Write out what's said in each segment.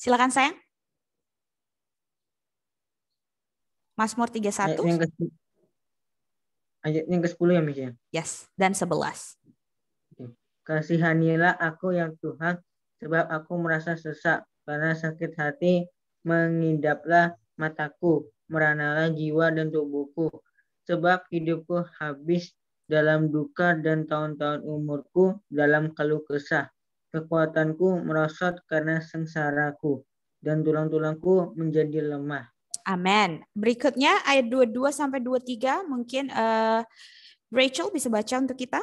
Silakan sayang. Mazmur 31. Ayat yang ke ayat yang ke-10 ya, Miss ya. Yes, dan 11. Kasihanilah aku yang Tuhan, sebab aku merasa sesak karena sakit hati mengidaplah mataku, meranalah jiwa dan tubuhku. Sebab hidupku habis dalam duka dan tahun-tahun umurku dalam keluh kesah. Kekuatanku merosot karena sengsaraku dan tulang-tulangku menjadi lemah. Amin. Berikutnya ayat 22 sampai 23 mungkin uh, Rachel bisa baca untuk kita.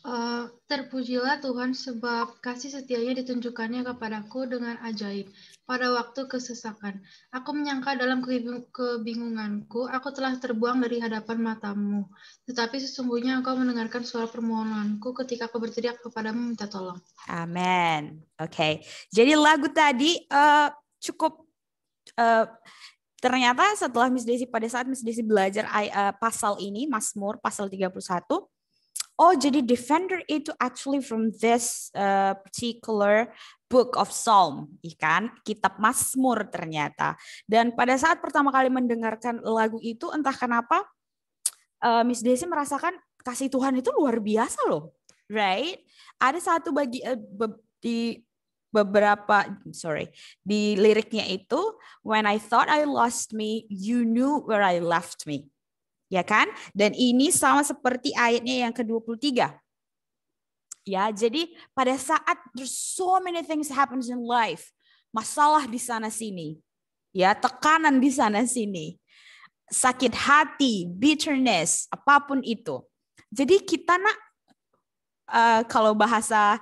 Uh, terpujilah Tuhan sebab kasih setianya ditunjukkannya kepadaku dengan ajaib pada waktu kesesakan. Aku menyangka dalam kebingunganku, aku telah terbuang dari hadapan matamu. Tetapi sesungguhnya engkau mendengarkan suara permohonanku ketika aku berteriak kepadamu minta tolong. Amin. Oke, okay. jadi lagu tadi uh, cukup uh, ternyata setelah Miss Desi pada saat Miss Desi belajar uh, pasal ini, Mazmur pasal 31, oh jadi defender itu actually from this uh, particular book of Psalm, ikan kitab Mazmur ternyata. Dan pada saat pertama kali mendengarkan lagu itu entah kenapa uh, Miss Desi merasakan kasih Tuhan itu luar biasa loh, right? Ada satu bagi uh, be, di beberapa sorry di liriknya itu when I thought I lost me you knew where I left me ya kan? Dan ini sama seperti ayatnya yang ke-23. Ya, jadi pada saat there's so many things happens in life, masalah di sana sini, ya, tekanan di sana sini, sakit hati, bitterness, apa pun itu. Jadi kita nak uh, kalau bahasa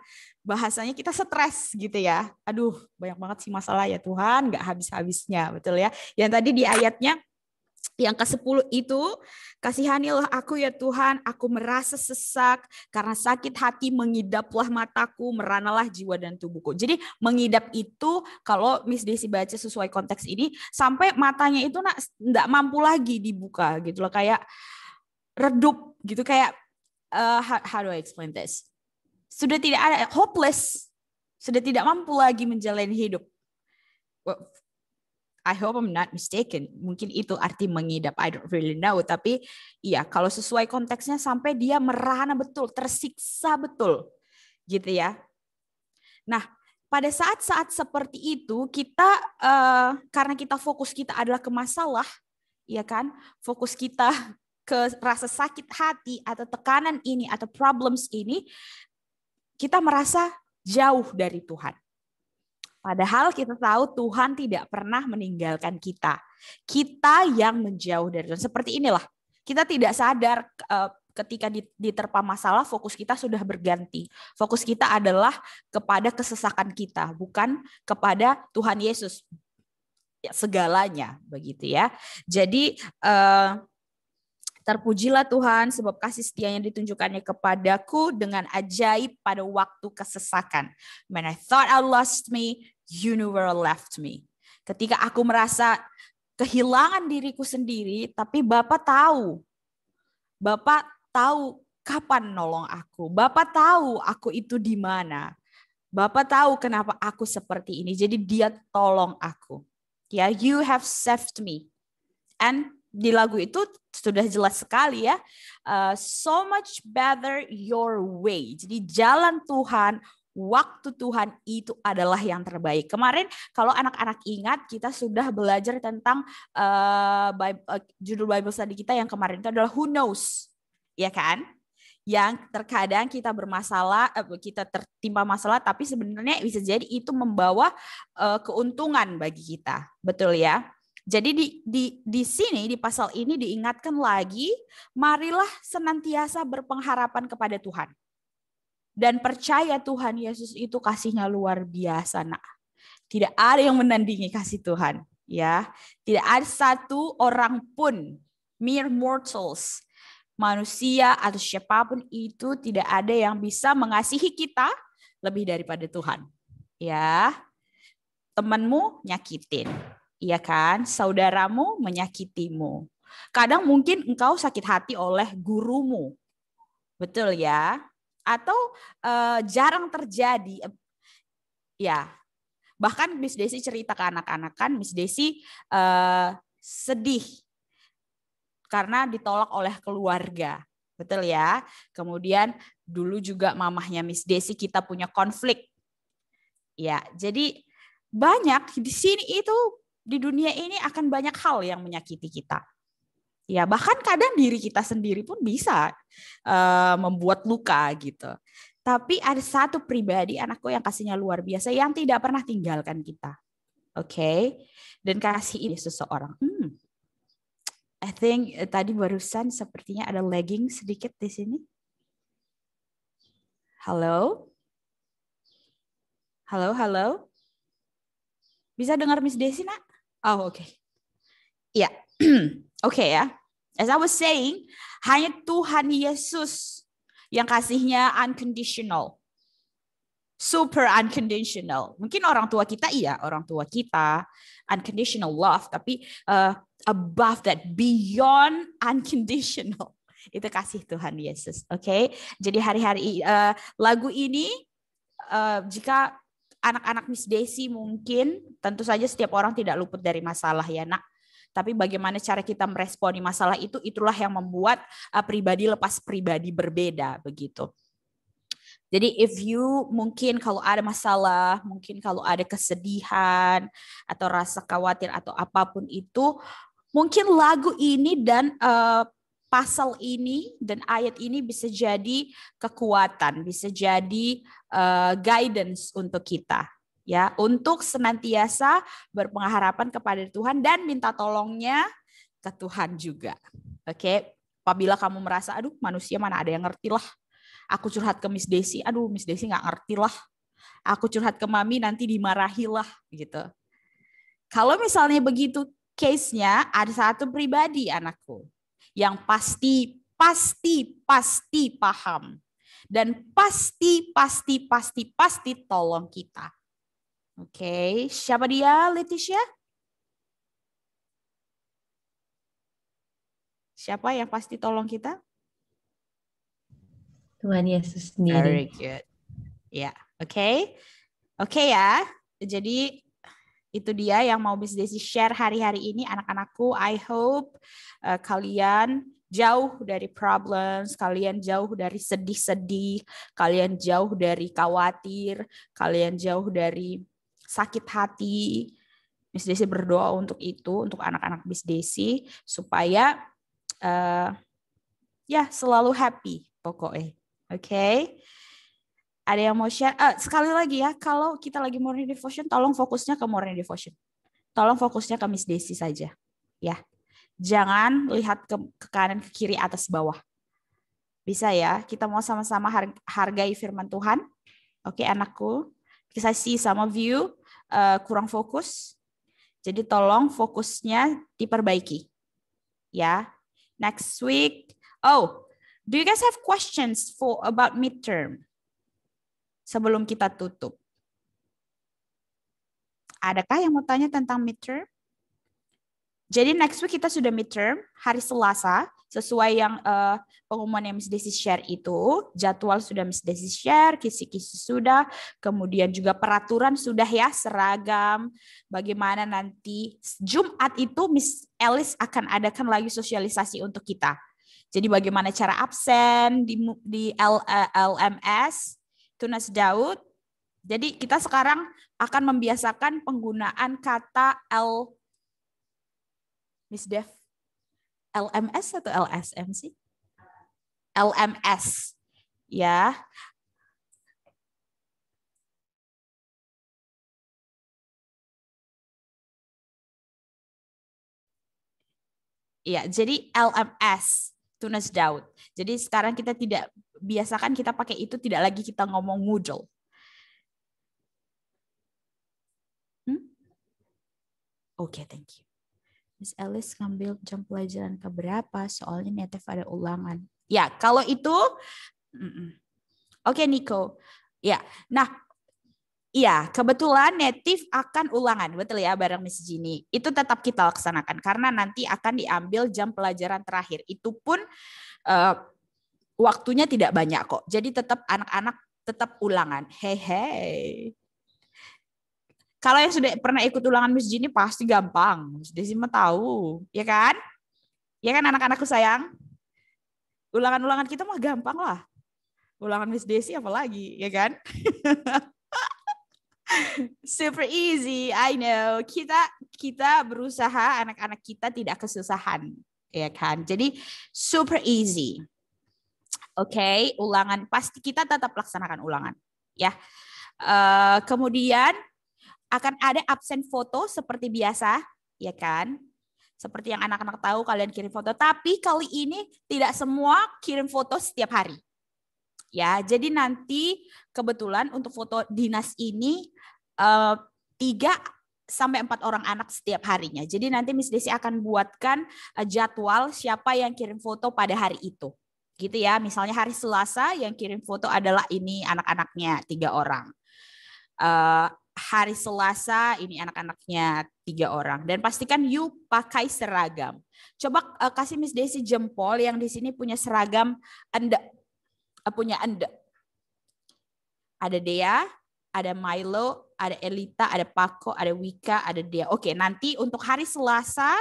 bahasanya kita stres gitu ya. Aduh, banyak banget sih masalah ya Tuhan, nggak habis-habisnya, betul ya. Yang tadi di ayatnya yang ke-10 itu, kasihanilah aku ya Tuhan, aku merasa sesak karena sakit hati mengidaplah mataku, meranalah jiwa dan tubuhku. Jadi mengidap itu kalau Miss Desi baca sesuai konteks ini, sampai matanya itu enggak mampu lagi dibuka gitu loh, kayak redup gitu, kayak uh, how do I explain this? Sudah tidak ada, hopeless, sudah tidak mampu lagi menjalani hidup I hope I'm not mistaken. Mungkin itu arti mengidap. I don't really know. Tapi iya, kalau sesuai konteksnya sampai dia merana betul, tersiksa betul. Gitu ya. Nah, pada saat-saat seperti itu kita uh, karena kita fokus kita adalah ke masalah, ya kan? Fokus kita ke rasa sakit hati atau tekanan ini atau problems ini, kita merasa jauh dari Tuhan. Padahal kita tahu Tuhan tidak pernah meninggalkan kita. Kita yang menjauh dari Tuhan. Seperti inilah. Kita tidak sadar uh, ketika diterpa masalah fokus kita sudah berganti. Fokus kita adalah kepada kesesakan kita, bukan kepada Tuhan Yesus. Ya, segalanya begitu ya. Jadi uh, Terpujilah Tuhan sebab kasih setianya ditunjukkannya kepadaku dengan ajaib pada waktu kesesakan. When I thought I lost me, I left me. Ketika aku merasa kehilangan diriku sendiri, tapi Bapak tahu. Bapak tahu kapan nolong aku. Bapak tahu aku itu di mana. Bapak tahu kenapa aku seperti ini. Jadi dia tolong aku. Ya, you have saved me. And di lagu itu sudah jelas sekali ya. Uh, so much better your way. Jadi jalan Tuhan, waktu Tuhan itu adalah yang terbaik. Kemarin kalau anak-anak ingat kita sudah belajar tentang uh, Bible, uh, judul Bible study kita yang kemarin itu adalah Who Knows, ya kan? Yang terkadang kita bermasalah, kita tertimpa masalah, tapi sebenarnya bisa jadi itu membawa uh, keuntungan bagi kita, betul ya? Jadi di, di, di sini, di pasal ini diingatkan lagi, marilah senantiasa berpengharapan kepada Tuhan. Dan percaya Tuhan Yesus itu kasihnya luar biasa. Nah, tidak ada yang menandingi kasih Tuhan. ya Tidak ada satu orang pun, mere mortals, manusia atau siapa pun itu tidak ada yang bisa mengasihi kita lebih daripada Tuhan. Ya, temanmu nyakitin, Iya kan? Saudaramu menyakitimu. kadang mungkin engkau sakit hati oleh gurumu. Betul ya? Atau uh, jarang terjadi ya. Bahkan Miss Desi cerita ke anak-anak kan Miss Desi uh, sedih karena ditolak oleh keluarga. Betul ya? Kemudian dulu juga mamahnya Miss Desi kita punya konflik. Ya, jadi banyak di sini itu di dunia ini akan banyak hal yang menyakiti kita. Ya, bahkan kadang diri kita sendiri pun bisa uh, membuat luka gitu. Tapi ada satu pribadi anakku yang kasihnya luar biasa yang tidak pernah tinggalkan kita. Oke. Okay? Dan kasih ini seseorang. Hmm, I think uh, tadi barusan sepertinya ada lagging sedikit di sini. Halo? Halo, halo? Bisa dengar Miss Desi, nak? Oh, oke. Okay. Ya, yeah. oke okay, ya. As I was saying, hanya Tuhan Yesus yang kasihnya unconditional. Super unconditional. Mungkin orang tua kita iya, orang tua kita unconditional love, tapi uh, above that, beyond unconditional. Itu kasih Tuhan Yesus. Oke, okay? jadi hari-hari uh, lagu ini uh, jika anak-anak Miss Desi mungkin tentu saja setiap orang tidak luput dari masalah ya nak. Tapi bagaimana cara kita meresponi masalah itu itulah yang membuat uh, pribadi lepas pribadi berbeda begitu. Jadi if you mungkin kalau ada masalah, mungkin kalau ada kesedihan atau rasa khawatir atau apa pun itu, mungkin lagu ini dan uh, pasal ini dan ayat ini bisa jadi kekuatan, bisa jadi uh, guidance untuk kita ya, untuk senantiasa berpengharapan kepada Tuhan dan minta tolongnya ke Tuhan juga. Oke, apabila kamu merasa aduh manusia mana ada yang ngerti lah Aku curhat ke Miss Desi, aduh Miss Desi nggak ngerti lah. Aku curhat ke Mami nanti dimarahi lah gitu. Kalau misalnya begitu case-nya ada satu pribadi anakku yang pasti pasti pasti paham dan pasti pasti pasti pasti tolong kita. Oke, okay. siapa dia Leticia? Siapa yang pasti tolong kita? Tuhan Yesus sendiri. Very good. Ya, yeah. oke. Okay. Oke okay ya. Jadi itu dia yang mau Miss Desi share hari-hari ini anak-anakku. I hope uh, kalian jauh dari problems, kalian jauh dari sedih-sedih, kalian jauh dari khawatir, kalian jauh dari sakit hati. Miss Desi berdoa untuk itu, untuk anak-anak Miss Desi supaya uh, ya selalu happy pokoknya. Oke. Okay? Ada yang mau share? Uh, sekali lagi ya, kalau kita lagi morning devotion, tolong fokusnya ke morning devotion. Tolong fokusnya ke Miss Desi saja. Ya. Jangan lihat ke, ke kanan, ke kiri, atas, bawah. Bisa ya, kita mau sama-sama hargai firman Tuhan. Oke, okay, anakku. Kita see sama view uh, kurang fokus. Jadi tolong fokusnya diperbaiki. Ya. Next week. Oh, Do you guys have questions for about midterm? Sebelum kita tutup. Adakah yang mau tanya tentang midterm? Jadi next week kita sudah midterm hari Selasa sesuai yang uh, pengumuman yang Miss Desi share itu jadwal sudah Miss Desi share kisi-kisi sudah kemudian juga peraturan sudah ya seragam. Bagaimana nanti Jumat itu Miss Alice akan adakan lagi sosialisasi untuk kita. Jadi bagaimana cara absen di di L, uh, eh, LMS Tunas Daud. Jadi kita sekarang akan membiasakan penggunaan kata L Miss Dev LMS atau LSM sih? LMS. Ya. Iya, jadi LMS Tunas Daud. Jadi sekarang kita tidak biasakan kita pakai itu tidak lagi kita ngomong Moodle. Hmm? Oke, okay, thank you. Miss Alice ngambil jam pelajaran ke berapa? Soalnya netif ada ulangan. Ya, kalau itu, oke okay, Nico. Ya, nah Iya, kebetulan native akan ulangan, betul ya bareng Miss Gini. Itu tetap kita laksanakan karena nanti akan diambil jam pelajaran terakhir. Itu pun uh, waktunya tidak banyak kok. Jadi tetap anak-anak tetap ulangan. Hehe. Kalau yang sudah pernah ikut ulangan Miss Gini pasti gampang. Miss Desi mah tahu, ya kan? Ya kan anak-anakku sayang? Ulangan-ulangan kita mah gampang lah. Ulangan Miss Desi apalagi, ya kan? Super easy, I know. Kita kita berusaha anak-anak kita tidak kesusahan, ya kan? Jadi super easy. Oke, okay, ulangan pasti kita tetap laksanakan ulangan, ya. Uh, kemudian akan ada absen foto seperti biasa, ya kan? Seperti yang anak-anak tahu kalian kirim foto, tapi kali ini tidak semua kirim foto setiap hari ya. Jadi nanti kebetulan untuk foto dinas ini uh, tiga sampai empat orang anak setiap harinya. Jadi nanti Miss Desi akan buatkan uh, jadwal siapa yang kirim foto pada hari itu. Gitu ya. Misalnya hari Selasa yang kirim foto adalah ini anak-anaknya tiga orang. Uh, hari Selasa ini anak-anaknya tiga orang dan pastikan you pakai seragam. Coba uh, kasih Miss Desi jempol yang di sini punya seragam anda punya Anda. Ada Dea, ada Milo, ada Elita, ada Paco, ada Wika, ada Dea. Oke, nanti untuk hari Selasa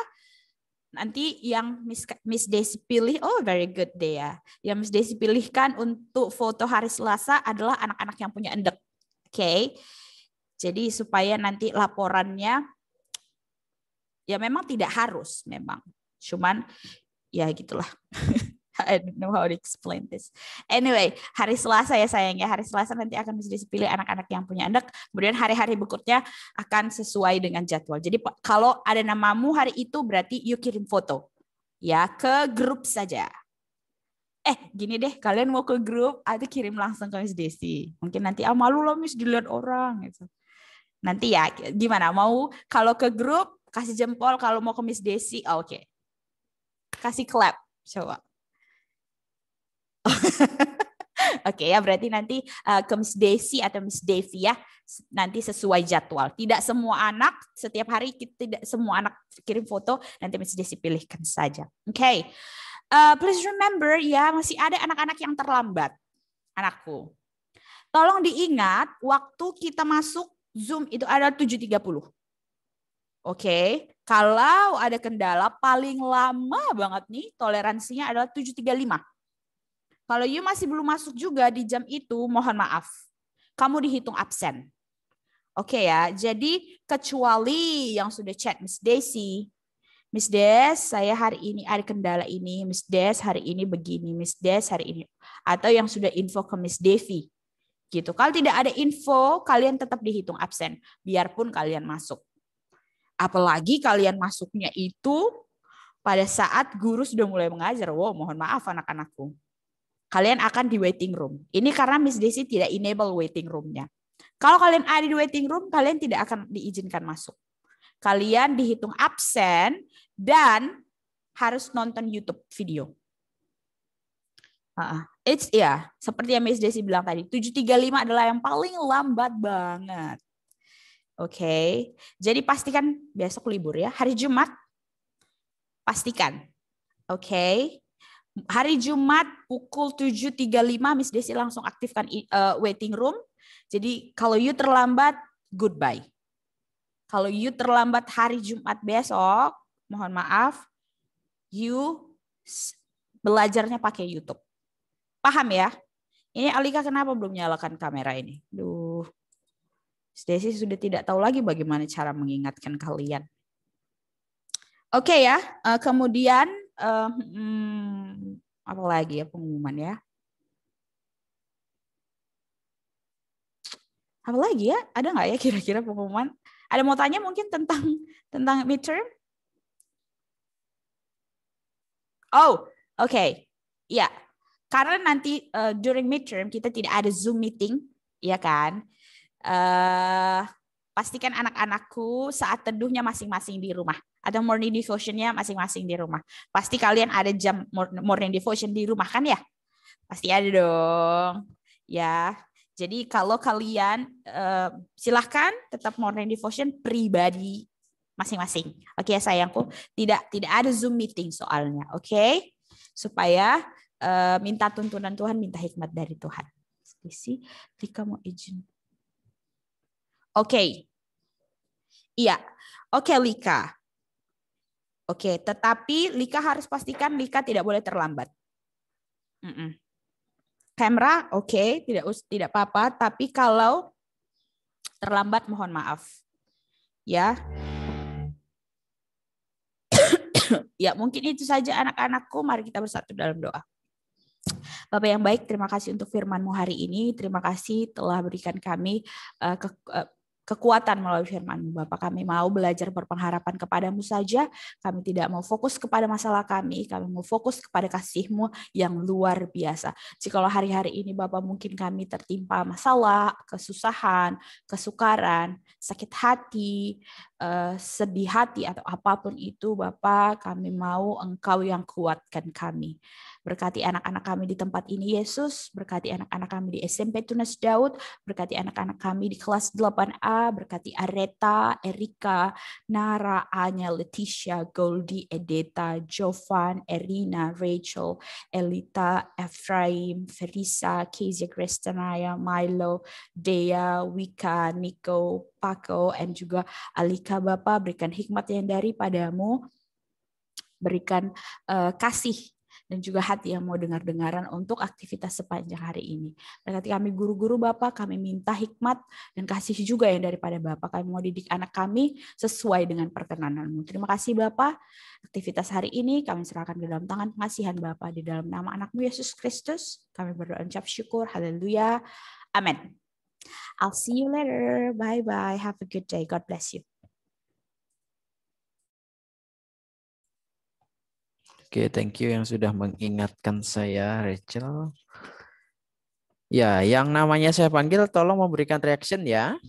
nanti yang Miss, Miss Desi pilih, oh very good Dea. Yang Miss Desi pilihkan untuk foto hari Selasa adalah anak-anak yang punya endek. Oke. Jadi supaya nanti laporannya ya memang tidak harus memang. Cuman ya gitulah. I don't know how to explain this. Anyway, hari Selasa ya sayang ya. Hari Selasa nanti akan bisa dipilih anak-anak yang punya anak. Kemudian hari-hari berikutnya akan sesuai dengan jadwal. Jadi kalau ada namamu hari itu berarti you kirim foto. Ya, ke grup saja. Eh, gini deh, kalian mau ke grup atau kirim langsung ke Miss Desi. Mungkin nanti ah malu loh Miss dilihat orang gitu. Nanti ya gimana? Mau kalau ke grup kasih jempol, kalau mau ke Miss Desi, oh, oke. Okay. Kasih clap coba. Oke okay, ya berarti nanti uh, ke Miss Desi atau Miss Devi ya nanti sesuai jadwal. Tidak semua anak setiap hari kita tidak semua anak kirim foto nanti Miss Desi pilihkan saja. Oke. Okay. Uh, please remember ya masih ada anak-anak yang terlambat. Anakku. Tolong diingat waktu kita masuk Zoom itu ada 7.30. Oke. Okay. Kalau ada kendala paling lama banget nih toleransinya adalah 7.35. Kalau you masih belum masuk juga di jam itu, mohon maaf. Kamu dihitung absen. Oke okay ya, jadi kecuali yang sudah chat Miss Daisy, Miss Des, saya hari ini ada kendala ini, Miss Des hari ini begini, Miss Des hari ini, atau yang sudah info ke Miss Devi, gitu. Kalau tidak ada info, kalian tetap dihitung absen, biarpun kalian masuk. Apalagi kalian masuknya itu pada saat guru sudah mulai mengajar. Wow, mohon maaf anak-anakku kalian akan di waiting room. Ini karena Miss Desi tidak enable waiting roomnya. Kalau kalian ada di waiting room, kalian tidak akan diizinkan masuk. Kalian dihitung absen dan harus nonton YouTube video. It's ya, yeah, seperti yang Miss Desi bilang tadi, 735 adalah yang paling lambat banget. Oke. Okay. Jadi pastikan besok libur ya. Hari Jumat pastikan. Oke. Okay hari Jumat pukul 7.35 Miss Desi langsung aktifkan uh, waiting room. Jadi kalau you terlambat, goodbye. Kalau you terlambat hari Jumat besok, mohon maaf, you belajarnya pakai YouTube. Paham ya? Ini Alika kenapa belum nyalakan kamera ini? Duh. Desi sudah tidak tahu lagi bagaimana cara mengingatkan kalian. Oke okay ya, uh, kemudian uh, hmm, apa lagi ya pengumuman ya? Apa lagi ya? Ada nggak ya kira-kira pengumuman? Ada mau tanya mungkin tentang tentang midterm? Oh, oke. Okay. Ya, karena nanti uh, during midterm kita tidak ada Zoom meeting, ya kan? Uh, pastikan anak-anakku saat teduhnya masing-masing di rumah atau morning devotionnya masing-masing di rumah. Pasti kalian ada jam morning devotion di rumah kan ya? Pasti ada dong. Ya. Jadi kalau kalian uh, silahkan tetap morning devotion pribadi masing-masing. Oke okay, sayangku, tidak tidak ada Zoom meeting soalnya. Oke, okay? supaya uh, minta tuntunan Tuhan, minta hikmat dari Tuhan. Sisi, Rika mau izin. Oke, okay. iya, oke okay, Lika. Oke, okay, tetapi Lika harus pastikan Lika tidak boleh terlambat. Mm -mm kamera oke okay, tidak tidak apa-apa tapi kalau terlambat mohon maaf ya ya mungkin itu saja anak-anakku mari kita bersatu dalam doa Bapak yang baik, terima kasih untuk firman-Mu hari ini. Terima kasih telah berikan kami uh, ke, uh, kekuatan melalui firman Bapak kami mau belajar berpengharapan kepadamu saja. Kami tidak mau fokus kepada masalah kami. Kami mau fokus kepada kasihmu yang luar biasa. Jikalau hari-hari ini Bapak mungkin kami tertimpa masalah, kesusahan, kesukaran, sakit hati, eh, sedih hati atau apa pun itu Bapak kami mau engkau yang kuatkan kami. Berkati anak-anak kami di tempat ini, Yesus. Berkati anak-anak kami di SMP Tunas Daud. Berkati anak-anak kami di kelas 8A. Berkati Areta, Erika, Nara, Anya, Leticia, Goldie, Edeta, Jovan, Erina, Rachel, Elita, Ephraim, Ferisa, Kezia Kristanaya, Milo, Dea, Wika, Nico, Paco, dan juga Alika Bapak. Berikan hikmat yang daripadamu berikan uh, kasih dan juga hati yang mau dengar-dengaran untuk aktivitas sepanjang hari ini. Berkati kami guru-guru Bapak, kami minta hikmat dan kasih juga yang daripada Bapak. Kami mau didik anak kami sesuai dengan perkenananmu. Terima kasih Bapak. Aktivitas hari ini kami serahkan ke dalam tangan pengasihan Bapak. Di dalam nama anakmu Yesus Kristus, kami berdoa ucap syukur. Haleluya. Amin. I'll see you later. Bye-bye. Have a good day. God bless you. Oke, thank you yang sudah mengingatkan saya, Rachel. Ya, yang namanya saya panggil tolong memberikan reaction ya.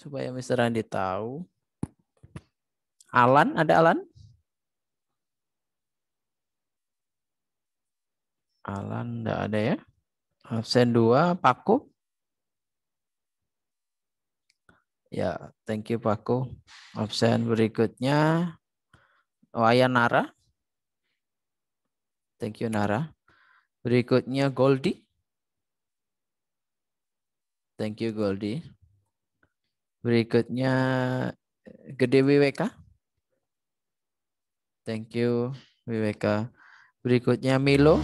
Supaya Mr. Andi tahu. Alan, ada Alan? Alan enggak ada ya. Absen dua, Paku. Ya, thank you Paku. Absen berikutnya Wayanara. Thank you Nara. Berikutnya Goldie. Thank you Goldie. Berikutnya Gede WWK. Thank you WWK. Berikutnya Milo.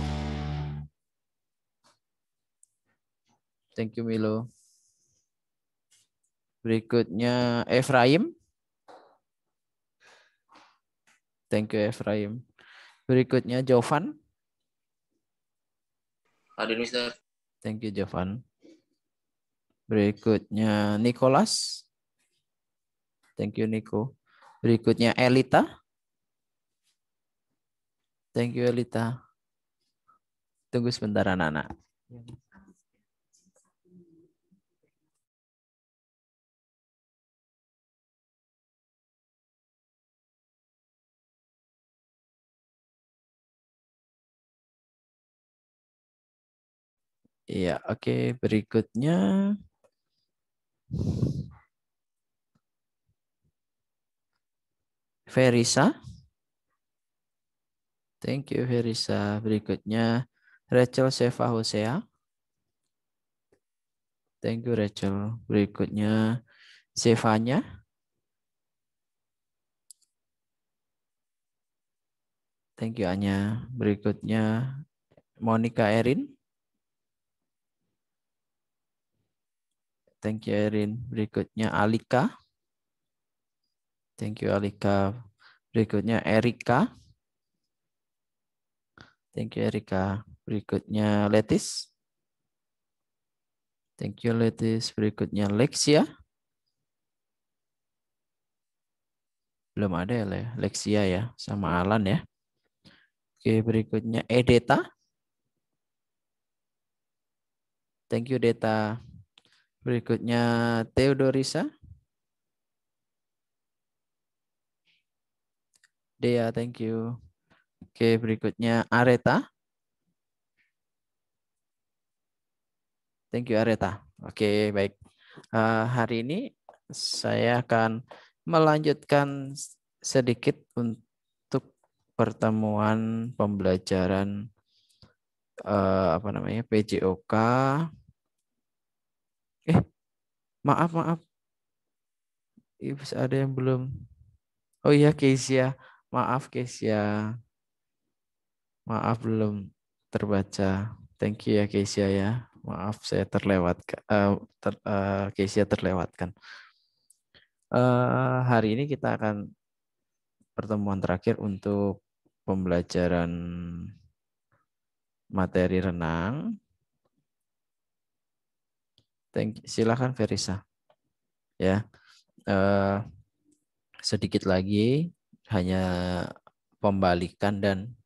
Thank you Milo. Berikutnya Efraim. Thank you Efraim. Berikutnya Jovan. Hadir, Mister. Thank you, Jovan. Berikutnya Nicholas. Thank you, Nico. Berikutnya Elita. Thank you, Elita. Tunggu sebentar, anak-anak. Iya, oke. Okay. Berikutnya. Verisa. Thank you, Verisa. Berikutnya, Rachel Seva Hosea. Thank you, Rachel. Berikutnya, Sevanya. Thank you, Anya. Berikutnya, Monica Erin. Thank you Erin. Berikutnya Alika. Thank you Alika. Berikutnya Erika. Thank you Erika. Berikutnya Letis. Thank you Letis. Berikutnya Lexia. Belum ada ya Lexia ya sama Alan ya. Oke, berikutnya Edeta. Thank you Deta. Berikutnya Theodorisa. Dea, thank you. Oke, berikutnya Areta. Thank you Areta. Oke, baik. Uh, hari ini saya akan melanjutkan sedikit untuk pertemuan pembelajaran uh, apa namanya PJOK. Eh, maaf maaf. Ibu ada yang belum. Oh iya Kesia, maaf Kesia. Maaf belum terbaca. Thank you ya Kesia ya. Maaf saya terlewatkan. Uh, ter, uh, Kesia terlewatkan. Uh, hari ini kita akan pertemuan terakhir untuk pembelajaran materi renang. Thank. Silakan Verisa. Ya. Uh, sedikit lagi hanya pembalikan dan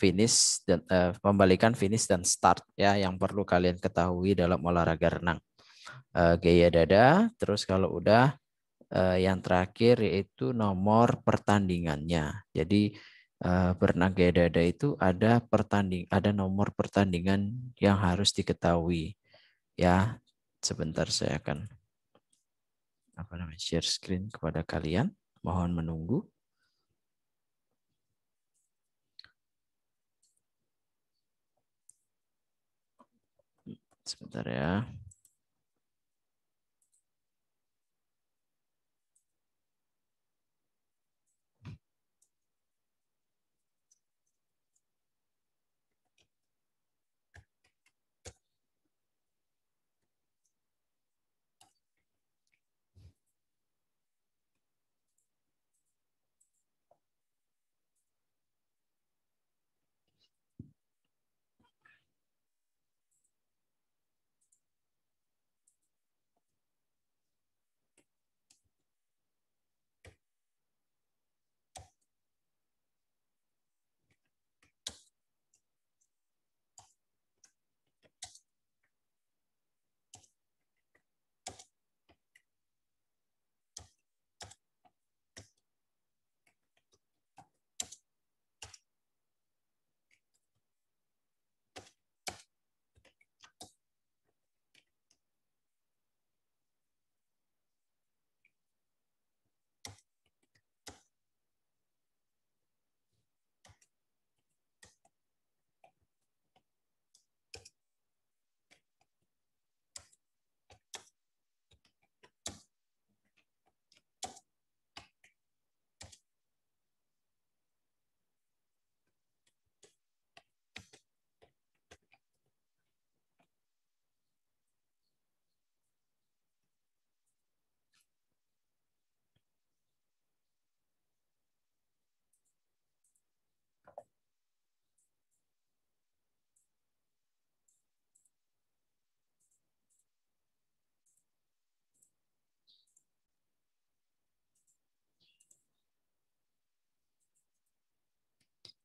finish dan uh, membalikan finish dan start ya yang perlu kalian ketahui dalam olahraga renang. Uh, gaya dada, terus kalau udah uh, yang terakhir yaitu nomor pertandingannya. Jadi berenang gaya dada itu ada pertanding ada nomor pertandingan yang harus diketahui. Ya, sebentar saya akan apa namanya share screen kepada kalian. Mohon menunggu. Sebentar ya.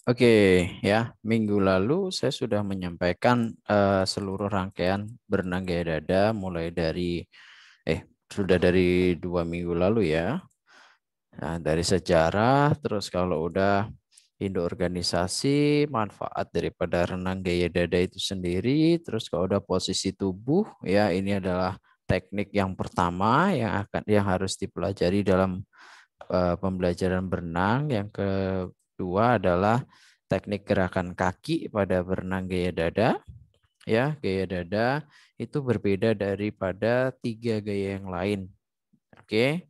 Oke, ya. Minggu lalu saya sudah menyampaikan uh, seluruh rangkaian berenang gaya dada mulai dari eh sudah dari dua minggu lalu ya. Nah, dari sejarah, terus kalau udah Indo organisasi, manfaat daripada renang gaya dada itu sendiri, terus kalau udah posisi tubuh, ya ini adalah teknik yang pertama yang akan yang harus dipelajari dalam uh, pembelajaran berenang. Yang ke Kedua adalah teknik gerakan kaki pada berenang gaya dada. Ya, gaya dada itu berbeda daripada tiga gaya yang lain. Oke.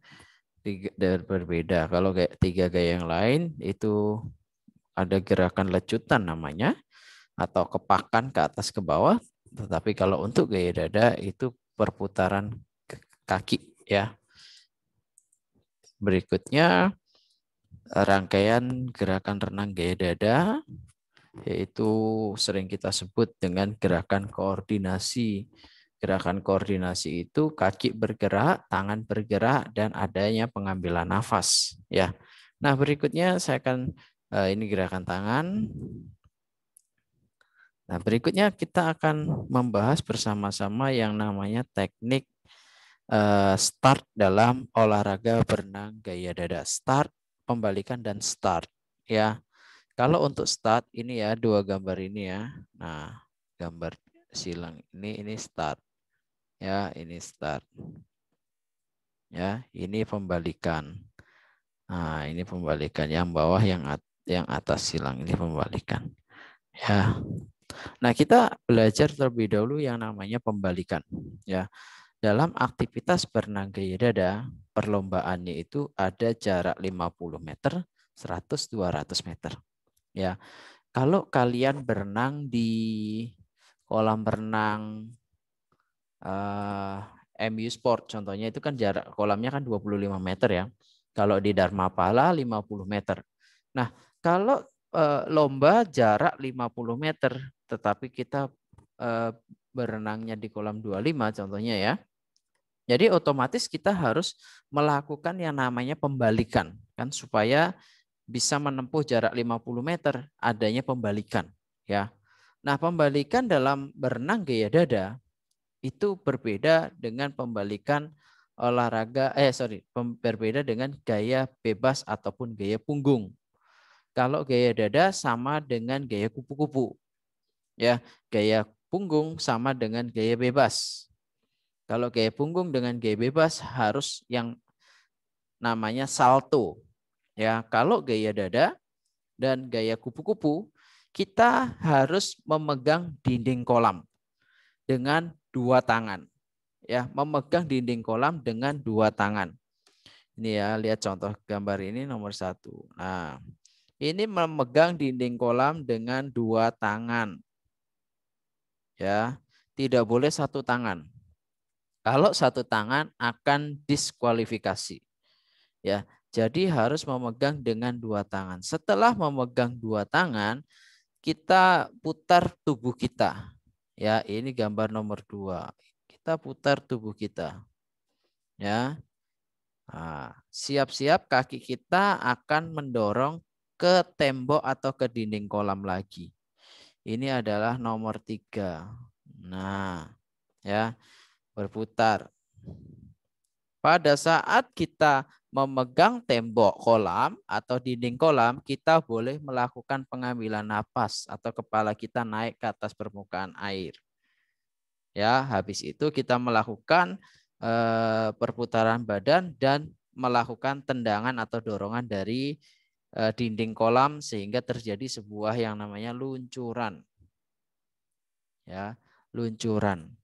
Tiga berbeda. Kalau kayak tiga gaya yang lain itu ada gerakan lecutan namanya atau kepakan ke atas ke bawah. Tetapi kalau untuk gaya dada itu perputaran kaki ya. Berikutnya rangkaian gerakan renang gaya dada yaitu sering kita sebut dengan gerakan koordinasi. Gerakan koordinasi itu kaki bergerak, tangan bergerak dan adanya pengambilan nafas ya. Nah, berikutnya saya akan uh, ini gerakan tangan. Nah, berikutnya kita akan membahas bersama-sama yang namanya teknik uh, start dalam olahraga berenang gaya dada. Start pembalikan dan start ya. Kalau untuk start ini ya dua gambar ini ya. Nah, gambar silang. Ini ini start. Ya, ini start. Ya, ini pembalikan. Nah, ini pembalikan yang bawah yang at yang atas silang ini pembalikan. Ya. Nah, kita belajar terlebih dahulu yang namanya pembalikan, ya. Dalam aktivitas berenang gaya dada, perlombaannya itu ada jarak 50 meter, 100 200 meter. Ya. Kalau kalian berenang di kolam renang uh, eh, MU Sport contohnya itu kan jarak kolamnya kan 25 meter ya. Kalau di Dharma Pala 50 meter. Nah, kalau uh, lomba jarak 50 meter tetapi kita uh, berenangnya di kolam 25 contohnya ya. Jadi otomatis kita harus melakukan yang namanya pembalikan kan supaya bisa menempuh jarak 50 meter adanya pembalikan ya. Nah, pembalikan dalam berenang gaya dada itu berbeda dengan pembalikan olahraga eh sorry berbeda dengan gaya bebas ataupun gaya punggung. Kalau gaya dada sama dengan gaya kupu-kupu. Ya, gaya punggung sama dengan gaya bebas. Kalau gaya punggung dengan gaya bebas harus yang namanya salto. Ya, kalau gaya dada dan gaya kupu-kupu kita harus memegang dinding kolam dengan dua tangan. Ya, memegang dinding kolam dengan dua tangan. Ini ya, lihat contoh gambar ini nomor satu. Nah, ini memegang dinding kolam dengan dua tangan. Ya, tidak boleh satu tangan. Kalau satu tangan akan diskualifikasi. Ya, jadi harus memegang dengan dua tangan. Setelah memegang dua tangan, kita putar tubuh kita. Ya, ini gambar nomor dua. Kita putar tubuh kita. Ya, nah, siap-siap kaki kita akan mendorong ke tembok atau ke dinding kolam lagi. Ini adalah nomor tiga. Nah, ya berputar. Pada saat kita memegang tembok kolam atau dinding kolam, kita boleh melakukan pengambilan napas atau kepala kita naik ke atas permukaan air. Ya, habis itu kita melakukan eh, perputaran badan dan melakukan tendangan atau dorongan dari eh, dinding kolam sehingga terjadi sebuah yang namanya luncuran. Ya, luncuran.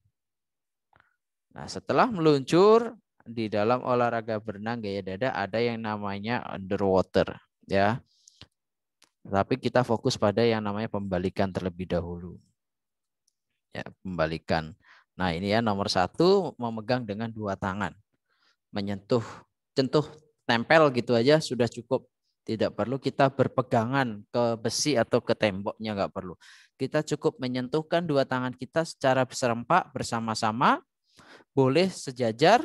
Nah, setelah meluncur di dalam olahraga berenang gaya dada ada yang namanya underwater ya. Tapi kita fokus pada yang namanya pembalikan terlebih dahulu. Ya, pembalikan. Nah, ini ya nomor satu memegang dengan dua tangan. Menyentuh, centuh, tempel gitu aja sudah cukup. Tidak perlu kita berpegangan ke besi atau ke temboknya, nggak perlu. Kita cukup menyentuhkan dua tangan kita secara serempak bersama-sama boleh sejajar,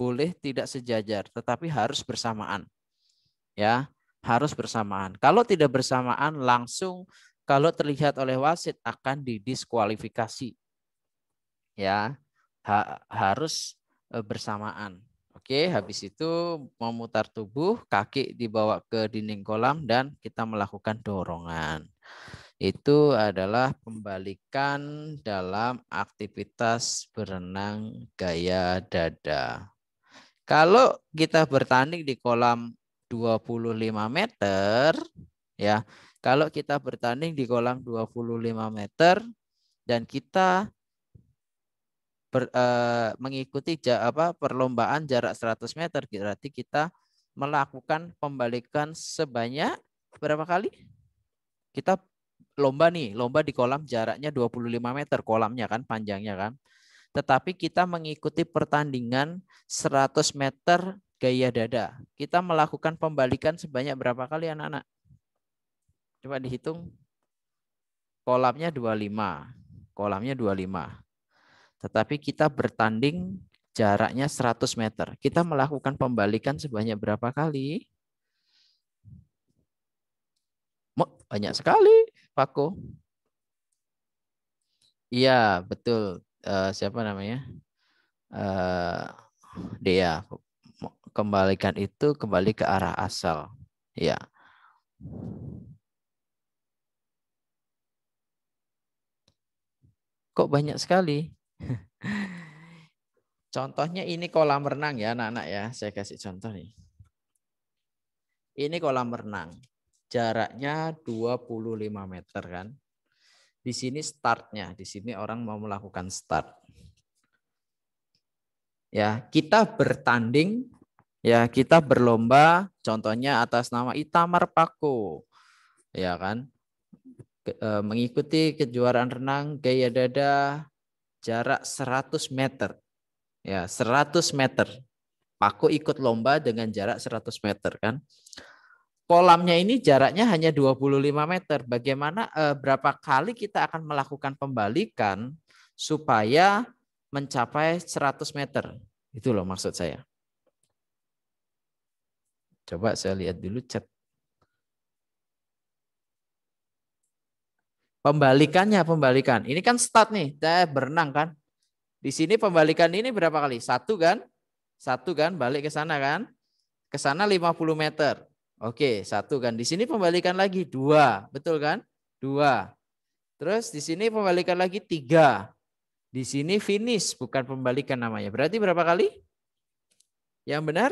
boleh tidak sejajar, tetapi harus bersamaan. Ya, harus bersamaan. Kalau tidak bersamaan langsung kalau terlihat oleh wasit akan didiskualifikasi. Ya, ha harus e, bersamaan. Oke, habis itu memutar tubuh, kaki dibawa ke dinding kolam dan kita melakukan dorongan itu adalah pembalikan dalam aktivitas berenang gaya dada. Kalau kita bertanding di kolam 25 meter, ya, kalau kita bertanding di kolam 25 meter dan kita ber, eh, mengikuti ja, apa perlombaan jarak 100 meter, berarti kita melakukan pembalikan sebanyak berapa kali? Kita lomba nih, lomba di kolam jaraknya 25 meter kolamnya kan, panjangnya kan. Tetapi kita mengikuti pertandingan 100 meter gaya dada. Kita melakukan pembalikan sebanyak berapa kali anak-anak? Coba dihitung. Kolamnya 25. Kolamnya 25. Tetapi kita bertanding jaraknya 100 meter. Kita melakukan pembalikan sebanyak berapa kali? Banyak sekali. Paku. Iya, betul. Uh, siapa namanya? Uh, Dea. Kembalikan itu kembali ke arah asal. Ya. Kok banyak sekali? Contohnya ini kolam renang ya anak-anak ya. Saya kasih contoh nih. Ini kolam renang. Jaraknya 25 meter kan. Di sini startnya. Di sini orang mau melakukan start. Ya, kita bertanding ya, kita berlomba contohnya atas nama Itamar Pako. Ya kan? Eh, mengikuti kejuaraan renang gaya dada jarak 100 meter. Ya, 100 meter. Paku ikut lomba dengan jarak 100 meter kan. Kolamnya ini jaraknya hanya 25 meter. Bagaimana eh, berapa kali kita akan melakukan pembalikan supaya mencapai 100 meter? Itu loh maksud saya. Coba saya lihat dulu chat Pembalikannya, pembalikan. Ini kan start nih, saya berenang kan. Di sini pembalikan ini berapa kali? Satu kan? Satu kan, balik ke sana kan? Ke sana 50 meter. Oke, satu kan. Di sini pembalikan lagi dua, betul kan? Dua. Terus di sini pembalikan lagi tiga. Di sini finish, bukan pembalikan namanya. Berarti berapa kali? Yang benar?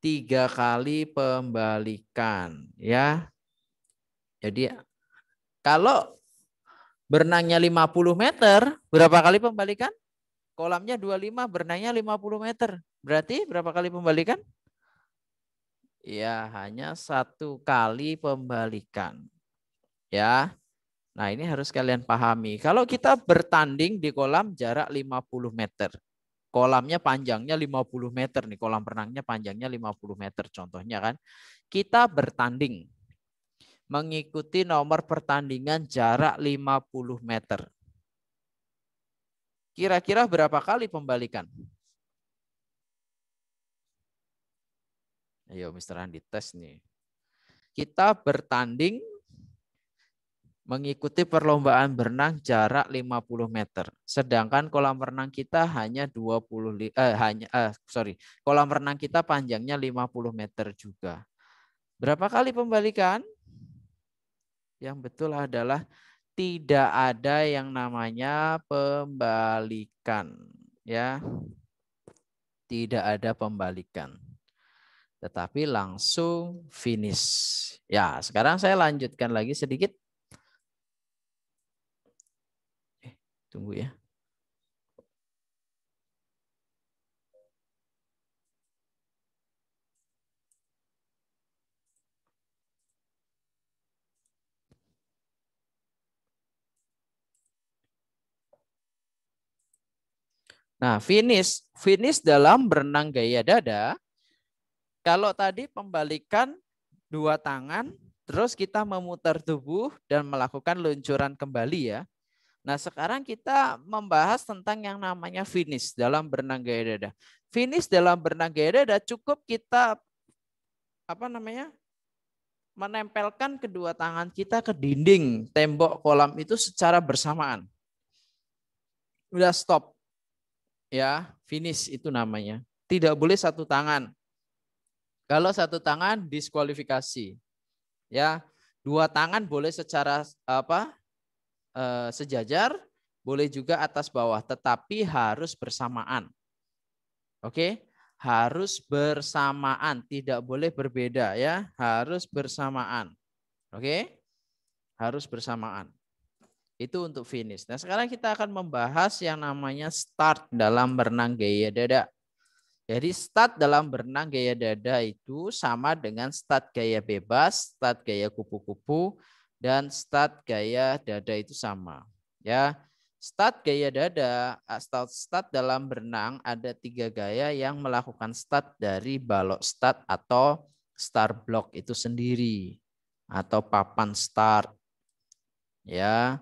Tiga kali pembalikan, ya. Jadi kalau berenangnya 50 meter, berapa kali pembalikan? Kolamnya 25, berenangnya 50 meter. Berarti berapa kali pembalikan? Ya, hanya satu kali pembalikan. Ya. Nah, ini harus kalian pahami. Kalau kita bertanding di kolam jarak 50 meter. Kolamnya panjangnya 50 meter nih, kolam renangnya panjangnya 50 meter contohnya kan. Kita bertanding mengikuti nomor pertandingan jarak 50 meter. Kira-kira berapa kali pembalikan? Ayo Mr. Andi tes nih. Kita bertanding mengikuti perlombaan berenang jarak 50 meter. Sedangkan kolam renang kita hanya 20 eh hanya eh sorry, kolam renang kita panjangnya 50 meter juga. Berapa kali pembalikan? Yang betul adalah tidak ada yang namanya pembalikan ya. Tidak ada pembalikan. Tetapi langsung finish. Ya, sekarang saya lanjutkan lagi sedikit. Eh, tunggu ya. Nah, finish, finish dalam berenang gaya dada. Kalau tadi pembalikan dua tangan, terus kita memutar tubuh dan melakukan luncuran kembali ya. Nah, sekarang kita membahas tentang yang namanya finish dalam berenang gaya dada. Finish dalam berenang gaya dada cukup kita apa namanya? menempelkan kedua tangan kita ke dinding tembok kolam itu secara bersamaan. Udah stop ya finish itu namanya. Tidak boleh satu tangan. Kalau satu tangan diskualifikasi. Ya, dua tangan boleh secara apa? E, sejajar, boleh juga atas bawah, tetapi harus bersamaan. Oke? Harus bersamaan, tidak boleh berbeda ya, harus bersamaan. Oke? Harus bersamaan. Itu untuk finish. Nah sekarang kita akan membahas yang namanya start dalam berenang gaya dada. Jadi start dalam berenang gaya dada itu sama dengan start gaya bebas, start gaya kupu-kupu, dan start gaya dada itu sama. Ya, Start gaya dada, start start dalam berenang ada tiga gaya yang melakukan start dari balok start atau start block itu sendiri atau papan start. Ya,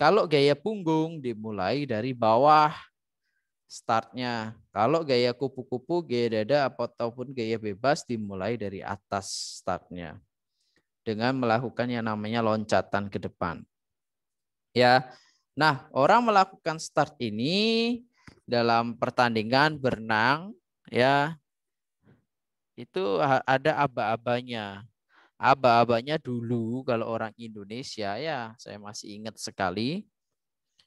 kalau gaya punggung dimulai dari bawah startnya. Kalau gaya kupu-kupu, gaya dada ataupun gaya bebas dimulai dari atas startnya. Dengan melakukan yang namanya loncatan ke depan. Ya, Nah, orang melakukan start ini dalam pertandingan berenang ya itu ada aba-abanya aba-abanya dulu kalau orang Indonesia ya saya masih ingat sekali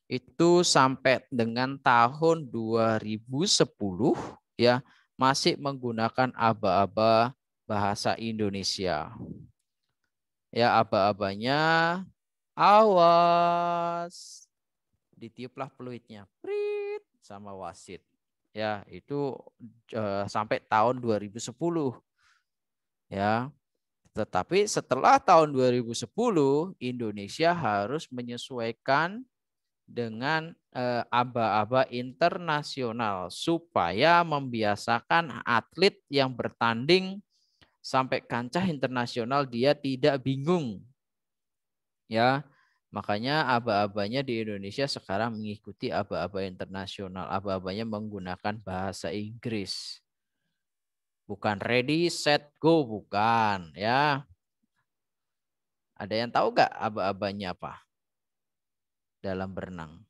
itu sampai dengan tahun 2010 ya masih menggunakan aba-aba bahasa Indonesia. Ya aba-abanya awas ditiuplah peluitnya prit sama wasit. Ya, itu uh, sampai tahun 2010. Ya. Tetapi setelah tahun 2010 Indonesia harus menyesuaikan dengan eh, aba-aba internasional supaya membiasakan atlet yang bertanding sampai kancah internasional dia tidak bingung. Ya. Makanya aba-abanya di Indonesia sekarang mengikuti aba-aba internasional. Aba-abanya menggunakan bahasa Inggris. Bukan ready, set, go, bukan ya. Ada yang tahu gak aba-abanya apa? Dalam berenang,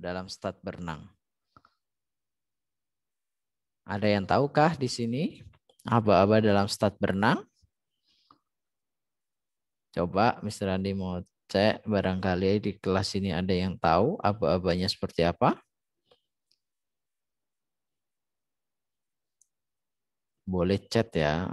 dalam start berenang. Ada yang tahukah di sini aba-aba dalam start berenang? Coba Mr. Andi mau cek barangkali di kelas ini ada yang tahu aba-abanya seperti apa? Boleh chat ya.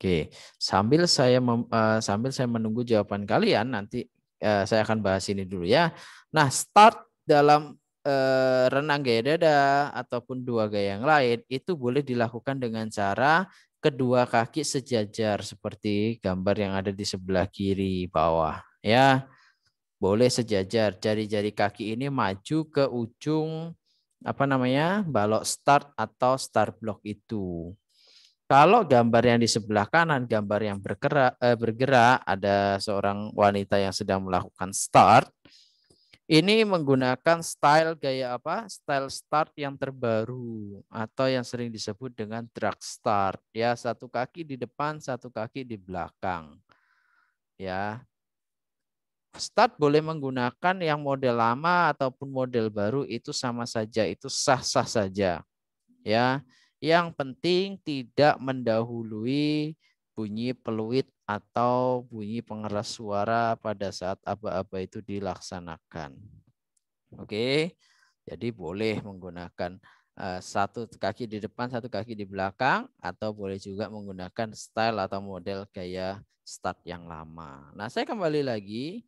Oke, sambil saya uh, sambil saya menunggu jawaban kalian nanti ya, saya akan bahas ini dulu ya. Nah, start dalam eh, renang gaya dada ataupun dua gaya yang lain itu boleh dilakukan dengan cara kedua kaki sejajar seperti gambar yang ada di sebelah kiri bawah ya. Boleh sejajar, jari-jari kaki ini maju ke ujung apa namanya? balok start atau start block itu. Kalau gambar yang di sebelah kanan, gambar yang bergerak, eh, bergerak, ada seorang wanita yang sedang melakukan start. Ini menggunakan style gaya apa? Style start yang terbaru atau yang sering disebut dengan drag start. Ya, satu kaki di depan, satu kaki di belakang. Ya, Start boleh menggunakan yang model lama ataupun model baru itu sama saja, itu sah-sah saja. Ya, yang penting tidak mendahului bunyi peluit atau bunyi pengeras suara pada saat aba-aba itu dilaksanakan. Oke, jadi boleh menggunakan uh, satu kaki di depan, satu kaki di belakang, atau boleh juga menggunakan style atau model gaya start yang lama. Nah, saya kembali lagi.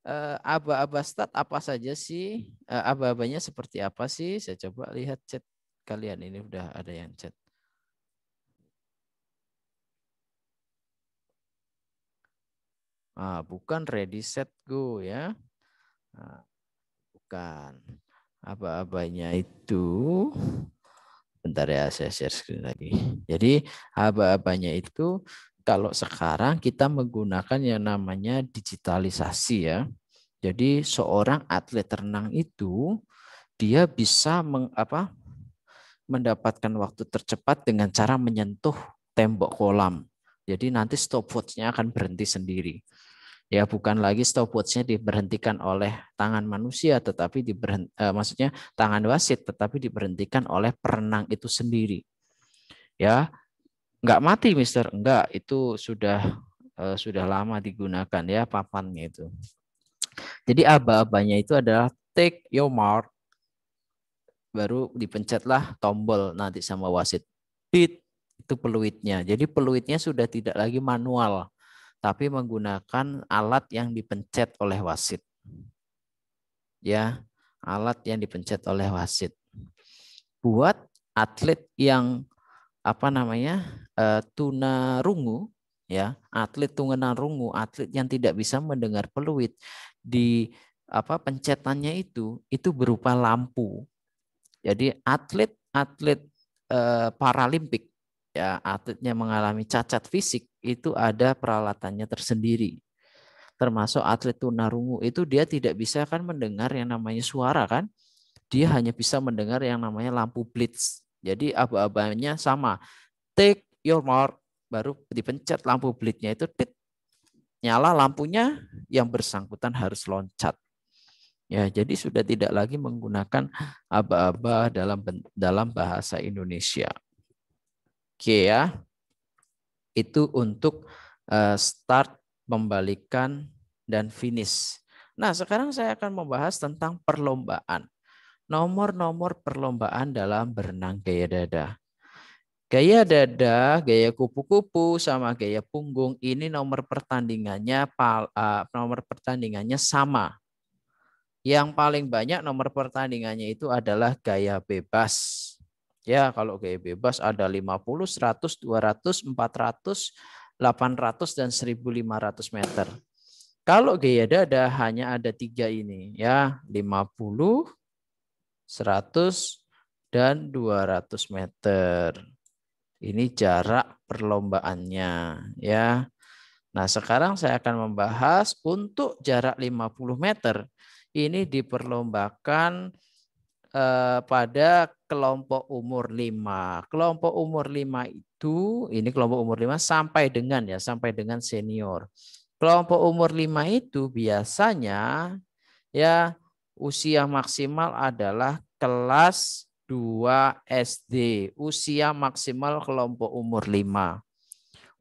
Uh, aba-aba start apa saja sih? Uh, aba-abanya seperti apa sih? Saya coba lihat chat kalian ini udah ada yang chat. Ah, bukan ready set go ya. Nah, bukan. Aba-abanya itu bentar ya saya share screen lagi. Jadi aba-abanya itu kalau sekarang kita menggunakan yang namanya digitalisasi ya. Jadi seorang atlet renang itu dia bisa meng, apa, mendapatkan waktu tercepat dengan cara menyentuh tembok kolam. Jadi nanti stopwatch-nya akan berhenti sendiri. Ya bukan lagi stopwatch-nya diberhentikan oleh tangan manusia, tetapi diberhent, eh, maksudnya tangan wasit, tetapi diberhentikan oleh perenang itu sendiri. Ya, nggak mati, Mister. Enggak, itu sudah eh, sudah lama digunakan ya papannya itu. Jadi aba-abanya itu adalah take your mark baru dipencetlah tombol nanti sama wasit. Pit itu peluitnya. Jadi peluitnya sudah tidak lagi manual, tapi menggunakan alat yang dipencet oleh wasit. Ya, alat yang dipencet oleh wasit. Buat atlet yang apa namanya uh, tuna rungu, ya atlet tuna rungu, atlet yang tidak bisa mendengar peluit di apa pencetannya itu itu berupa lampu jadi atlet-atlet eh, paralimpik ya atletnya mengalami cacat fisik itu ada peralatannya tersendiri. Termasuk atlet tunarungu itu dia tidak bisa kan mendengar yang namanya suara kan. Dia hanya bisa mendengar yang namanya lampu blitz. Jadi aba-abanya sama. Take your mark baru dipencet lampu blitznya itu tit, nyala lampunya yang bersangkutan harus loncat. Ya, jadi sudah tidak lagi menggunakan aba-aba dalam dalam bahasa Indonesia. Oke ya. Itu untuk uh, start, membalikan dan finish. Nah, sekarang saya akan membahas tentang perlombaan. Nomor-nomor perlombaan dalam berenang gaya dada. Gaya dada, gaya kupu-kupu, sama gaya punggung ini nomor pertandingannya uh, nomor pertandingannya sama. Yang paling banyak nomor pertandingannya itu adalah gaya bebas. Ya, kalau gaya bebas ada 50, 100, 200, 400, 800 dan 1500 meter. Kalau gaya dada hanya ada tiga ini ya, 50, 100 dan 200 meter. Ini jarak perlombaannya ya. Nah, sekarang saya akan membahas untuk jarak 50 meter ini diperlombakan eh, pada kelompok umur 5. Kelompok umur 5 itu ini kelompok umur 5 sampai dengan ya, sampai dengan senior. Kelompok umur 5 itu biasanya ya usia maksimal adalah kelas 2 SD, usia maksimal kelompok umur 5.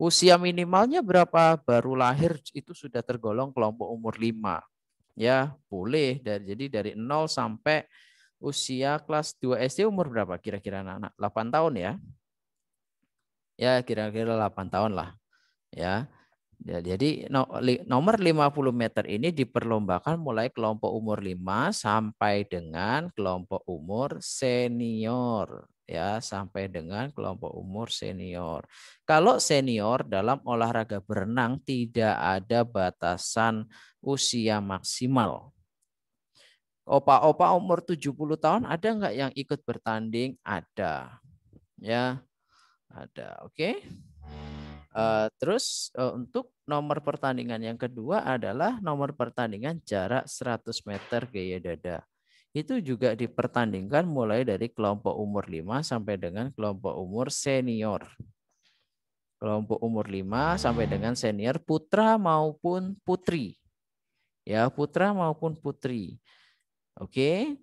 Usia minimalnya berapa? Baru lahir itu sudah tergolong kelompok umur 5. Ya, boleh dari jadi dari 0 sampai usia kelas 2 SD umur berapa kira-kira anak-anak? 8 tahun ya. Ya, kira-kira 8 tahun lah. Ya. Ya, jadi nomor 50 meter ini diperlombakan mulai kelompok umur 5 sampai dengan kelompok umur senior ya sampai dengan kelompok umur senior. Kalau senior dalam olahraga berenang tidak ada batasan usia maksimal. Opa-opa umur 70 tahun ada nggak yang ikut bertanding? Ada. Ya. Ada, oke. Okay? Uh, terus uh, untuk nomor pertandingan yang kedua adalah nomor pertandingan jarak 100 meter gaya dada. Itu juga dipertandingkan mulai dari kelompok umur 5 sampai dengan kelompok umur senior. Kelompok umur 5 sampai dengan senior putra maupun putri. Ya, putra maupun putri. Oke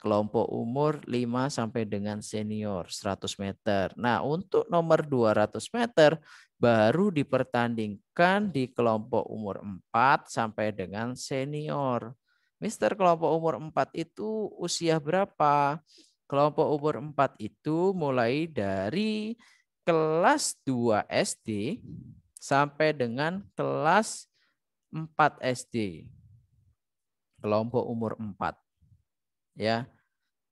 kelompok umur 5 sampai dengan senior 100 meter. Nah, untuk nomor 200 meter baru dipertandingkan di kelompok umur 4 sampai dengan senior. Mister kelompok umur 4 itu usia berapa? Kelompok umur 4 itu mulai dari kelas 2 SD sampai dengan kelas 4 SD. Kelompok umur 4 ya.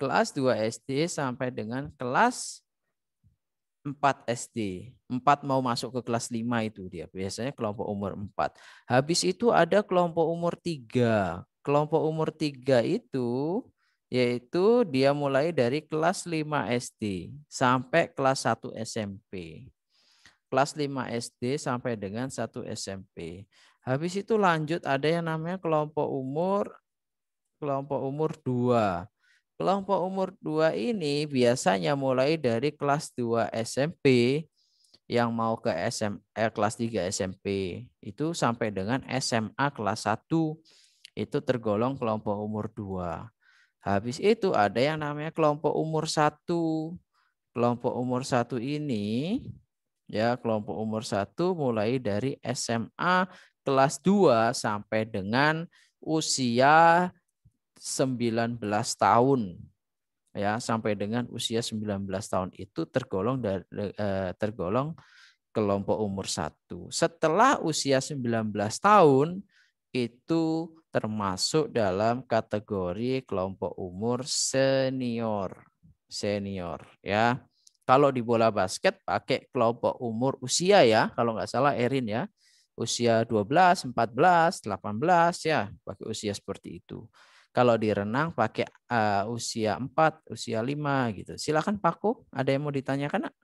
Kelas 2 SD sampai dengan kelas 4 SD. 4 mau masuk ke kelas 5 itu dia. Biasanya kelompok umur 4. Habis itu ada kelompok umur 3. Kelompok umur 3 itu yaitu dia mulai dari kelas 5 SD sampai kelas 1 SMP. Kelas 5 SD sampai dengan 1 SMP. Habis itu lanjut ada yang namanya kelompok umur kelompok umur 2. Kelompok umur 2 ini biasanya mulai dari kelas 2 SMP yang mau ke SM, eh, kelas 3 SMP itu sampai dengan SMA kelas 1 itu tergolong kelompok umur 2. Habis itu ada yang namanya kelompok umur 1. Kelompok umur 1 ini ya kelompok umur 1 mulai dari SMA kelas 2 sampai dengan usia 19 tahun ya sampai dengan usia 19 tahun itu tergolong dari eh, tergolong kelompok umur satu. Setelah usia 19 tahun itu termasuk dalam kategori kelompok umur senior. Senior ya. Kalau di bola basket pakai kelompok umur usia ya, kalau nggak salah Erin ya. Usia 12, 14, 18 ya, pakai usia seperti itu. Kalau di renang pakai uh, usia 4, usia 5 gitu. Silakan Paku, ada yang mau ditanyakan? Nak?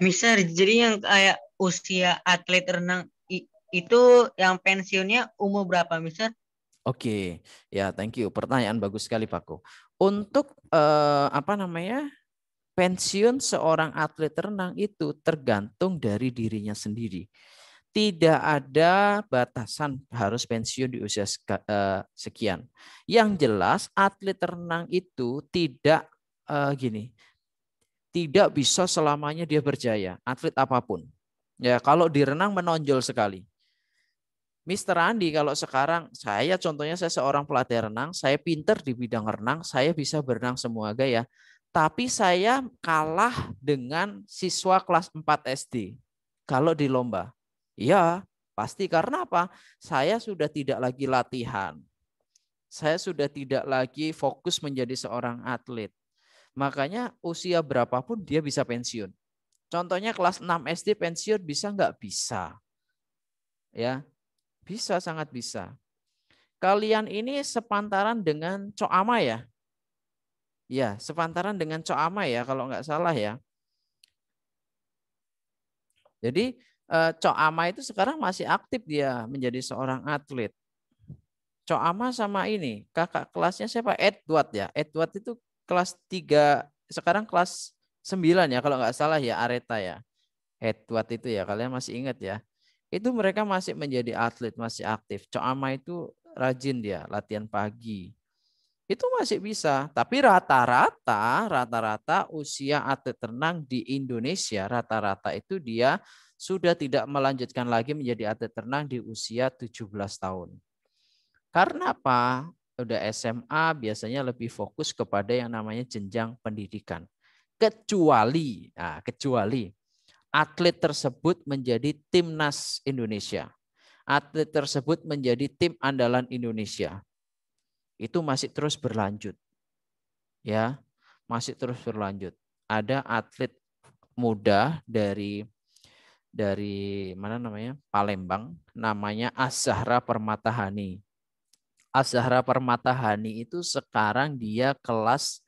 Mister, jadi yang kayak usia atlet renang itu yang pensiunnya umur berapa, Mister? Oke, ya thank you. Pertanyaan bagus sekali, Paku. Untuk uh, apa namanya? Pensiun seorang atlet renang itu tergantung dari dirinya sendiri tidak ada batasan harus pensiun di usia eh, sekian. Yang jelas atlet renang itu tidak uh, gini, tidak bisa selamanya dia berjaya. Atlet apa pun. Ya kalau di renang menonjol sekali. Mr. Andi kalau sekarang saya contohnya saya seorang pelatih renang, saya pinter di bidang renang, saya bisa berenang semua gaya. Tapi saya kalah dengan siswa kelas 4 SD kalau di lomba. Iya, pasti karena apa? Saya sudah tidak lagi latihan. Saya sudah tidak lagi fokus menjadi seorang atlet. Makanya usia berapapun dia bisa pensiun. Contohnya kelas 6 SD pensiun bisa nggak? Bisa. Ya, bisa, sangat bisa. Kalian ini sepantaran dengan Coama ya? Ya, sepantaran dengan Coama ya kalau nggak salah ya. Jadi eh, Coama itu sekarang masih aktif dia menjadi seorang atlet. Coama sama ini, kakak kelasnya siapa? Edward ya. Edward itu kelas 3, sekarang kelas 9 ya kalau nggak salah ya Areta ya. Edward itu ya, kalian masih ingat ya. Itu mereka masih menjadi atlet, masih aktif. Coama itu rajin dia, latihan pagi itu masih bisa. Tapi rata-rata, rata-rata usia atlet renang di Indonesia, rata-rata itu dia sudah tidak melanjutkan lagi menjadi atlet renang di usia 17 tahun. Karena apa? Udah SMA biasanya lebih fokus kepada yang namanya jenjang pendidikan. Kecuali, nah, kecuali atlet tersebut menjadi timnas Indonesia. Atlet tersebut menjadi tim andalan Indonesia itu masih terus berlanjut. Ya, masih terus berlanjut. Ada atlet muda dari dari mana namanya? Palembang, namanya Azahra Permatahani. Azahra Permatahani itu sekarang dia kelas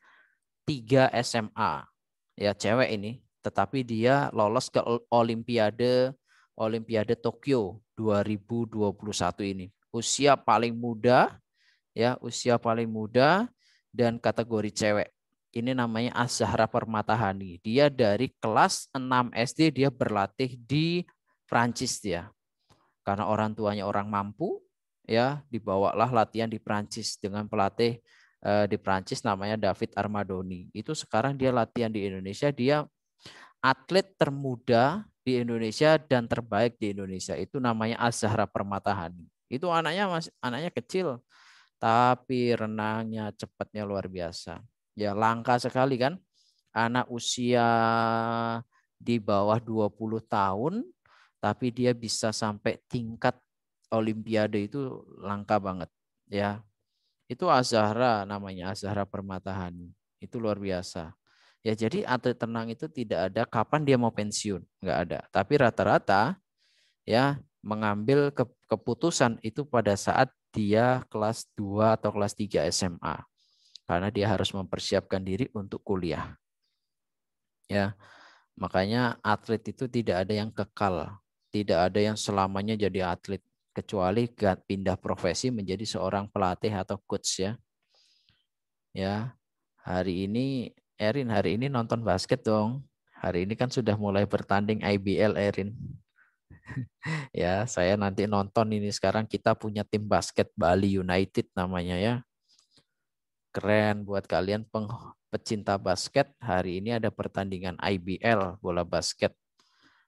3 SMA. Ya, cewek ini, tetapi dia lolos ke Olimpiade Olimpiade Tokyo 2021 ini. Usia paling muda ya usia paling muda dan kategori cewek. Ini namanya Azhara Permatahani. Dia dari kelas 6 SD dia berlatih di Prancis dia. Karena orang tuanya orang mampu, ya dibawalah latihan di Prancis dengan pelatih eh, di Prancis namanya David Armadoni. Itu sekarang dia latihan di Indonesia, dia atlet termuda di Indonesia dan terbaik di Indonesia. Itu namanya Azhara Permatahani. Itu anaknya masih anaknya kecil, tapi renangnya cepatnya luar biasa. Ya langka sekali kan anak usia di bawah 20 tahun tapi dia bisa sampai tingkat olimpiade itu langka banget ya. Itu Azahra namanya Azahra Permatahani. Itu luar biasa. Ya jadi atlet tenang itu tidak ada kapan dia mau pensiun, nggak ada. Tapi rata-rata ya mengambil keputusan itu pada saat dia kelas 2 atau kelas 3 SMA. Karena dia harus mempersiapkan diri untuk kuliah. Ya. Makanya atlet itu tidak ada yang kekal, tidak ada yang selamanya jadi atlet kecuali pindah profesi menjadi seorang pelatih atau coach ya. Ya. Hari ini Erin hari ini nonton basket dong. Hari ini kan sudah mulai bertanding IBL Erin. ya, saya nanti nonton ini sekarang kita punya tim basket Bali United namanya ya. Keren buat kalian peng pecinta basket. Hari ini ada pertandingan IBL bola basket.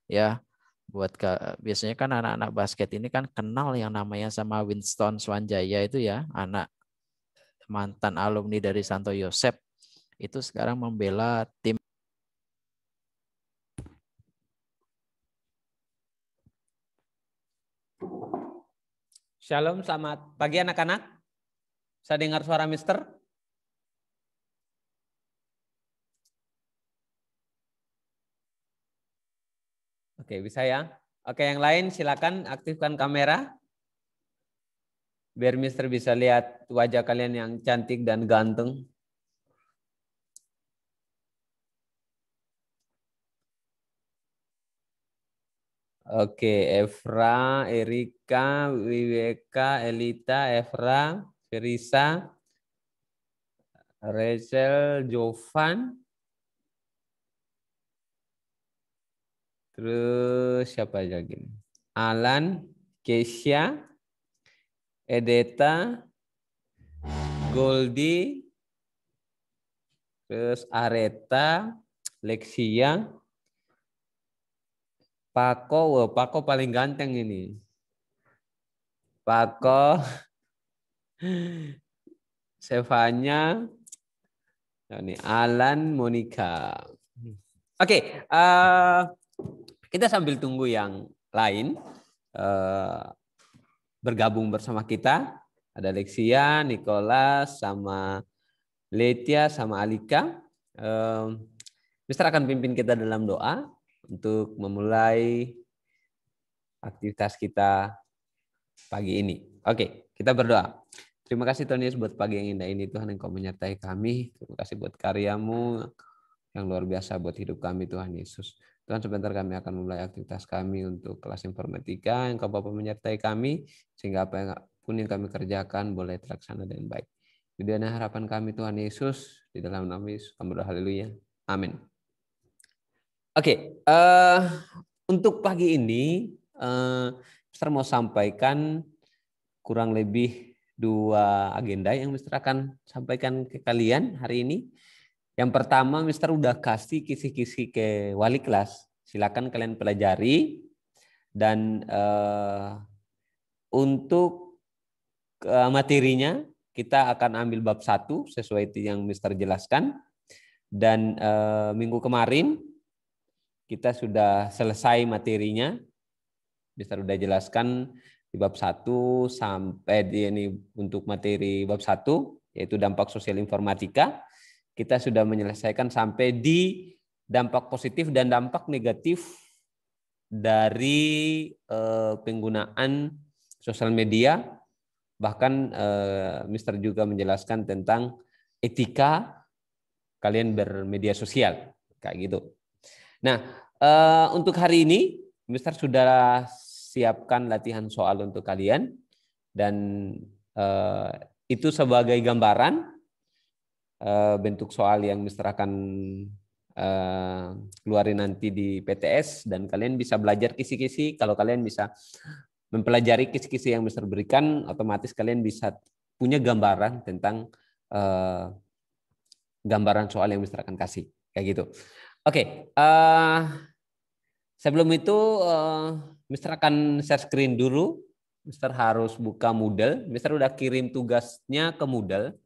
Ya, buat ke, biasanya kan anak-anak basket ini kan kenal yang namanya sama Winston Swanjaya itu ya, anak mantan alumni dari Santo Yosep. Itu sekarang membela tim Shalom, selamat pagi anak-anak. Saya dengar suara Mister. Oke, bisa ya. Oke, yang lain silakan aktifkan kamera. Biar Mister bisa lihat wajah kalian yang cantik dan ganteng. Oke, Evra, Erika, Wiweka, Elita, Evra, Ferisa, Rachel, Jovan. Terus siapa lagi? Alan, Kesia, Edeta, Goldie, terus Areta, Lexia, Pako, wah, Pako paling ganteng ini. Pako, Sevanya, ini Alan, Monica. Oke, eh, kita sambil tunggu yang lain eh, bergabung bersama kita. Ada Lexia, Nicholas, sama Letia, sama Alika. Mister akan pimpin kita dalam doa untuk memulai aktivitas kita pagi ini. Oke, kita berdoa. Terima kasih Tuhan Yesus buat pagi yang indah ini Tuhan Engkau menyertai kami. Terima kasih buat karyamu yang luar biasa buat hidup kami Tuhan Yesus. Tuhan sebentar kami akan mulai aktivitas kami untuk kelas informatika yang kau Bapak menyertai kami sehingga apa yang pun yang kami kerjakan boleh terlaksana dengan baik. Di harapan kami Tuhan Yesus di dalam nama Yesus kami berdoa haleluya. Amin. Oke, okay, uh, eh, untuk pagi ini uh, mau sampaikan kurang lebih dua agenda yang Mister akan sampaikan ke kalian hari ini. Yang pertama, Mister udah kasih kisi-kisi ke wali kelas. Silakan kalian pelajari dan uh, untuk uh, materinya kita akan ambil bab satu sesuai yang Mister jelaskan. Dan uh, minggu kemarin kita sudah selesai materinya. Mister sudah jelaskan di bab satu sampai di ini untuk materi bab satu yaitu dampak sosial informatika kita sudah menyelesaikan sampai di dampak positif dan dampak negatif dari eh, penggunaan sosial media bahkan eh, Mister juga menjelaskan tentang etika kalian bermedia sosial kayak gitu. Nah, eh, untuk hari ini Mister sudah siapkan latihan soal untuk kalian dan itu sebagai gambaran bentuk soal yang Mister akan uh, keluarin nanti di PTS dan kalian bisa belajar kisi-kisi. Kalau kalian bisa mempelajari kisi-kisi yang Mister berikan, otomatis kalian bisa punya gambaran tentang uh, gambaran soal yang Mister akan kasih. Kayak gitu. Oke, okay, sebelum itu Mister akan share screen dulu. Mister harus buka Moodle. Mister udah kirim tugasnya ke Moodle.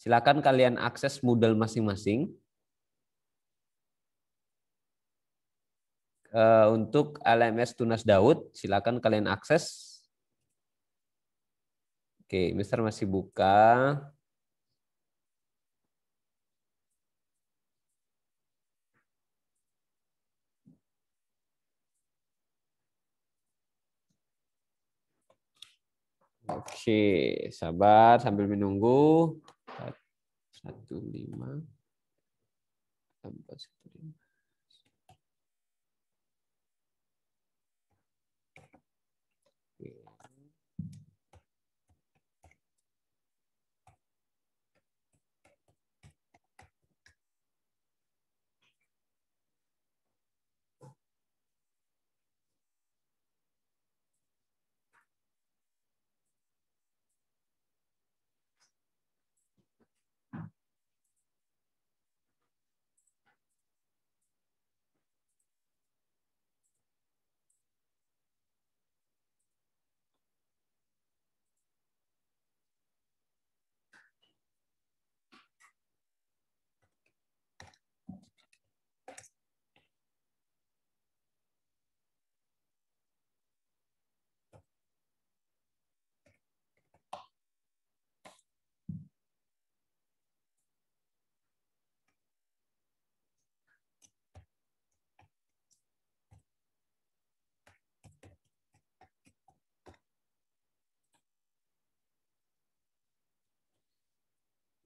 Silakan kalian akses Moodle masing-masing. Eh, untuk LMS Tunas Daud, silakan kalian akses. Oke, Mister masih buka. Oke, sabar sambil menunggu satu lima empat satu lima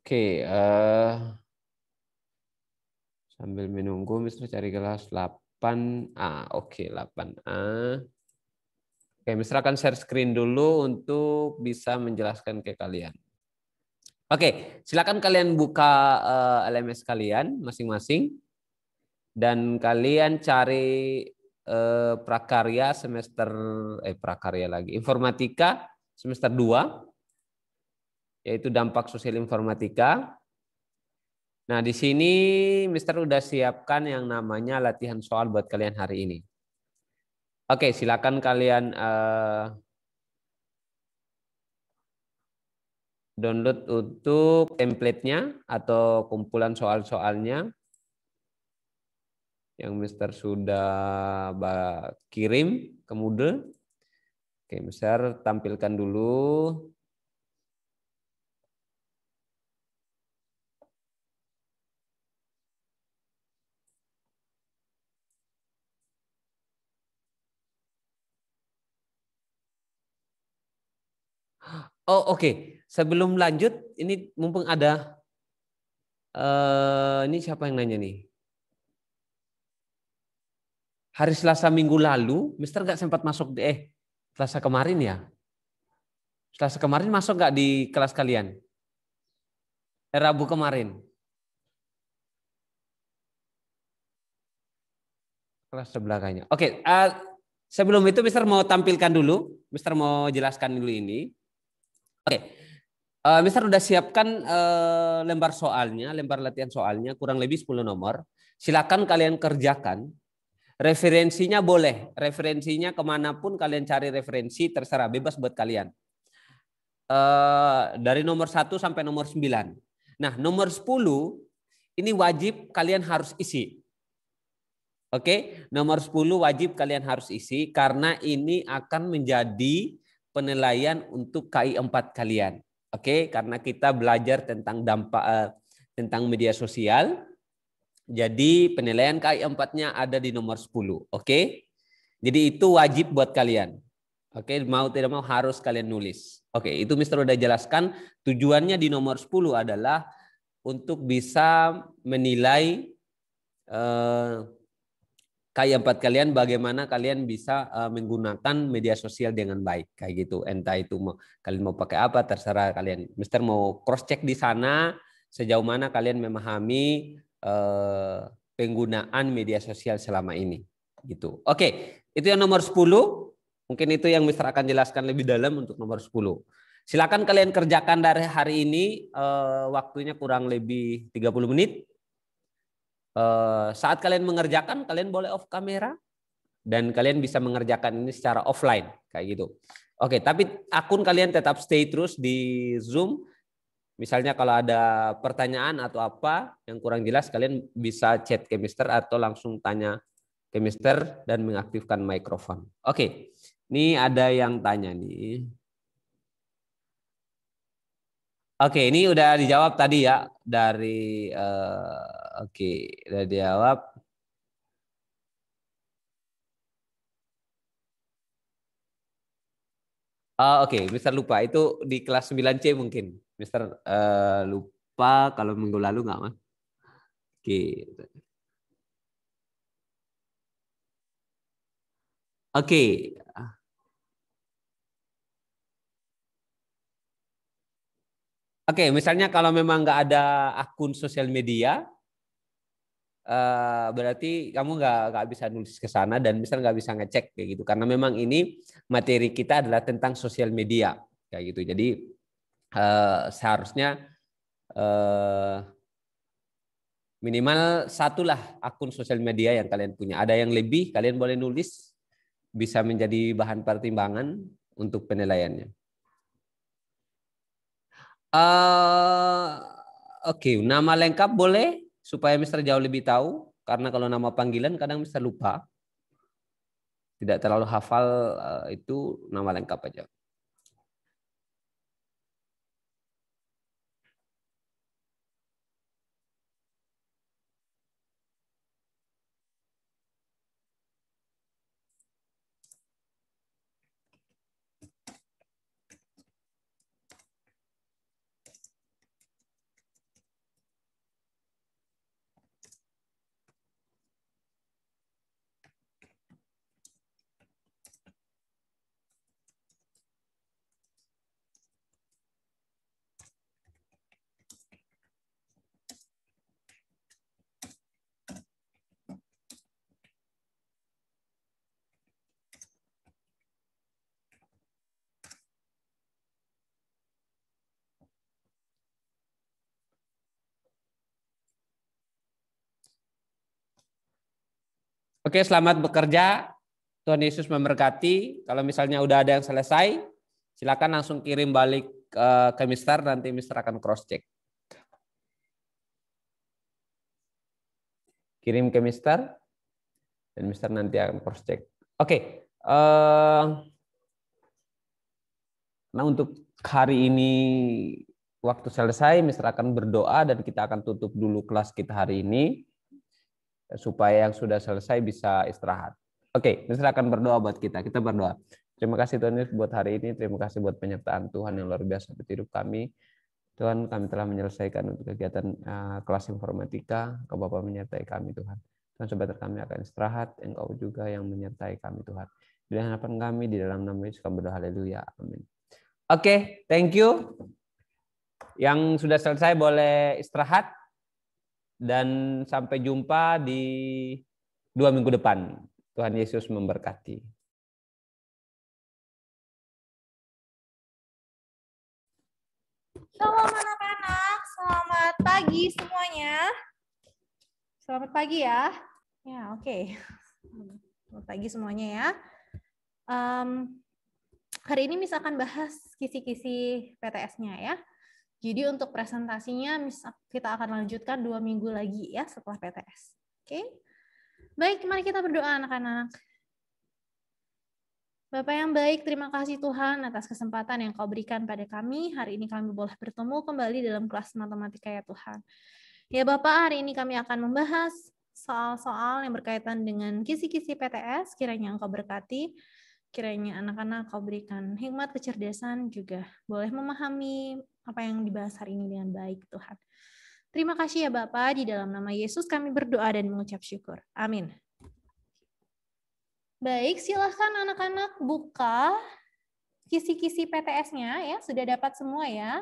Oke, uh, sambil menunggu Mister cari kelas 8A. Oke, 8A. Oke, Mister akan share screen dulu untuk bisa menjelaskan ke kalian. Oke, silakan kalian buka uh, eh, LMS kalian masing-masing dan kalian cari uh, prakarya semester eh prakarya lagi, informatika semester 2 yaitu dampak sosial informatika. Nah, di sini Mister udah siapkan yang namanya latihan soal buat kalian hari ini. Oke, silakan kalian uh, download untuk template-nya atau kumpulan soal-soalnya yang Mister sudah kirim ke Moodle. Oke, Mister tampilkan dulu. Oh oke, okay. sebelum lanjut ini mumpung ada uh, ini siapa yang nanya nih? Hari Selasa minggu lalu, Mister nggak sempat masuk di eh Selasa kemarin ya? Selasa kemarin masuk nggak di kelas kalian? Eh, Rabu kemarin. Kelas sebelahnya. Oke, okay, uh, sebelum itu Mister mau tampilkan dulu, Mister mau jelaskan dulu ini. Oke. Uh, Mister udah siapkan uh, lembar soalnya, lembar latihan soalnya kurang lebih 10 nomor. Silakan kalian kerjakan. Referensinya boleh, referensinya ke mana pun kalian cari referensi terserah bebas buat kalian. Uh, dari nomor 1 sampai nomor 9. Nah nomor 10 ini wajib kalian harus isi. Oke, nomor 10 wajib kalian harus isi karena ini akan menjadi penilaian untuk KI 4 kalian. Oke, karena kita belajar tentang dampak uh, tentang media sosial. Jadi penilaian KI 4-nya ada di nomor 10. Oke. Jadi itu wajib buat kalian. Oke, mau tidak mau harus kalian nulis. Oke, itu Mister udah jelaskan tujuannya di nomor 10 adalah untuk bisa menilai uh, kayak empat kalian bagaimana kalian bisa uh, menggunakan media sosial dengan baik? Kayak gitu. Entah itu mau kalian mau pakai apa terserah kalian. Mister mau cross check di sana sejauh mana kalian memahami uh, penggunaan media sosial selama ini. Gitu. Oke itu yang nomor 10 mungkin itu yang Mister akan jelaskan lebih dalam untuk nomor 10 silakan kalian kerjakan dari hari ini uh, waktunya kurang lebih 30 menit. Eh, saat kalian mengerjakan kalian boleh off kamera dan kalian bisa mengerjakan ini secara offline kayak gitu. Oke, tapi akun kalian tetap stay terus di Zoom. Misalnya kalau ada pertanyaan atau apa yang kurang jelas kalian bisa chat ke Mister atau langsung tanya ke Mister dan mengaktifkan mikrofon. Oke. Ini ada yang tanya nih. Oke, ini udah dijawab tadi ya dari uh, Oke, udah dijawab. Oh, Oke, okay. Mister lupa itu di kelas 9C mungkin. Mister uh, lupa kalau minggu lalu nggak mah. Oke. Oke. Oke, misalnya kalau memang nggak ada akun sosial media, uh, berarti kamu nggak nggak bisa nulis ke sana dan misalnya nggak bisa ngecek kayak gitu. Karena memang ini materi kita adalah tentang sosial media kayak gitu. Jadi uh, seharusnya uh, minimal satulah akun sosial media yang kalian punya. Ada yang lebih kalian boleh nulis bisa menjadi bahan pertimbangan untuk penilaiannya uh, oke okay. nama lengkap boleh supaya Mister jauh lebih tahu karena kalau nama panggilan kadang Mister lupa. Tidak terlalu hafal eh, itu nama lengkap aja. Oke, selamat bekerja. Tuhan Yesus memberkati. Kalau misalnya udah ada yang selesai, silakan langsung kirim balik uh, ke Mister nanti Mister akan cross check. Kirim ke Mister dan Mister nanti akan cross check. Oke. Uh, nah untuk hari ini waktu selesai Mister akan berdoa dan kita akan tutup dulu kelas kita hari ini supaya yang sudah selesai bisa istirahat. Oke, okay, akan berdoa buat kita. Kita berdoa. Terima kasih Tuhan Yesus buat hari ini. Terima kasih buat penyertaan Tuhan yang luar biasa di hidup kami. Tuhan, kami telah menyelesaikan untuk kegiatan uh, kelas informatika. Kau Bapak menyertai kami, Tuhan. Tuhan, sebentar kami akan istirahat. Engkau juga yang menyertai kami, Tuhan. Di hadapan kami, di dalam nama Yesus kami berdoa. Haleluya. Amin. Oke, okay, thank you. Yang sudah selesai boleh istirahat. Dan sampai jumpa di dua minggu depan. Tuhan Yesus memberkati. Shalom anak-anak, selamat pagi semuanya. Selamat pagi ya. Ya oke. Okay. Selamat pagi semuanya ya. Um, hari ini misalkan bahas kisi-kisi PTS-nya ya. Jadi untuk presentasinya kita akan lanjutkan dua minggu lagi ya setelah PTS. Oke. Baik, mari kita berdoa anak-anak. Bapak yang baik, terima kasih Tuhan atas kesempatan yang kau berikan pada kami. Hari ini kami boleh bertemu kembali dalam kelas matematika ya Tuhan. Ya Bapak, hari ini kami akan membahas soal-soal yang berkaitan dengan kisi-kisi PTS. Kiranya Engkau berkati, kiranya anak-anak kau berikan hikmat, kecerdasan, juga boleh memahami apa yang dibahas hari ini dengan baik Tuhan. Terima kasih ya Bapak, di dalam nama Yesus kami berdoa dan mengucap syukur. Amin. Baik, silahkan anak-anak buka kisi-kisi PTS-nya ya, sudah dapat semua ya.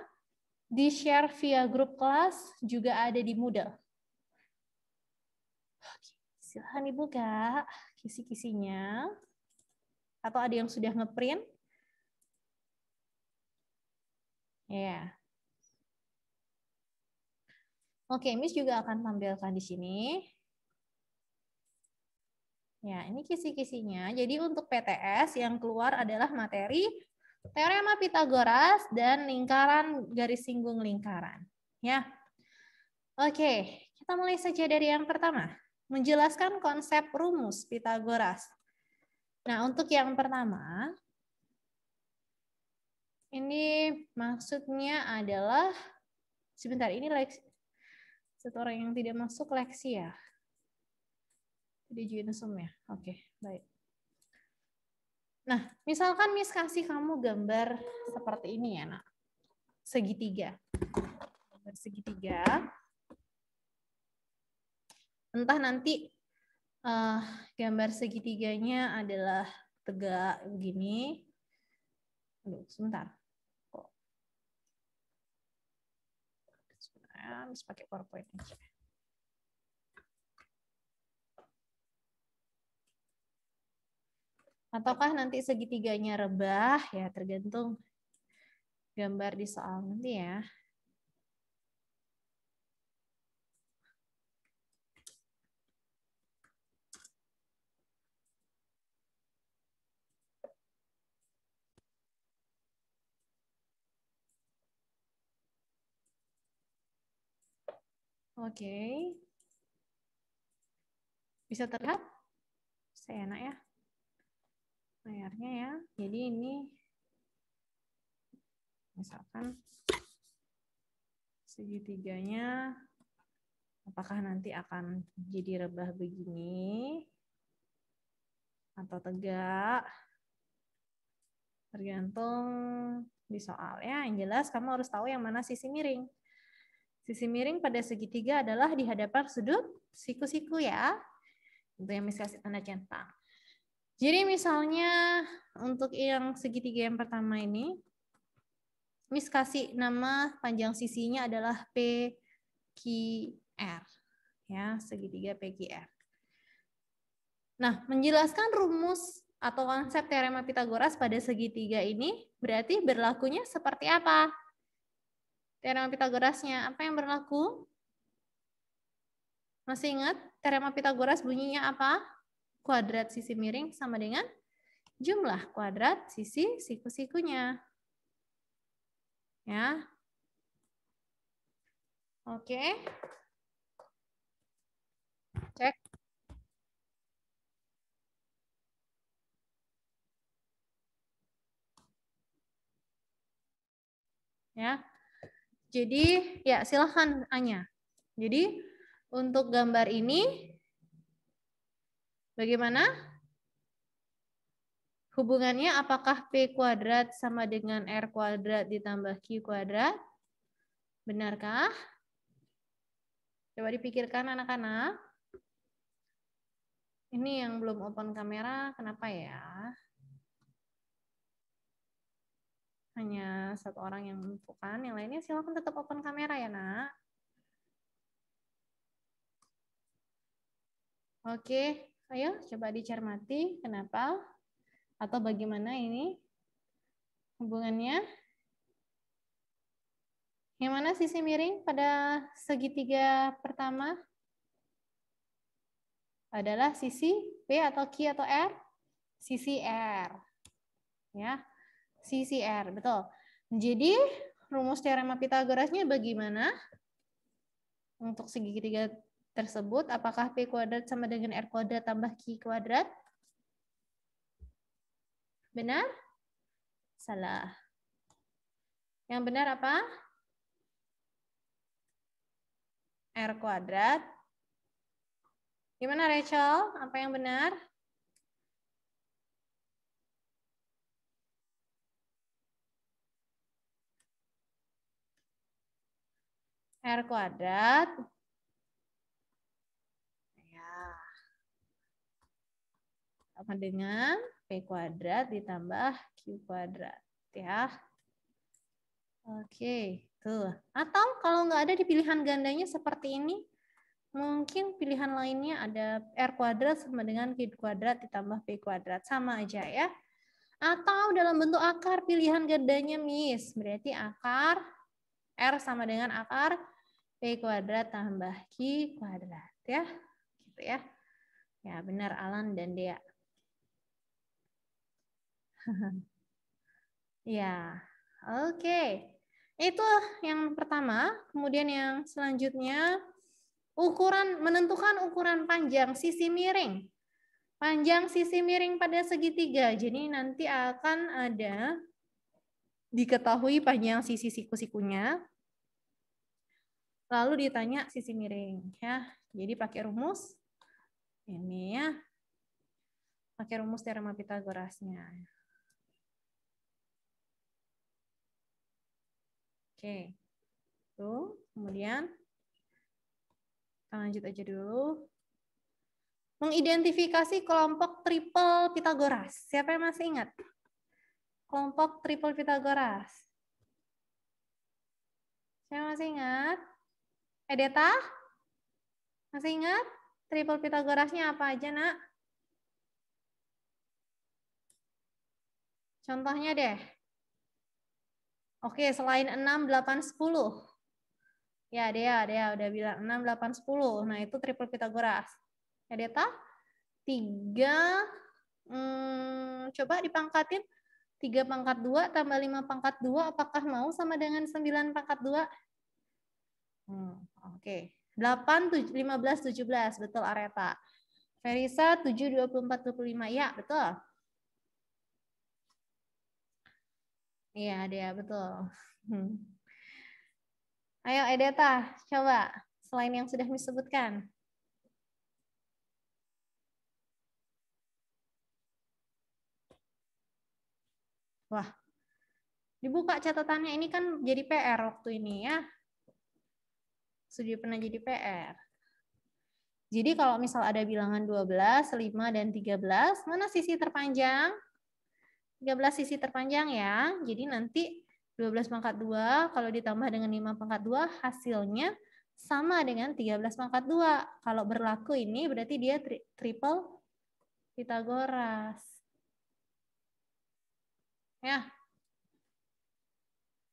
Di-share via grup kelas, juga ada di Moodle. Silahkan dibuka kisi-kisinya. Atau ada yang sudah ngeprint? Ya. Yeah. Oke, Miss juga akan tampilkan di sini. Ya, ini kisi-kisinya. Jadi untuk PTS yang keluar adalah materi teorema Pitagoras dan lingkaran garis singgung lingkaran. Ya. Oke, kita mulai saja dari yang pertama. Menjelaskan konsep rumus Pitagoras. Nah, untuk yang pertama, ini maksudnya adalah sebentar ini leksi satu orang yang tidak masuk leksi ya di Juinsum ya. Oke, baik. Nah, misalkan Miss kasih kamu gambar seperti ini ya, nak. Segitiga. Gambar segitiga. Entah nanti uh, gambar segitiganya adalah tegak begini. Aduh, sebentar. Kok. Miss pakai PowerPoint aja. Ataukah nanti segitiganya rebah? Ya, tergantung gambar di soal nanti ya. Oke. Bisa terlihat? Saya enak ya layarnya ya. Jadi ini misalkan segitiganya apakah nanti akan jadi rebah begini atau tegak tergantung di soal ya yang jelas kamu harus tahu yang mana sisi miring sisi miring pada segitiga adalah di hadapan sudut siku-siku ya itu yang misalnya tanda centang jadi misalnya untuk yang segitiga yang pertama ini, Miss kasih nama panjang sisinya adalah PQR. Ya, segitiga PQR. Nah, menjelaskan rumus atau konsep teorema Pitagoras pada segitiga ini berarti berlakunya seperti apa? Teorema Pitagorasnya apa yang berlaku? Masih ingat teorema Pitagoras bunyinya apa? kuadrat sisi miring sama dengan jumlah kuadrat sisi siku-sikunya. Ya. Oke. Cek. Ya. Jadi, ya silahkan Anya. Jadi, untuk gambar ini, bagaimana? Hubungannya apakah P kuadrat sama dengan R kuadrat ditambah Q kuadrat? Benarkah? Coba dipikirkan anak-anak. Ini yang belum open kamera, kenapa ya? Hanya satu orang yang menentukan, yang lainnya silakan tetap open kamera ya nak. Oke, ayo coba dicermati kenapa atau bagaimana ini hubungannya. Yang mana sisi miring pada segitiga pertama? Adalah sisi P atau Q atau R? Sisi R. Ya, sisi R, betul. Jadi rumus teorema Pitagorasnya bagaimana? Untuk segitiga tersebut, apakah P kuadrat sama dengan R kuadrat tambah Q kuadrat? Benar? Salah. Yang benar apa? R kuadrat. Gimana Rachel? Apa yang benar? R kuadrat. Ya. Sama dengan P kuadrat ditambah Q kuadrat. Ya. Oke, tuh. Atau kalau nggak ada di pilihan gandanya seperti ini, mungkin pilihan lainnya ada R kuadrat sama dengan Q kuadrat ditambah P kuadrat. Sama aja ya. Atau dalam bentuk akar pilihan gandanya Miss. Berarti akar R sama dengan akar P kuadrat tambah Q kuadrat. Ya, gitu ya. Ya, benar Alan dan Dea. ya, oke. Okay. Itu yang pertama. Kemudian yang selanjutnya, ukuran menentukan ukuran panjang sisi miring. Panjang sisi miring pada segitiga. Jadi nanti akan ada diketahui panjang sisi siku-sikunya. Lalu ditanya sisi miring. ya. Jadi pakai rumus ini ya. Pakai rumus teorema Pitagorasnya. Oke. Tuh, kemudian kita lanjut aja dulu. Mengidentifikasi kelompok triple Pitagoras. Siapa yang masih ingat? Kelompok triple Pitagoras. Siapa masih ingat? Edeta? Masih ingat? Triple Pitagorasnya apa aja, nak? Contohnya deh. Oke, selain 6, 8, 10. Ya, dia, dia udah bilang 6, 8, 10. Nah, itu triple Pitagoras. Ya, Deta? 3, hmm, coba dipangkatin. 3 pangkat 2 tambah 5 pangkat 2, apakah mau sama dengan 9 pangkat 2? Hmm, Oke. 8, 7, 15, 17. Betul, Areta. Verisa, 7, 24, 25. Ya, betul. Iya, dia betul. Hmm. Ayo Edeta, coba selain yang sudah disebutkan. Wah, dibuka catatannya ini kan jadi PR waktu ini ya. Sudah pernah jadi PR. Jadi kalau misal ada bilangan 12, 5, dan 13, mana sisi terpanjang? 13 sisi terpanjang ya. Jadi nanti 12 pangkat 2 kalau ditambah dengan 5 pangkat 2 hasilnya sama dengan 13 pangkat 2. Kalau berlaku ini berarti dia tri triple Pitagoras. Ya.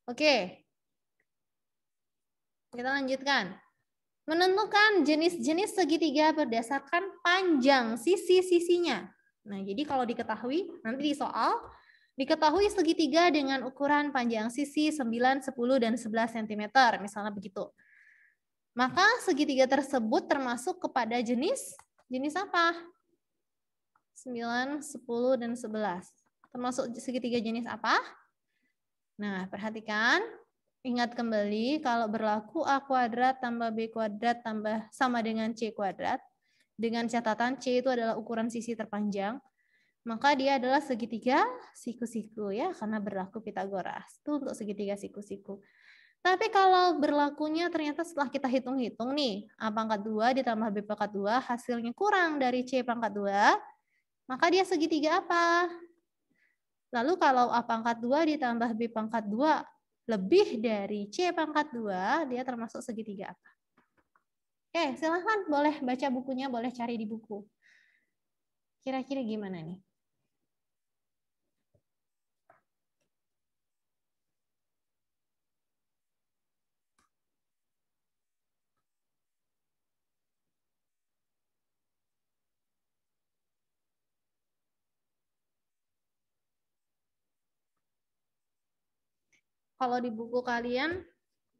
Oke. Kita lanjutkan. Menentukan jenis-jenis segitiga berdasarkan panjang sisi-sisinya. Nah, jadi kalau diketahui nanti di soal Diketahui segitiga dengan ukuran panjang sisi 9, 10, dan 11 cm, misalnya begitu. Maka segitiga tersebut termasuk kepada jenis jenis apa? 9, 10, dan 11. Termasuk segitiga jenis apa? Nah, perhatikan. Ingat kembali kalau berlaku A kuadrat tambah B kuadrat tambah sama dengan C kuadrat. Dengan catatan C itu adalah ukuran sisi terpanjang maka dia adalah segitiga siku-siku ya karena berlaku Pitagoras. Itu untuk segitiga siku-siku. Tapi kalau berlakunya ternyata setelah kita hitung-hitung nih, A pangkat 2 ditambah B pangkat 2 hasilnya kurang dari C pangkat 2, maka dia segitiga apa? Lalu kalau A pangkat 2 ditambah B pangkat 2 lebih dari C pangkat 2, dia termasuk segitiga apa? Oke, silahkan boleh baca bukunya, boleh cari di buku. Kira-kira gimana nih? Kalau di buku kalian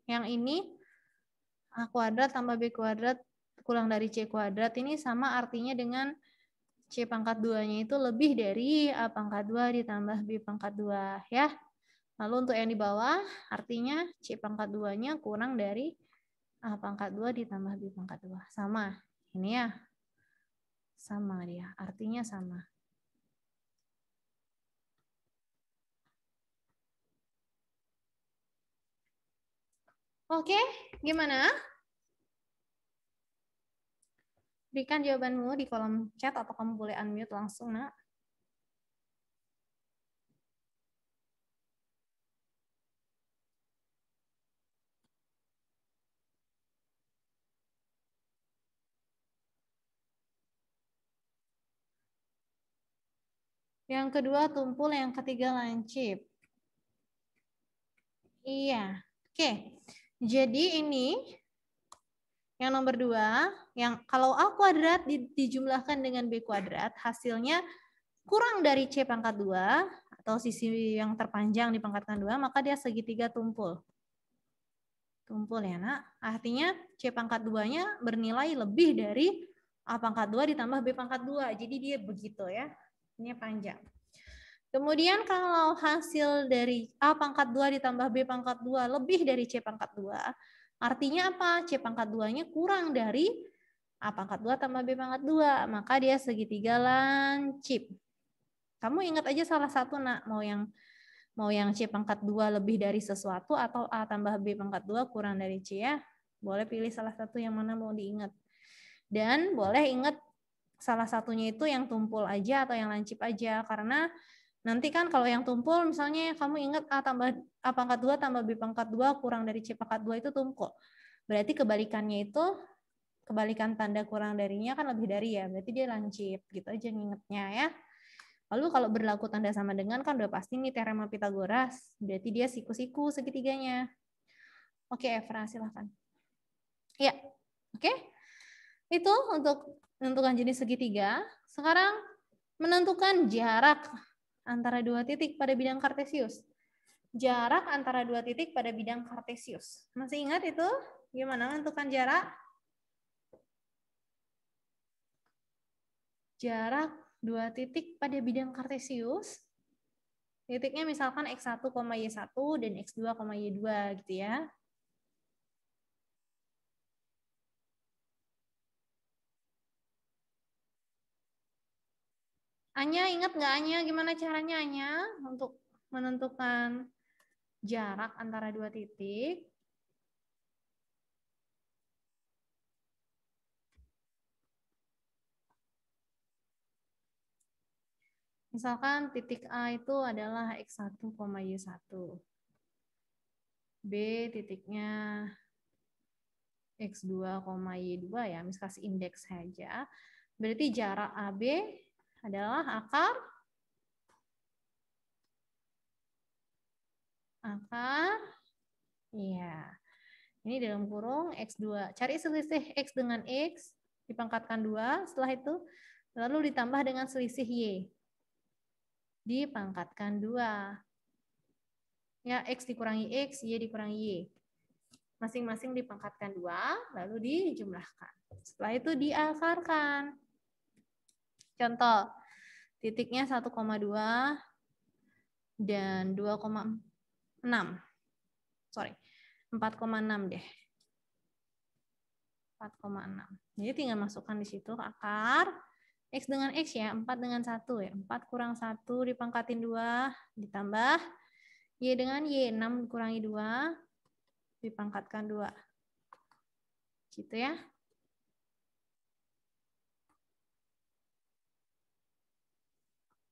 yang ini A kuadrat tambah B kuadrat kurang dari C kuadrat ini sama artinya dengan C pangkat 2-nya itu lebih dari A pangkat 2 ditambah B pangkat 2 ya. Lalu untuk yang di bawah artinya C pangkat 2-nya kurang dari A pangkat 2 ditambah B pangkat 2. Sama. Ini ya. Sama dia. Artinya sama. Oke, gimana? Berikan jawabanmu di kolom chat atau kamu boleh unmute langsung, nak. Yang kedua tumpul, yang ketiga lancip. Iya, oke. Jadi ini yang nomor dua, yang kalau A kuadrat dijumlahkan dengan B kuadrat, hasilnya kurang dari C pangkat 2, atau sisi yang terpanjang dipangkatkan 2, maka dia segitiga tumpul. Tumpul ya nak. Artinya C pangkat 2-nya bernilai lebih dari A pangkat 2 ditambah B pangkat 2. Jadi dia begitu ya. Ini panjang. Kemudian kalau hasil dari A pangkat 2 ditambah B pangkat 2 lebih dari C pangkat 2, artinya apa? C pangkat 2-nya kurang dari A pangkat 2 tambah B pangkat 2, maka dia segitiga lancip. Kamu ingat aja salah satu nak, mau yang mau yang C pangkat 2 lebih dari sesuatu atau A tambah B pangkat 2 kurang dari C ya. Boleh pilih salah satu yang mana mau diingat. Dan boleh ingat salah satunya itu yang tumpul aja atau yang lancip aja karena Nanti kan kalau yang tumpul misalnya kamu ingat A tambah A pangkat 2 tambah B pangkat 2 kurang dari C pangkat 2 itu tumpul. Berarti kebalikannya itu kebalikan tanda kurang darinya kan lebih dari ya. Berarti dia lancip gitu aja ngingetnya ya. Lalu kalau berlaku tanda sama dengan kan udah pasti nih teorema Pitagoras. Berarti dia siku-siku segitiganya. Oke, Evra silahkan. Ya, oke. Itu untuk menentukan jenis segitiga. Sekarang menentukan jarak antara dua titik pada bidang kartesius. Jarak antara dua titik pada bidang kartesius. Masih ingat itu? Gimana menentukan jarak? Jarak dua titik pada bidang kartesius. Titiknya misalkan X1, Y1 dan X2, Y2 gitu ya. Anya ingat nggak Anya gimana caranya Anya untuk menentukan jarak antara dua titik? Misalkan titik A itu adalah X1, Y1. B titiknya X2, Y2 ya, misalkan indeks saja. Berarti jarak AB adalah akar akar iya ini dalam kurung X2 cari selisih X dengan X dipangkatkan 2 setelah itu lalu ditambah dengan selisih Y dipangkatkan 2. Ya, X dikurangi X, Y dikurangi Y. Masing-masing dipangkatkan 2, lalu dijumlahkan. Setelah itu diakarkan. Contoh, titiknya 1,2 dan 2,6. Sorry, 4,6 deh. 4,6. Jadi tinggal masukkan di situ akar. X dengan X ya, 4 dengan 1 ya. 4 kurang 1 dipangkatin 2, ditambah Y dengan Y, 6 dikurangi 2, dipangkatkan 2. Gitu ya.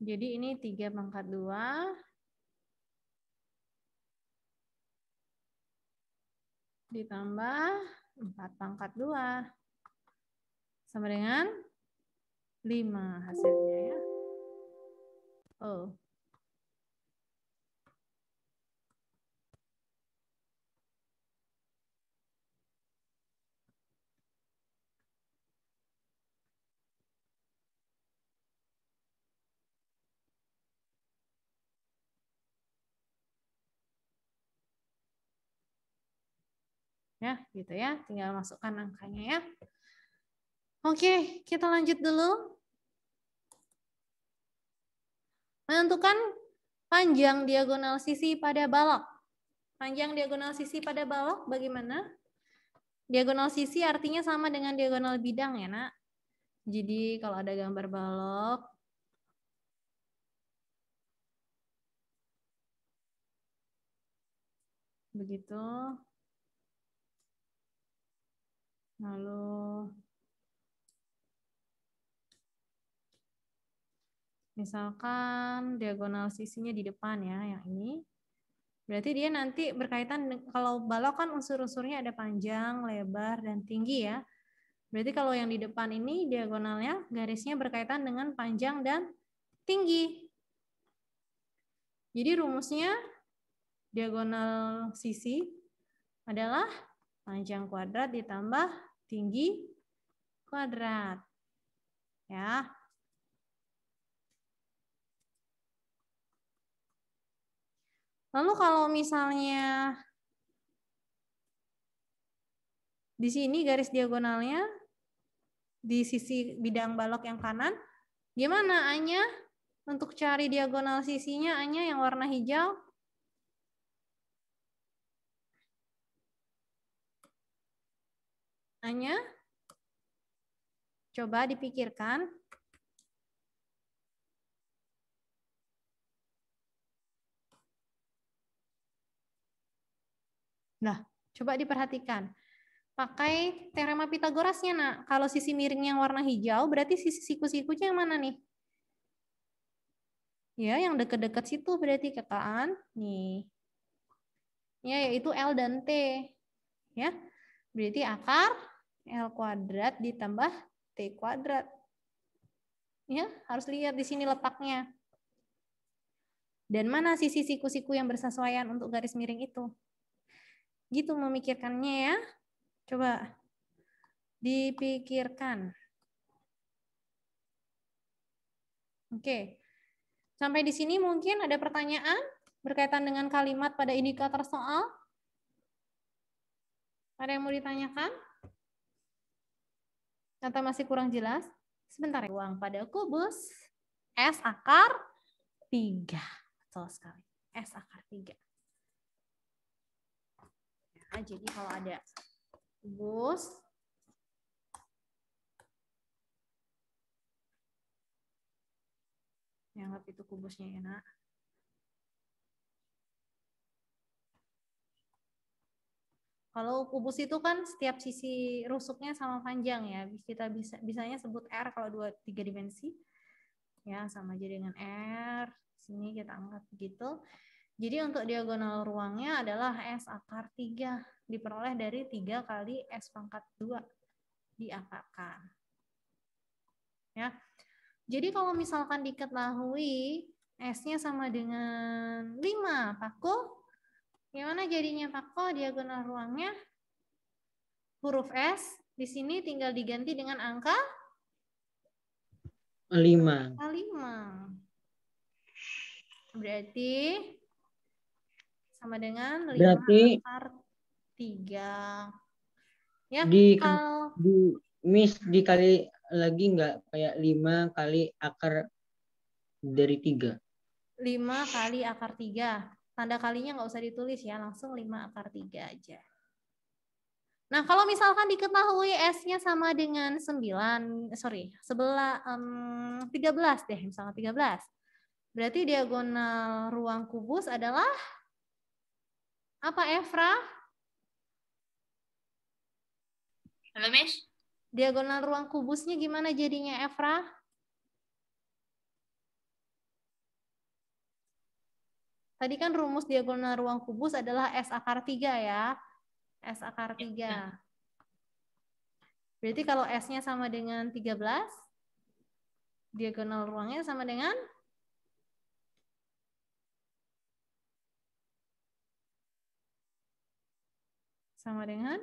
Jadi ini 3 pangkat 2. Ditambah 4 pangkat 2. Sama dengan 5 hasilnya ya. Oh. Ya, gitu ya. Tinggal masukkan angkanya ya. Oke, kita lanjut dulu. Menentukan panjang diagonal sisi pada balok. Panjang diagonal sisi pada balok bagaimana? Diagonal sisi artinya sama dengan diagonal bidang ya, Nak. Jadi kalau ada gambar balok, begitu. Lalu misalkan diagonal sisinya di depan ya, yang ini. Berarti dia nanti berkaitan kalau balok kan unsur-unsurnya ada panjang, lebar, dan tinggi ya. Berarti kalau yang di depan ini diagonalnya garisnya berkaitan dengan panjang dan tinggi. Jadi rumusnya diagonal sisi adalah panjang kuadrat ditambah tinggi kuadrat. Ya. Lalu kalau misalnya di sini garis diagonalnya di sisi bidang balok yang kanan, gimana A-nya? Untuk cari diagonal sisinya A-nya yang warna hijau Hanya coba dipikirkan. Nah, coba diperhatikan. Pakai teorema Pitagorasnya, nak. Kalau sisi miringnya yang warna hijau, berarti sisi siku-sikunya yang mana nih? Ya, yang dekat-dekat situ berarti kan? Nih. Ya, yaitu L dan T. Ya. Berarti akar L kuadrat ditambah T kuadrat. Ya, harus lihat di sini letaknya. Dan mana sisi siku-siku yang bersesuaian untuk garis miring itu. Gitu memikirkannya ya. Coba dipikirkan. Oke. Sampai di sini mungkin ada pertanyaan berkaitan dengan kalimat pada indikator soal. Ada yang mau ditanyakan? Atau masih kurang jelas? Sebentar, uang pada kubus S akar 3. Betul sekali. S akar 3. Ya, jadi kalau ada kubus Anggap itu kubusnya ya, Kalau kubus itu kan setiap sisi rusuknya sama panjang ya. Kita bisa bisanya sebut R kalau dua tiga dimensi. Ya, sama aja dengan R. Sini kita angkat begitu. Jadi untuk diagonal ruangnya adalah S akar 3. Diperoleh dari 3 kali S pangkat 2. Diakarkan. Ya. Jadi kalau misalkan diketahui S-nya sama dengan 5, Paku Gimana jadinya Pak Ko diagonal ruangnya? Huruf S di sini tinggal diganti dengan angka 5. 5. Berarti sama dengan 5 Berarti- akar 3. Ya, Di- kalau Di Miss dikali lagi nggak kayak 5 kali akar dari 3. 5 kali akar 3. Tanda kalinya nggak usah ditulis ya, langsung 5 akar 3 aja. Nah, kalau misalkan diketahui S-nya sama dengan 9, sorry, sebelah em, 13 deh, misalnya 13. Berarti diagonal ruang kubus adalah apa, Efra? Halo, Miss. Diagonal ruang kubusnya gimana jadinya, Efra? Tadi kan rumus diagonal ruang kubus adalah S akar 3 ya. S akar 3. Berarti kalau S-nya sama dengan 13, diagonal ruangnya sama dengan sama dengan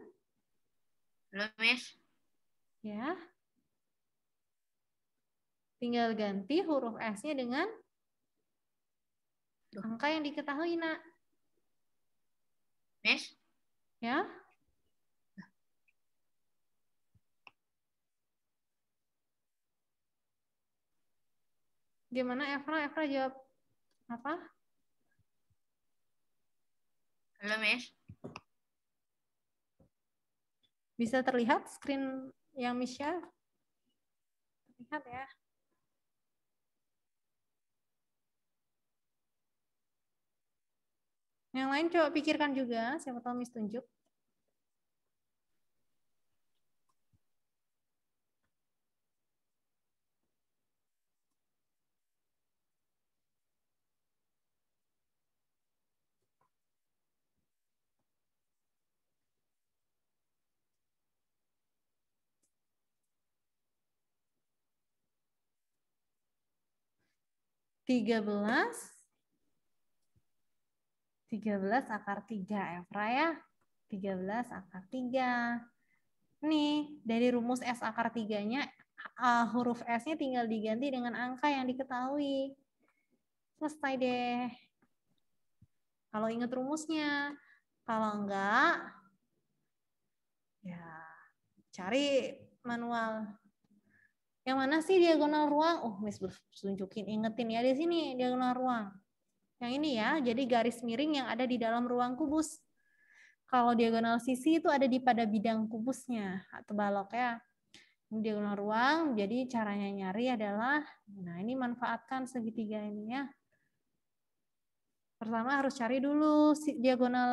Miss. ya. Tinggal ganti huruf S-nya dengan angka yang diketahui, Nak. Miss. Ya. Gimana Evra? Evra jawab apa? Halo, Miss. Bisa terlihat screen yang Michelle? Terlihat ya. Yang lain coba pikirkan juga, siapa tahu Miss tunjuk. Tiga belas 13 akar 3 Evra ya. 13 akar 3. Nih, dari rumus S akar 3-nya uh, huruf S-nya tinggal diganti dengan angka yang diketahui. Selesai deh. Kalau ingat rumusnya. Kalau enggak, ya cari manual. Yang mana sih diagonal ruang? Oh, Miss tunjukin, ingetin ya di sini diagonal ruang. Yang ini ya, jadi garis miring yang ada di dalam ruang kubus. Kalau diagonal sisi itu ada di pada bidang kubusnya atau balok ya. Ini diagonal ruang, jadi caranya nyari adalah, nah ini manfaatkan segitiga ini ya. Pertama harus cari dulu diagonal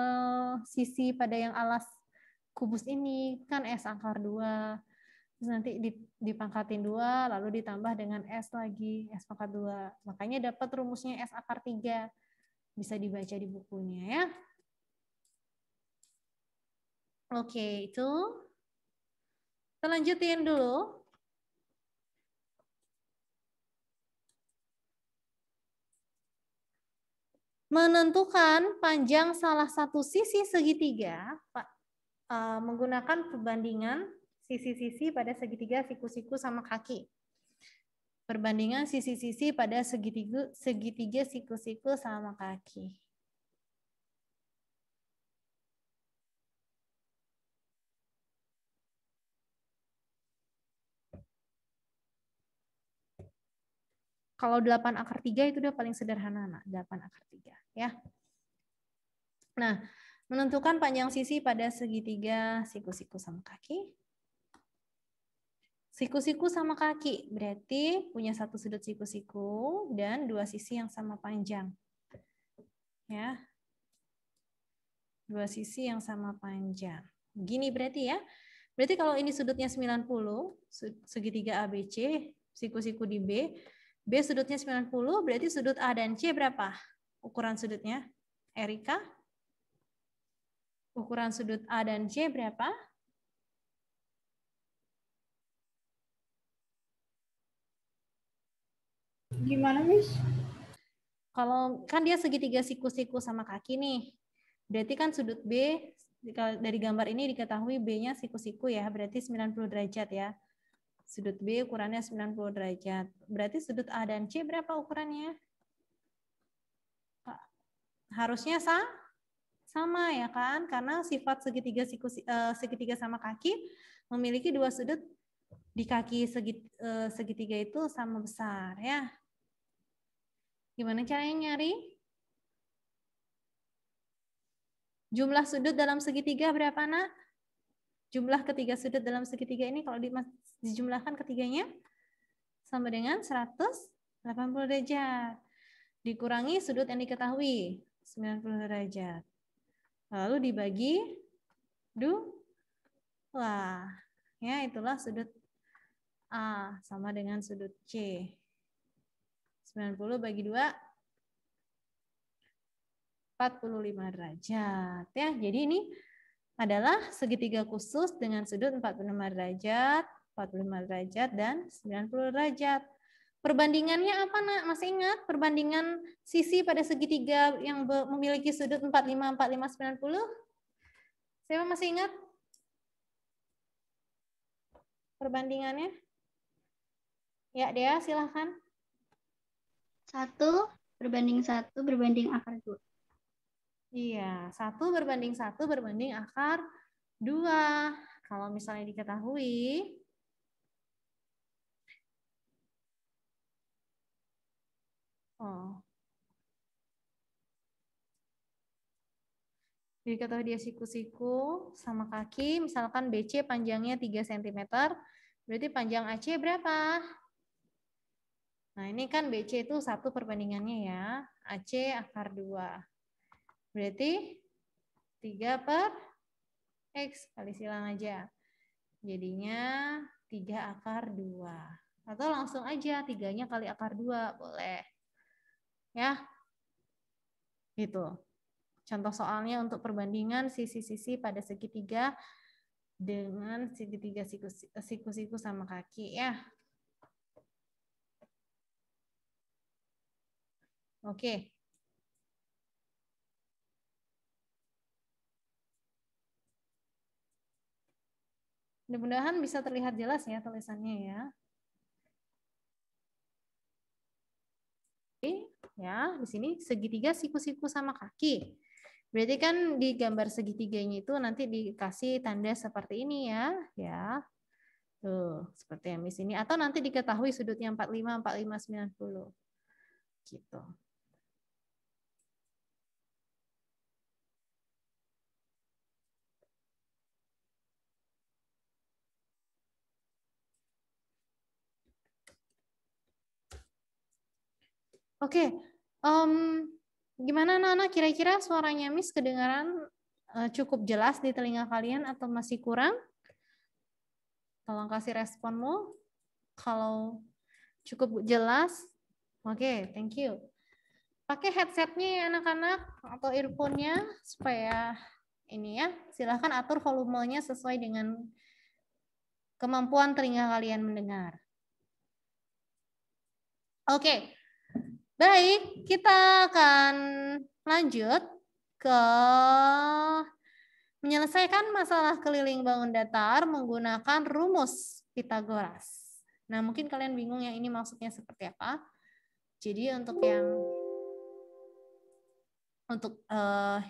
sisi pada yang alas kubus ini, kan S akar 2. Terus nanti dipangkatin 2, lalu ditambah dengan S lagi, S pangkat 2. Makanya dapat rumusnya S akar 3. Bisa dibaca di bukunya ya. Oke, itu. Kita lanjutin dulu. Menentukan panjang salah satu sisi segitiga menggunakan perbandingan sisi-sisi pada segitiga siku-siku sama kaki. Perbandingan sisi-sisi pada segitiga segitiga siku-siku sama kaki. Kalau 8 akar 3 itu udah paling sederhana, nah, 8 akar 3 ya. Nah, menentukan panjang sisi pada segitiga siku-siku sama kaki. Siku-siku sama kaki, berarti punya satu sudut siku-siku dan dua sisi yang sama panjang. Ya. Dua sisi yang sama panjang. Gini berarti ya. Berarti kalau ini sudutnya 90, segitiga ABC, siku-siku di B, B sudutnya 90, berarti sudut A dan C berapa? Ukuran sudutnya? Erika? Ukuran sudut A dan C berapa? Gimana, Miss? Kalau kan dia segitiga siku-siku sama kaki nih. Berarti kan sudut B dari gambar ini diketahui B-nya siku-siku ya, berarti 90 derajat ya. Sudut B ukurannya 90 derajat. Berarti sudut A dan C berapa ukurannya? harusnya sa sama ya kan? Karena sifat segitiga siku, uh, segitiga sama kaki memiliki dua sudut di kaki uh, segitiga itu sama besar ya. Gimana caranya nyari? Jumlah sudut dalam segitiga berapa nak? Jumlah ketiga sudut dalam segitiga ini kalau dijumlahkan ketiganya sama dengan 180 derajat. Dikurangi sudut yang diketahui 90 derajat. Lalu dibagi dua. Ya, itulah sudut A sama dengan sudut C. 90 bagi 2 45 derajat ya. Jadi ini adalah segitiga khusus dengan sudut 45 derajat, 45 derajat dan 90 derajat. Perbandingannya apa nak? Masih ingat perbandingan sisi pada segitiga yang memiliki sudut 45, 45, 90? Siapa masih ingat? Perbandingannya? Ya, Dea, silahkan. Satu berbanding satu berbanding akar dua. Iya, satu berbanding satu berbanding akar dua. Kalau misalnya diketahui, oh, diketahui dia siku-siku sama kaki, misalkan BC panjangnya 3 cm, berarti panjang AC berapa? Nah, ini kan BC itu satu perbandingannya ya, AC akar 2. Berarti 3 per X kali silang aja. Jadinya 3 akar 2. Atau langsung aja 3-nya kali akar 2. Boleh. Ya. Gitu. Contoh soalnya untuk perbandingan sisi-sisi pada segitiga dengan segitiga siku-siku sama kaki ya. Oke. Mudah-mudahan bisa terlihat jelas ya tulisannya ya. Oke, ya di sini segitiga siku-siku sama kaki. Berarti kan di gambar segitiganya itu nanti dikasih tanda seperti ini ya, ya. Tuh, seperti yang di sini atau nanti diketahui sudutnya 45 45 90. Gitu. Oke, um, gimana Nana? Kira-kira suaranya Miss kedengaran uh, cukup jelas di telinga kalian atau masih kurang? Tolong kasih responmu. Kalau cukup jelas, oke, okay, thank you. Pakai headsetnya ya anak-anak atau earphone-nya supaya ini ya. Silahkan atur volumenya sesuai dengan kemampuan telinga kalian mendengar. Oke, okay. Baik, kita akan lanjut ke menyelesaikan masalah keliling bangun datar menggunakan rumus Pitagoras. Nah, mungkin kalian bingung yang ini maksudnya seperti apa. Jadi untuk yang untuk uh,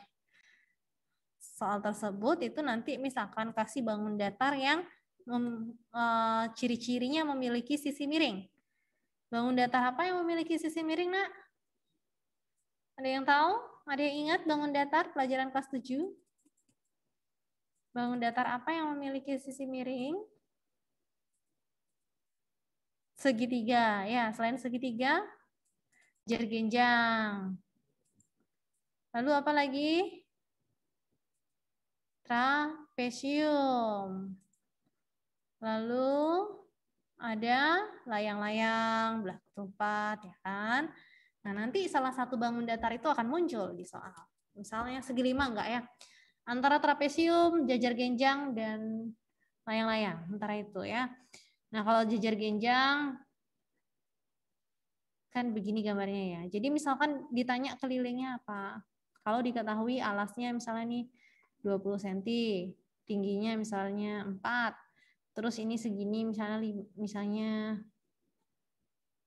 soal tersebut itu nanti misalkan kasih bangun datar yang uh, ciri-cirinya memiliki sisi miring. Bangun datar apa yang memiliki sisi miring, nak? Ada yang tahu? Ada yang ingat bangun datar pelajaran kelas 7? Bangun datar apa yang memiliki sisi miring? Segitiga, ya. Selain segitiga, jergenjang. Lalu apa lagi? Trapesium. Lalu ada layang-layang, belah ketupat, ya kan? Nah, nanti salah satu bangun datar itu akan muncul di soal. Misalnya segi lima enggak ya? Antara trapesium, jajar genjang, dan layang-layang. Antara itu ya. Nah, kalau jajar genjang, kan begini gambarnya ya. Jadi misalkan ditanya kelilingnya apa? Kalau diketahui alasnya misalnya nih 20 cm, tingginya misalnya 4, terus ini segini misalnya misalnya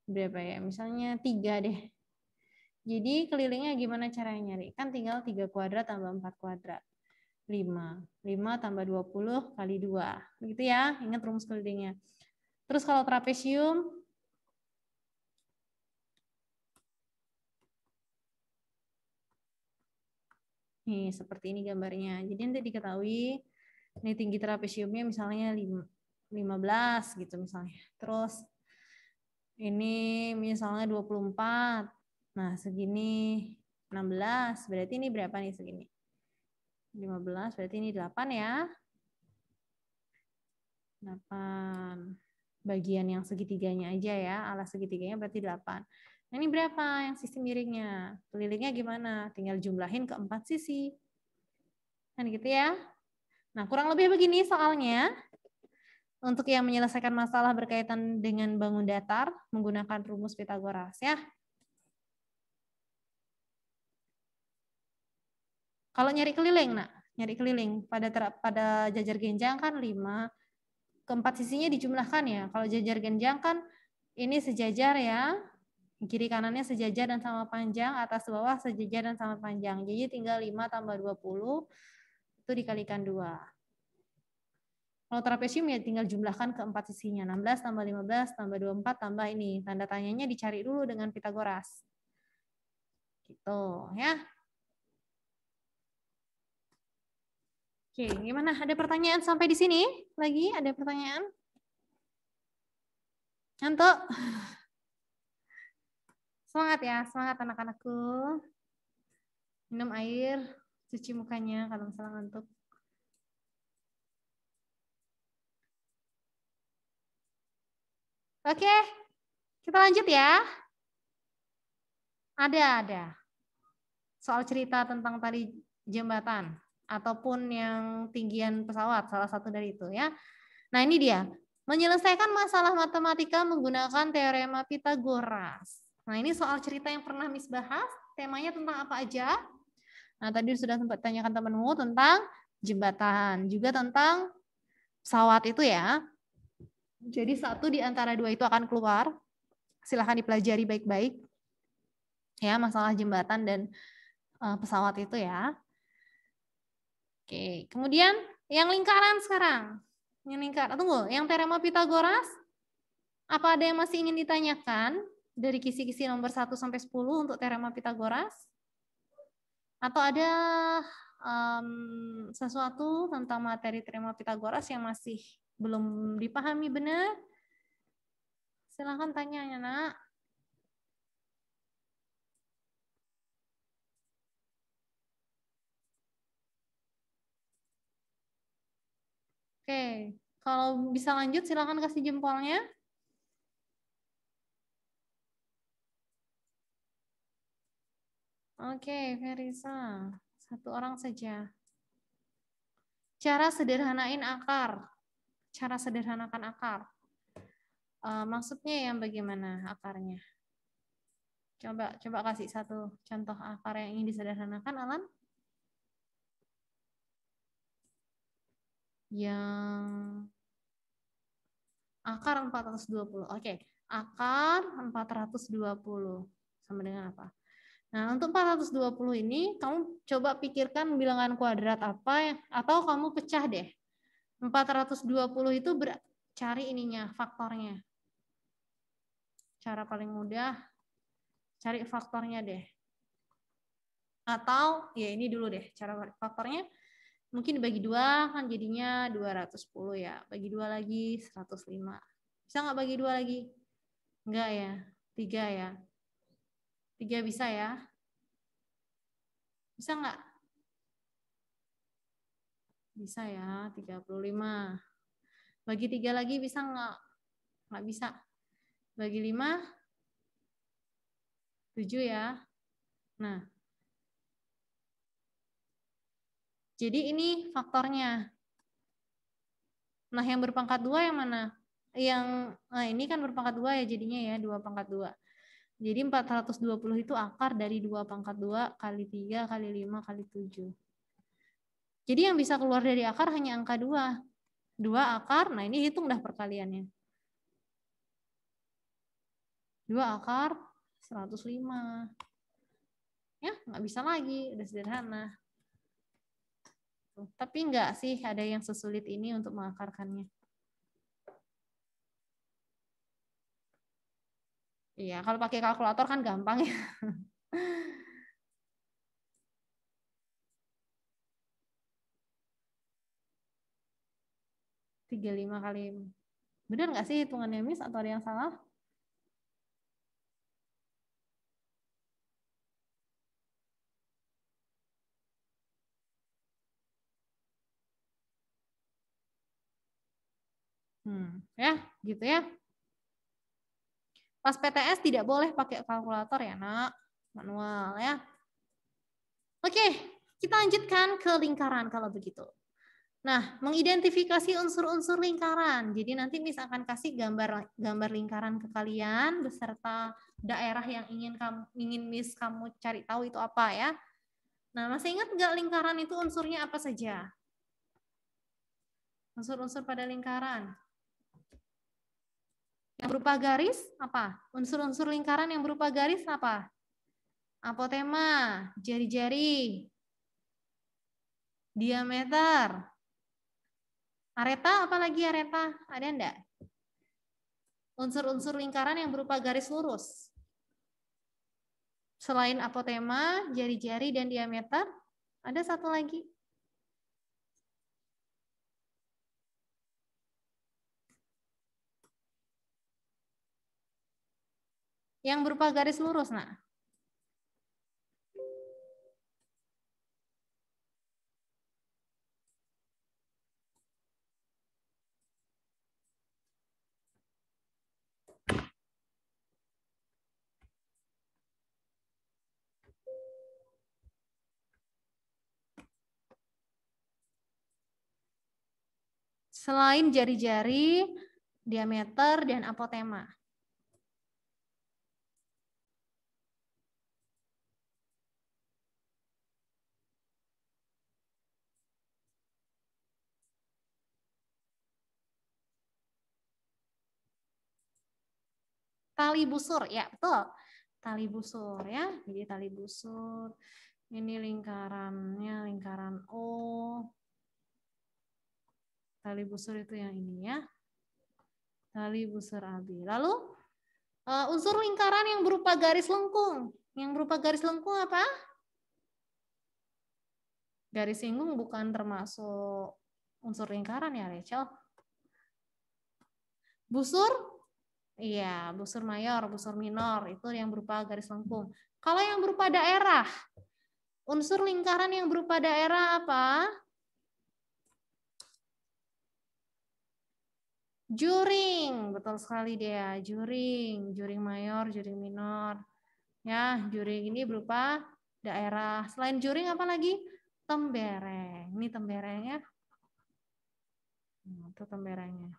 berapa ya misalnya tiga deh Jadi kelilingnya gimana caranya nyari? Kan tinggal 3 kuadrat tambah 4 kuadrat. 5. 5 tambah 20 kali 2. Begitu ya, ingat rumus kelilingnya. Terus kalau trapesium, nih seperti ini gambarnya. Jadi nanti diketahui ini tinggi trapesiumnya misalnya 15 gitu misalnya. Terus ini misalnya 24. Nah, segini 16. Berarti ini berapa nih segini? 15 berarti ini 8 ya. 8. Bagian yang segitiganya aja ya. Alas segitiganya berarti 8. Nah, ini berapa yang sisi miringnya? Kelilingnya gimana? Tinggal jumlahin ke empat sisi. Kan gitu ya. Nah, kurang lebih begini soalnya. Untuk yang menyelesaikan masalah berkaitan dengan bangun datar menggunakan rumus Pitagoras ya. Kalau nyari keliling, nak, nyari keliling pada pada jajar genjang kan 5 keempat sisinya dijumlahkan ya. Kalau jajar genjang kan ini sejajar ya. Kiri kanannya sejajar dan sama panjang, atas bawah sejajar dan sama panjang. Jadi tinggal 5 tambah 20 itu dikalikan 2. Kalau trapesium ya tinggal jumlahkan ke empat sisinya. 16 tambah 15 tambah 24 tambah ini. Tanda tanyanya dicari dulu dengan Pitagoras. Gitu ya. Oke, gimana? Ada pertanyaan sampai di sini? Lagi ada pertanyaan? Ngantuk? Semangat ya, semangat anak-anakku. Minum air, cuci mukanya kalau misalnya ngantuk. Oke, kita lanjut ya. Ada, ada. Soal cerita tentang tadi jembatan ataupun yang tinggian pesawat, salah satu dari itu ya. Nah ini dia, menyelesaikan masalah matematika menggunakan teorema Pitagoras. Nah ini soal cerita yang pernah Miss bahas, temanya tentang apa aja? Nah tadi sudah sempat tanyakan temanmu tentang jembatan, juga tentang pesawat itu ya. Jadi satu di antara dua itu akan keluar. Silahkan dipelajari baik-baik. Ya, masalah jembatan dan uh, pesawat itu ya. Oke, kemudian yang lingkaran sekarang. Yang lingkaran, tunggu, yang teorema Pitagoras, apa ada yang masih ingin ditanyakan dari kisi-kisi nomor 1 sampai 10 untuk teorema Pitagoras? Atau ada um, sesuatu tentang materi teorema Pitagoras yang masih belum dipahami benar, silahkan tanya ya nak. Oke, kalau bisa lanjut silahkan kasih jempolnya. Oke, Verisa. Satu orang saja. Cara sederhanain akar cara sederhanakan akar. Uh, maksudnya yang bagaimana akarnya? Coba coba kasih satu contoh akar yang ingin disederhanakan, Alan. Yang akar 420. Oke, akar 420 sama dengan apa? Nah, untuk 420 ini kamu coba pikirkan bilangan kuadrat apa atau kamu pecah deh 420 itu ber, cari ininya, faktornya. Cara paling mudah, cari faktornya deh. Atau, ya ini dulu deh, cara faktornya. Mungkin dibagi dua, kan jadinya 210 ya. Bagi dua lagi, 105. Bisa nggak bagi dua lagi? Enggak ya, tiga ya. Tiga bisa ya. Bisa nggak? Bisa ya, 35. Bagi tiga lagi bisa nggak? Nggak bisa. Bagi lima, tujuh ya. Nah, jadi ini faktornya. Nah, yang berpangkat dua yang mana? Yang nah ini kan berpangkat dua ya jadinya ya, dua pangkat dua. Jadi 420 itu akar dari dua pangkat dua kali tiga kali lima kali tujuh. Jadi yang bisa keluar dari akar hanya angka 2. 2 akar, nah ini hitung dah perkaliannya. 2 akar 105. Ya, nggak bisa lagi, udah sederhana. Tapi enggak sih ada yang sesulit ini untuk mengakarkannya. Iya, kalau pakai kalkulator kan gampang ya. 35 kali. Benar nggak sih hitungannya Miss atau ada yang salah? Hmm, ya, gitu ya. Pas PTS tidak boleh pakai kalkulator ya, Nak. Manual ya. Oke, kita lanjutkan ke lingkaran kalau begitu. Nah, mengidentifikasi unsur-unsur lingkaran. Jadi nanti Miss akan kasih gambar gambar lingkaran ke kalian beserta daerah yang ingin kamu ingin Miss kamu cari tahu itu apa ya. Nah, masih ingat nggak lingkaran itu unsurnya apa saja? Unsur-unsur pada lingkaran. Yang berupa garis apa? Unsur-unsur lingkaran yang berupa garis apa? Apotema, jari-jari, diameter, Areta, apalagi areta? Ada enggak? Unsur-unsur lingkaran yang berupa garis lurus. Selain apotema, jari-jari, dan diameter, ada satu lagi. Yang berupa garis lurus, nak. Selain jari-jari, diameter, dan apotema. Tali busur, ya betul. Tali busur ya, jadi tali busur. Ini lingkarannya, lingkaran O. Tali busur itu yang ini ya. Tali busur AB. Lalu uh, unsur lingkaran yang berupa garis lengkung. Yang berupa garis lengkung apa? Garis lengkung bukan termasuk unsur lingkaran ya, Rachel. Busur? Iya, busur mayor, busur minor itu yang berupa garis lengkung. Kalau yang berupa daerah, unsur lingkaran yang berupa daerah apa? Juring, betul sekali dia. Juring, juring mayor, juring minor. Ya, juring ini berupa daerah. Selain juring apa lagi? Tembereng. Ini temberengnya. Nah, itu temberengnya.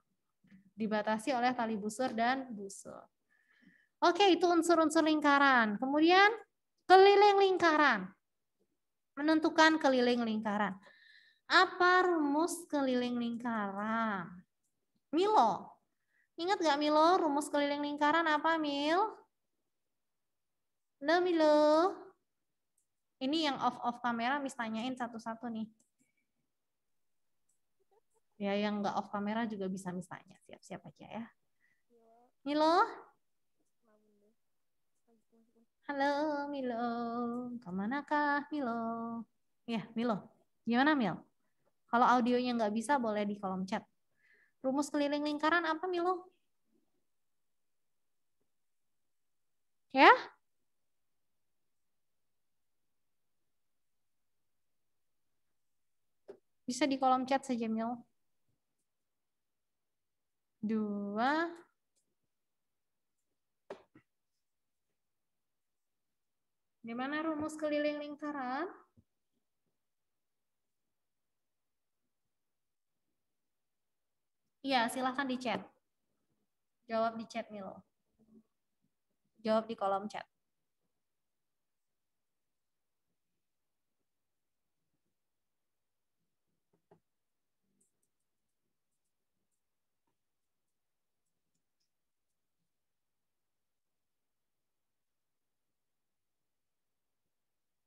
Dibatasi oleh tali busur dan busur. Oke, itu unsur-unsur lingkaran. Kemudian keliling lingkaran. Menentukan keliling lingkaran. Apa rumus keliling lingkaran? Milo. Ingat gak Milo, rumus keliling lingkaran apa Mil? Halo Milo. Ini yang off-off kamera, Miss tanyain satu-satu nih. Ya, yang nggak off kamera juga bisa Miss tanya. Siap-siap aja ya. Milo? Halo Milo. Ke manakah Milo? Ya, Milo. Gimana Mil? Kalau audionya nggak bisa, boleh di kolom chat. Rumus keliling lingkaran apa Milo? Ya? Bisa di kolom chat saja Mil. Dua. Gimana rumus keliling lingkaran? Iya, silahkan di chat. Jawab di chat, Milo. Jawab di kolom chat.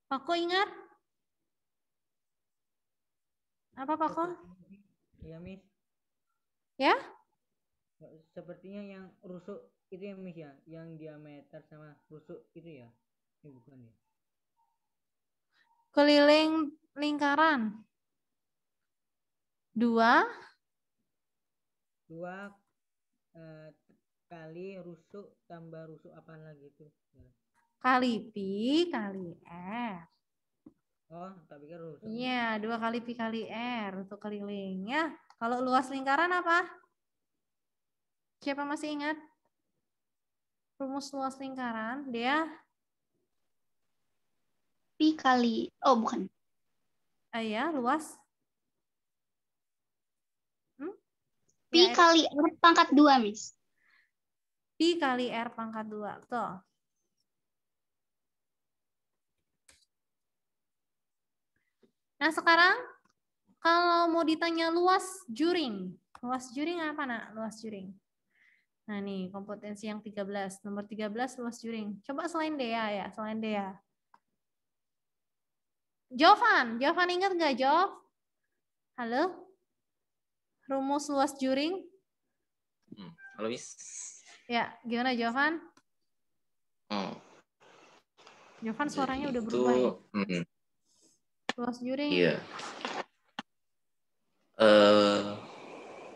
Koko ingat? Apa Koko? Iya, Miss. Ya? Sepertinya yang rusuk itu ya, Miss ya, yang diameter sama rusuk itu ya. Ini bukan ya. Keliling lingkaran. Dua. Dua eh, kali rusuk tambah rusuk apa lagi itu? Kali pi kali R. Oh, tak pikir rusuk. Iya, dua kali pi kali R untuk keliling ya. Kalau luas lingkaran apa? Siapa masih ingat? Rumus luas lingkaran, dia Pi kali. Oh, bukan. ah, ya, luas. Hmm? Pi Ya, kali R pangkat 2, Miss. pi kali R pangkat 2. Betul. Nah, sekarang kalau mau ditanya luas juring. Luas juring apa, Nak? Luas juring. Nah, nih kompetensi yang 13. Nomor 13 luas juring. Coba selain Dea ya, selain Dea. Jovan, Jovan ingat nggak, Jov? Halo? Rumus luas juring? Halo, Miss. Ya, gimana Jovan? Oh, Jovan suaranya jadi udah itu, berubah ya. mm, Luas juring. iya. Eh,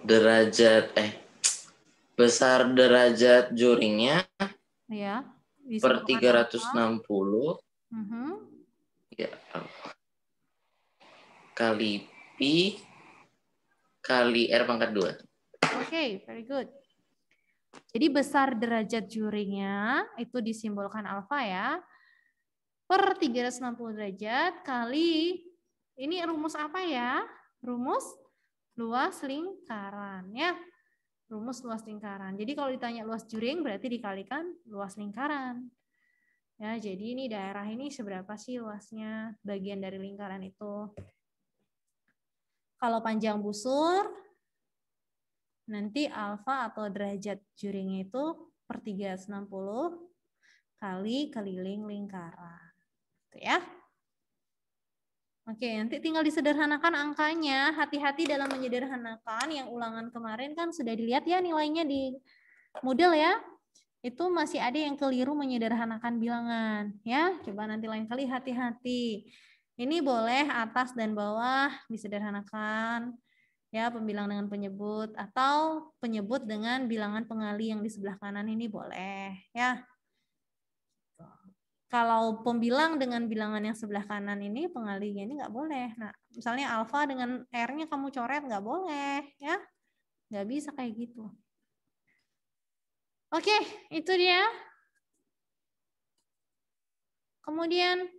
derajat, eh, besar derajat juringnya Ya. per disimpulkan 360 apa? Mhm. ya kali pi kali r pangkat 2. Oke, very good. Jadi besar derajat juringnya itu disimbolkan alfa ya. Per 360 derajat kali ini rumus apa ya? Rumus luas lingkaran ya. Rumus luas lingkaran. Jadi kalau ditanya luas juring berarti dikalikan luas lingkaran. Ya, jadi ini daerah ini seberapa sih luasnya bagian dari lingkaran itu. Kalau panjang busur nanti alfa atau derajat juringnya itu per 360 kali keliling lingkaran. Gitu ya. Oke, nanti tinggal disederhanakan angkanya. Hati-hati dalam menyederhanakan yang ulangan kemarin kan sudah dilihat ya nilainya di model ya. Itu masih ada yang keliru menyederhanakan bilangan ya. Coba nanti lain kali hati-hati. Ini boleh atas dan bawah disederhanakan ya pembilang dengan penyebut atau penyebut dengan bilangan pengali yang di sebelah kanan ini boleh ya. Kalau pembilang dengan bilangan yang sebelah kanan ini pengalinya ini nggak boleh. Nah, misalnya alfa dengan r-nya kamu coret nggak boleh ya, nggak bisa kayak gitu. Oke, itu dia. Kemudian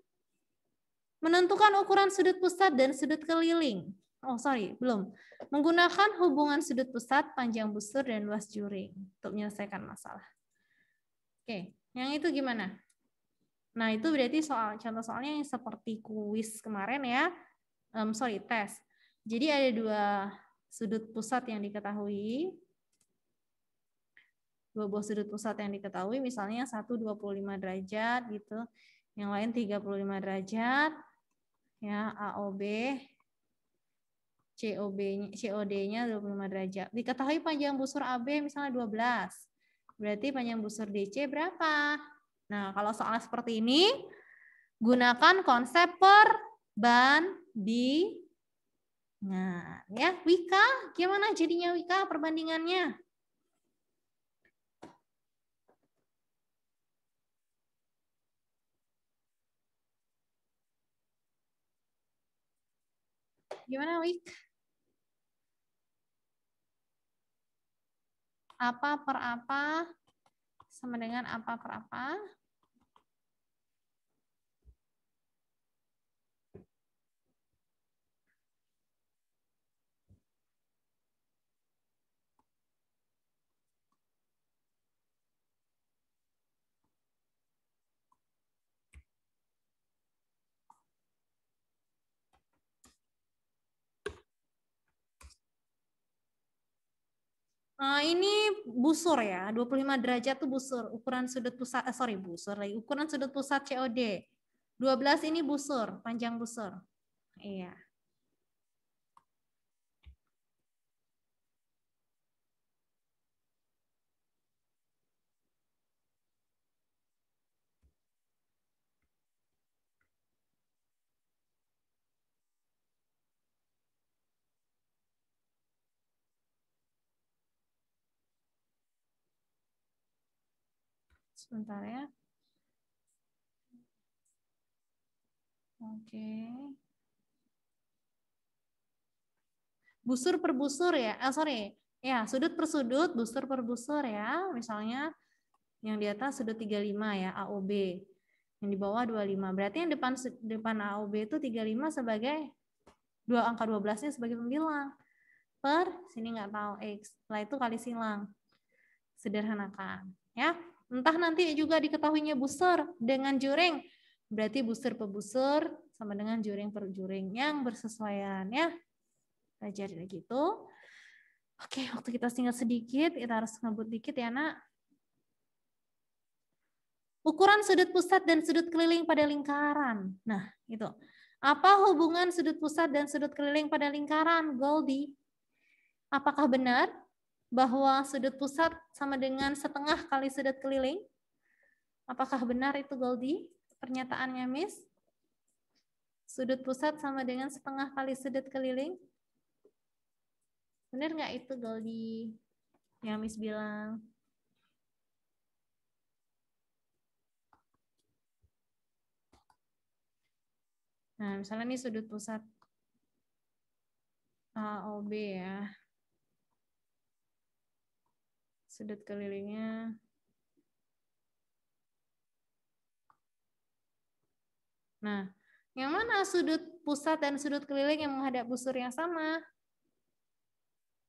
menentukan ukuran sudut pusat dan sudut keliling. Oh, sorry, belum. Menggunakan hubungan sudut pusat, panjang busur, dan luas juring untuk menyelesaikan masalah. Oke, yang itu gimana? Nah, itu berarti soal contoh soalnya yang seperti kuis kemarin ya. Um, sorry, tes. Jadi ada dua sudut pusat yang diketahui. Dua buah sudut pusat yang diketahui, misalnya satu 25 derajat gitu. Yang lain 35 derajat. Ya, AOB COB COD-nya 25 derajat. Diketahui panjang busur AB misalnya 12. Berarti panjang busur DC berapa? Nah, kalau soal seperti ini, gunakan konsep perbandingan. Ya, Wika, gimana jadinya Wika perbandingannya? Gimana, Wik? Apa per apa sama dengan apa per apa? Nah, ini busur ya, 25 derajat tuh busur. Ukuran sudut pusat, eh, sorry busur lagi. Ukuran sudut pusat COD. 12 ini busur, panjang busur. Iya. Sebentar ya. Oke. Busur per busur ya. Eh, sorry. Ya, sudut per sudut, busur per busur ya. Misalnya yang di atas sudut 35 ya, AOB. Yang di bawah 25. Berarti yang depan depan AOB itu 35 sebagai dua angka 12-nya sebagai pembilang. Per sini nggak tahu X. Setelah itu kali silang. Sederhanakan, ya. Entah nanti juga diketahuinya busur dengan juring. Berarti busur per busur sama dengan juring per juring yang bersesuaian ya. Belajar gitu. Oke, waktu kita tinggal sedikit, kita harus ngebut dikit ya, Nak. Ukuran sudut pusat dan sudut keliling pada lingkaran. Nah, itu. Apa hubungan sudut pusat dan sudut keliling pada lingkaran, Goldie? Apakah benar bahwa sudut pusat sama dengan setengah kali sudut keliling? Apakah benar itu Goldie? Pernyataannya, Miss? Sudut pusat sama dengan setengah kali sudut keliling? Benar nggak itu Goldie? Yang Miss bilang. Nah, misalnya ini sudut pusat AOB ya. Sudut kelilingnya Nah, yang mana sudut pusat dan sudut keliling yang menghadap busur yang sama?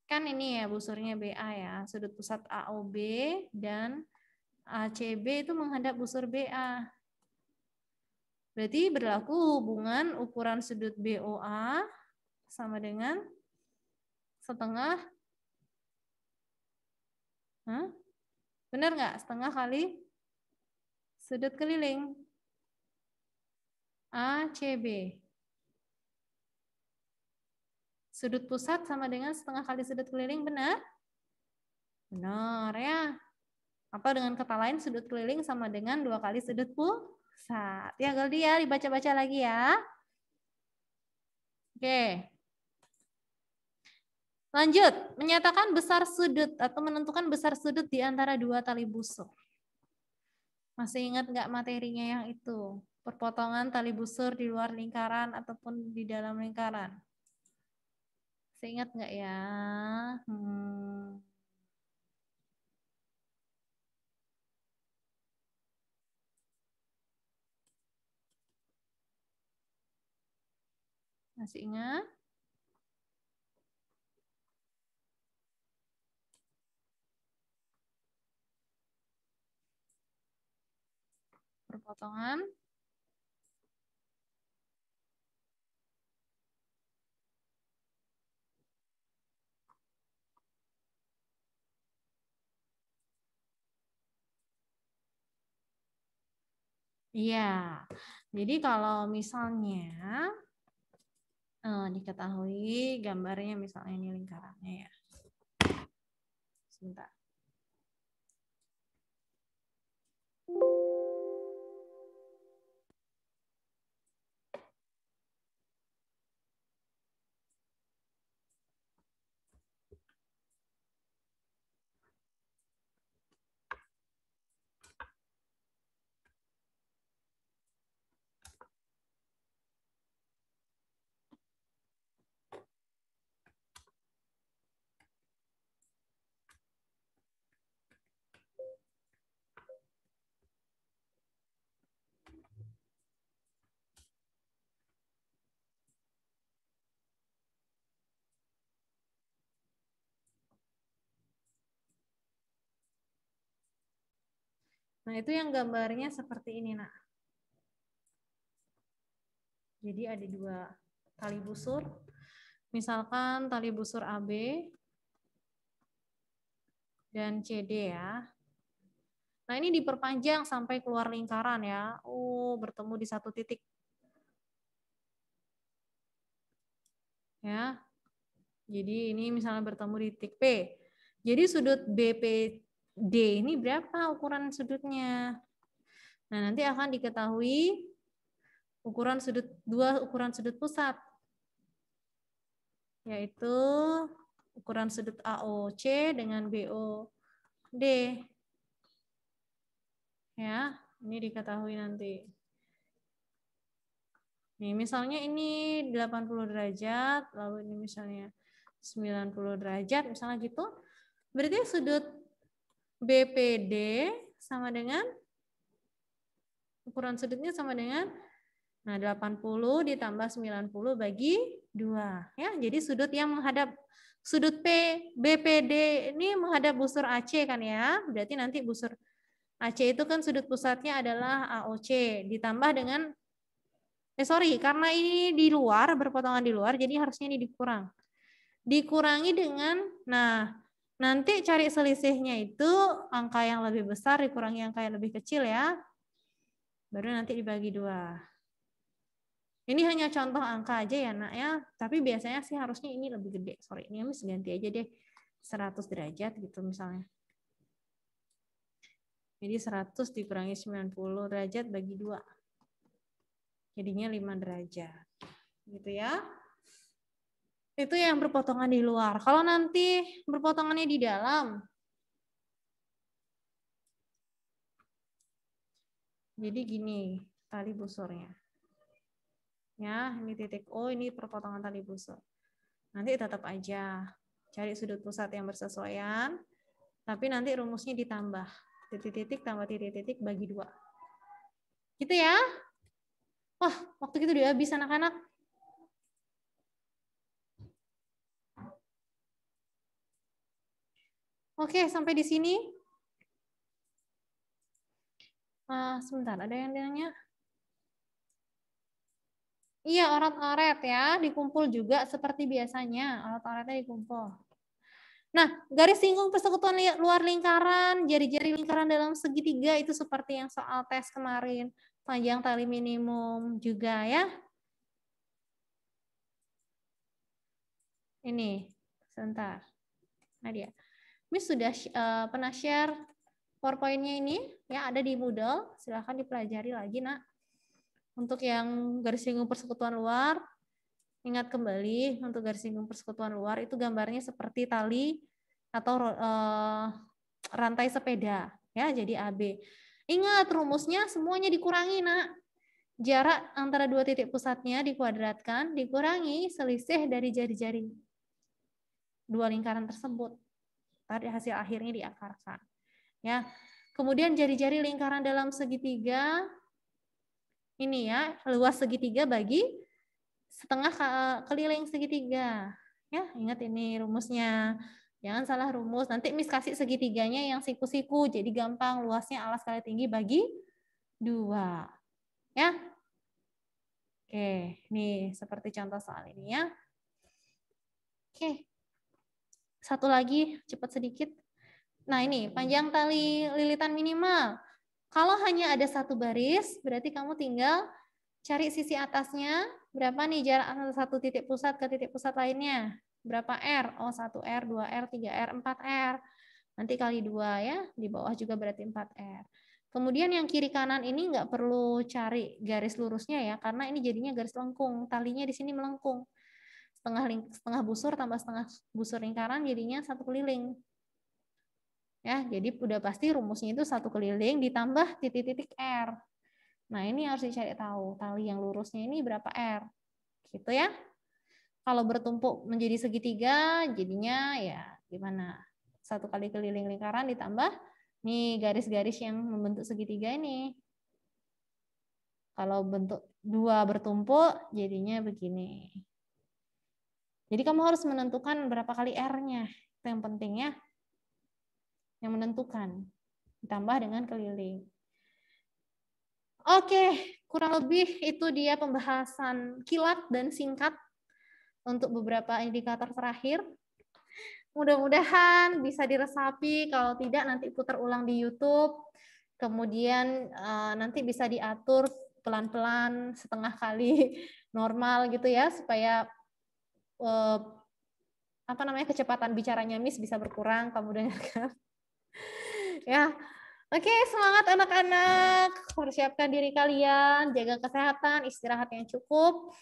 Kan ini ya busurnya BA ya, sudut pusat AOB dan ACB itu menghadap busur BA. Berarti berlaku hubungan ukuran sudut BOA sama dengan setengah Benar nggak? Setengah kali sudut keliling. ACB. Sudut pusat sama dengan setengah kali sudut keliling, benar? Benar ya. Apa dengan kata lain sudut keliling sama dengan dua kali sudut pusat. Ya Goldi ya, dibaca-baca lagi ya. Oke. Lanjut, menyatakan besar sudut atau menentukan besar sudut di antara dua tali busur. Masih ingat nggak materinya yang itu? perpotongan tali busur di luar lingkaran ataupun di dalam lingkaran. Seingat nggak ya? Hmm. Masih ingat? Perpotongan Iya, jadi kalau misalnya eh, diketahui gambarnya misalnya ini lingkarannya ya. Sebentar. Nah, itu yang gambarnya seperti ini, nak. Jadi ada dua tali busur. Misalkan tali busur AB dan CD ya. Nah, ini diperpanjang sampai keluar lingkaran ya. Oh, bertemu di satu titik. Ya. Jadi ini misalnya bertemu di titik P. Jadi sudut BPD ini berapa ukuran sudutnya? Nah, nanti akan diketahui ukuran sudut dua ukuran sudut pusat yaitu ukuran sudut AOC dengan BOD. Ya, ini diketahui nanti. Nih, misalnya ini 80 derajat, lalu ini misalnya 90 derajat, misalnya gitu. Berarti sudut BPD sama dengan ukuran sudutnya sama dengan nah 80 ditambah 90 bagi 2 ya. Jadi sudut yang menghadap sudut P BPD ini menghadap busur AC kan ya. Berarti nanti busur AC itu kan sudut pusatnya adalah AOC ditambah dengan eh sorry karena ini di luar berpotongan di luar jadi harusnya ini dikurang. Dikurangi dengan nah nanti cari selisihnya itu angka yang lebih besar dikurangi angka yang lebih kecil ya. Baru nanti dibagi dua. Ini hanya contoh angka aja ya nak ya, tapi biasanya sih harusnya ini lebih gede. Sorry, ini harus ganti aja deh 100 derajat gitu misalnya. Jadi 100 dikurangi 90 derajat bagi 2. Jadinya 5 derajat. Gitu ya. Itu yang berpotongan di luar. Kalau nanti berpotongannya di dalam. Jadi gini tali busurnya. Ya, ini titik O, ini perpotongan tali busur. Nanti tetap aja cari sudut pusat yang bersesuaian, tapi nanti rumusnya ditambah. Titik-titik tambah titik-titik bagi dua. Gitu ya. Wah, waktu itu udah habis anak-anak. Oke, sampai di sini. Uh, sebentar, ada yang nanya? Iya, orat-oret ya, dikumpul juga seperti biasanya. Orat-oretnya dikumpul. Nah, garis singgung persekutuan luar lingkaran, jari-jari lingkaran dalam segitiga itu seperti yang soal tes kemarin. Panjang tali minimum juga ya. Ini, sebentar. Nah dia. Miss sudah uh, pernah share PowerPoint-nya ini, ya ada di Moodle. Silahkan dipelajari lagi, nak. Untuk yang garis singgung persekutuan luar, Ingat kembali untuk garis singgung persekutuan luar itu gambarnya seperti tali atau uh, rantai sepeda ya jadi AB. Ingat rumusnya semuanya dikurangi nak. Jarak antara dua titik pusatnya dikuadratkan dikurangi selisih dari jari-jari dua lingkaran tersebut. Tadi hasil akhirnya diakarkan. Ya. Kemudian jari-jari lingkaran dalam segitiga ini ya, luas segitiga bagi setengah keliling segitiga. Ya, ingat ini rumusnya. Jangan salah rumus. Nanti Miss kasih segitiganya yang siku-siku. Jadi gampang luasnya alas kali tinggi bagi dua. Ya. Oke, nih seperti contoh soal ini ya. Oke. Satu lagi, cepat sedikit. Nah ini, panjang tali lilitan minimal. Kalau hanya ada satu baris, berarti kamu tinggal cari sisi atasnya, berapa nih jarak antara satu titik pusat ke titik pusat lainnya. Berapa R? Oh, 1R, 2R, 3R, 4R. Nanti kali 2 ya, di bawah juga berarti 4R. Kemudian yang kiri kanan ini nggak perlu cari garis lurusnya ya, karena ini jadinya garis lengkung. Talinya di sini melengkung. Setengah ling setengah busur tambah setengah busur lingkaran jadinya satu keliling. Ya, jadi udah pasti rumusnya itu satu keliling ditambah titik-titik R. Nah, ini harus dicari tahu tali yang lurusnya ini berapa R. Gitu ya. Kalau bertumpuk menjadi segitiga, jadinya ya gimana? Satu kali keliling lingkaran ditambah nih garis-garis yang membentuk segitiga ini. Kalau bentuk dua bertumpuk, jadinya begini. Jadi kamu harus menentukan berapa kali R-nya. Itu yang penting ya. Yang menentukan. Ditambah dengan keliling. Oke, kurang lebih itu dia pembahasan kilat dan singkat untuk beberapa indikator terakhir. Mudah-mudahan bisa diresapi, kalau tidak nanti putar ulang di YouTube. kemudian eh, nanti bisa diatur pelan-pelan setengah kali normal gitu ya supaya eh, apa namanya kecepatan bicaranya Miss bisa berkurang kamu dengarkan ya oke semangat anak-anak. Persiapkan diri kalian jaga kesehatan istirahat yang cukup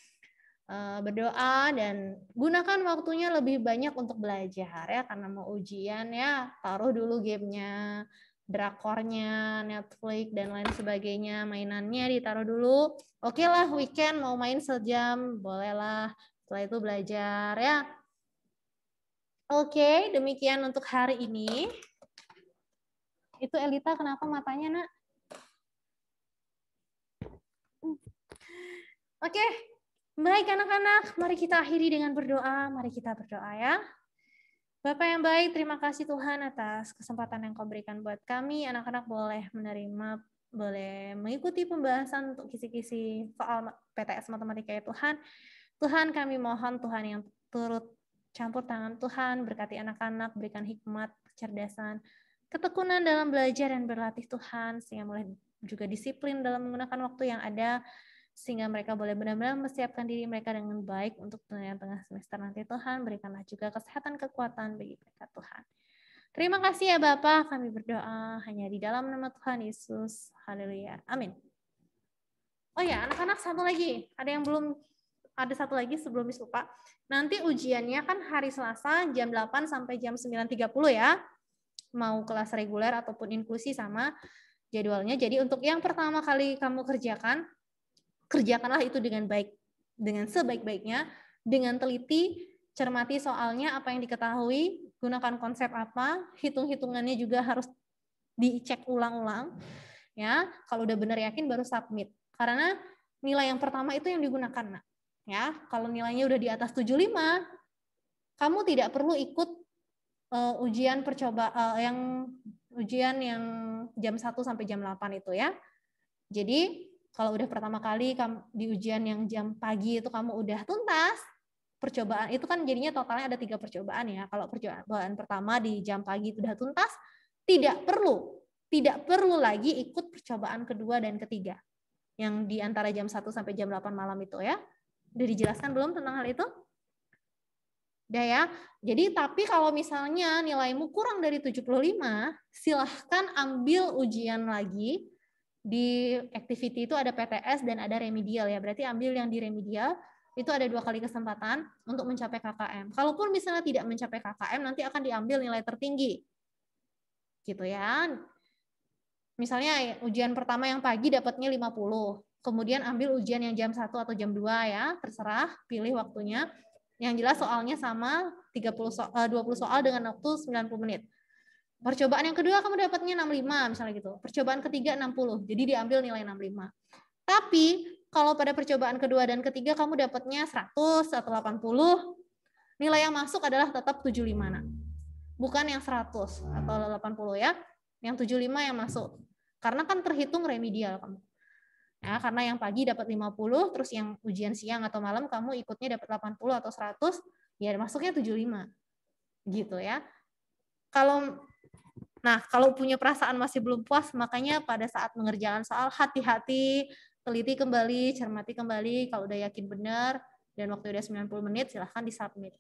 eh, berdoa dan gunakan waktunya lebih banyak untuk belajar ya karena mau ujian ya taruh dulu gamenya drakornya Netflix dan lain sebagainya mainannya ditaruh dulu. Oke lah weekend mau main sejam bolehlah setelah itu belajar ya Oke, demikian untuk hari ini. Itu Elita kenapa matanya, Nak? Oke, baik anak-anak, mari kita akhiri dengan berdoa. Mari kita berdoa ya. Bapak yang baik, terima kasih Tuhan atas kesempatan yang kau berikan buat kami. Anak-anak boleh menerima, boleh mengikuti pembahasan untuk kisi-kisi soal PTS Matematika ya Tuhan. Tuhan kami mohon Tuhan yang turut campur tangan Tuhan, berkati anak-anak, berikan hikmat, kecerdasan, ketekunan dalam belajar dan berlatih Tuhan, sehingga boleh juga disiplin dalam menggunakan waktu yang ada, sehingga mereka boleh benar-benar mempersiapkan diri mereka dengan baik untuk penilaian tengah semester nanti Tuhan, berikanlah juga kesehatan kekuatan bagi mereka Tuhan. Terima kasih ya Bapak, kami berdoa hanya di dalam nama Tuhan Yesus. Haleluya. Amin. Oh ya, anak-anak satu lagi. Ada yang belum ada satu lagi sebelum Miss lupa. Nanti ujiannya kan hari Selasa jam 8 sampai jam 9.30 ya. Mau kelas reguler ataupun inklusi sama jadwalnya. Jadi untuk yang pertama kali kamu kerjakan, kerjakanlah itu dengan baik, dengan sebaik-baiknya, dengan teliti, cermati soalnya apa yang diketahui, gunakan konsep apa, hitung-hitungannya juga harus dicek ulang-ulang. Ya, kalau udah benar yakin baru submit. Karena nilai yang pertama itu yang digunakan, Nak. Ya, kalau nilainya udah di atas 75, kamu tidak perlu ikut uh, ujian percoba uh, yang ujian yang jam 1 sampai jam 8 itu ya. Jadi, kalau udah pertama kali kamu di ujian yang jam pagi itu kamu udah tuntas, percobaan itu kan jadinya totalnya ada tiga percobaan ya. Kalau percobaan pertama di jam pagi itu udah tuntas, tidak perlu tidak perlu lagi ikut percobaan kedua dan ketiga yang di antara jam 1 sampai jam 8 malam itu ya. Udah dijelaskan belum tentang hal itu? Udah ya. Jadi tapi kalau misalnya nilaimu kurang dari 75, silahkan ambil ujian lagi. Di activity itu ada PTS dan ada remedial ya. Berarti ambil yang di remedial itu ada dua kali kesempatan untuk mencapai KKM. Kalaupun misalnya tidak mencapai KKM, nanti akan diambil nilai tertinggi. Gitu ya. Misalnya ujian pertama yang pagi dapatnya 50, kemudian ambil ujian yang jam 1 atau jam 2 ya, terserah, pilih waktunya. Yang jelas soalnya sama 30 so 20 soal dengan waktu 90 menit. Percobaan yang kedua kamu dapatnya 65 misalnya gitu. Percobaan ketiga 60. Jadi diambil nilai 65. Tapi kalau pada percobaan kedua dan ketiga kamu dapatnya 100 atau 80, nilai yang masuk adalah tetap 75 nah. Bukan yang 100 atau 80 ya. Yang 75 yang masuk. Karena kan terhitung remedial kamu. Ya, karena yang pagi dapat 50, terus yang ujian siang atau malam kamu ikutnya dapat 80 atau 100, ya masuknya 75. Gitu ya. Kalau Nah, kalau punya perasaan masih belum puas, makanya pada saat mengerjakan soal hati-hati, teliti kembali, cermati kembali, kalau udah yakin benar dan waktu udah 90 menit silahkan disubmit.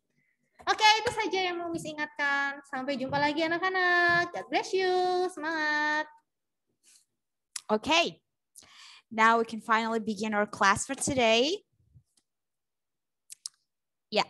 Oke, itu saja yang mau Miss ingatkan. Sampai jumpa lagi anak-anak. God bless you. Semangat. Okay. Now we can finally begin our class for today. Yeah.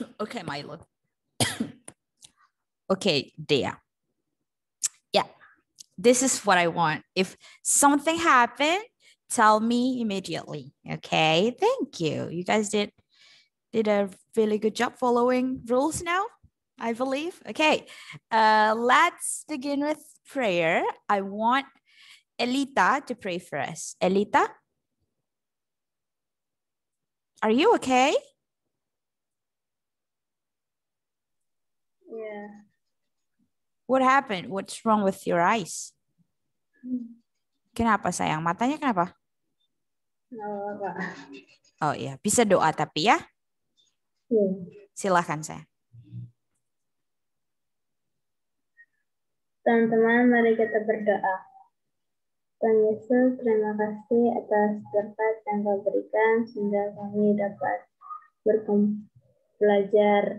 okay, Milo. okay, there. Yeah. this is what I want. If something happened, tell me immediately. Okay. Thank you. You guys did did a really good job following rules now, I believe. Okay. Uh, let's begin with prayer. I want Elita to pray for us. Elita? Are you okay? Yeah. What happened? What's wrong with your eyes? Kenapa sayang? Matanya kenapa? Apa Oh iya, bisa doa tapi ya. Iya. Silahkan saya. Teman-teman, mari kita berdoa. Tuhan Yesus, terima kasih atas berkat yang kau berikan sehingga kami dapat berkem- belajar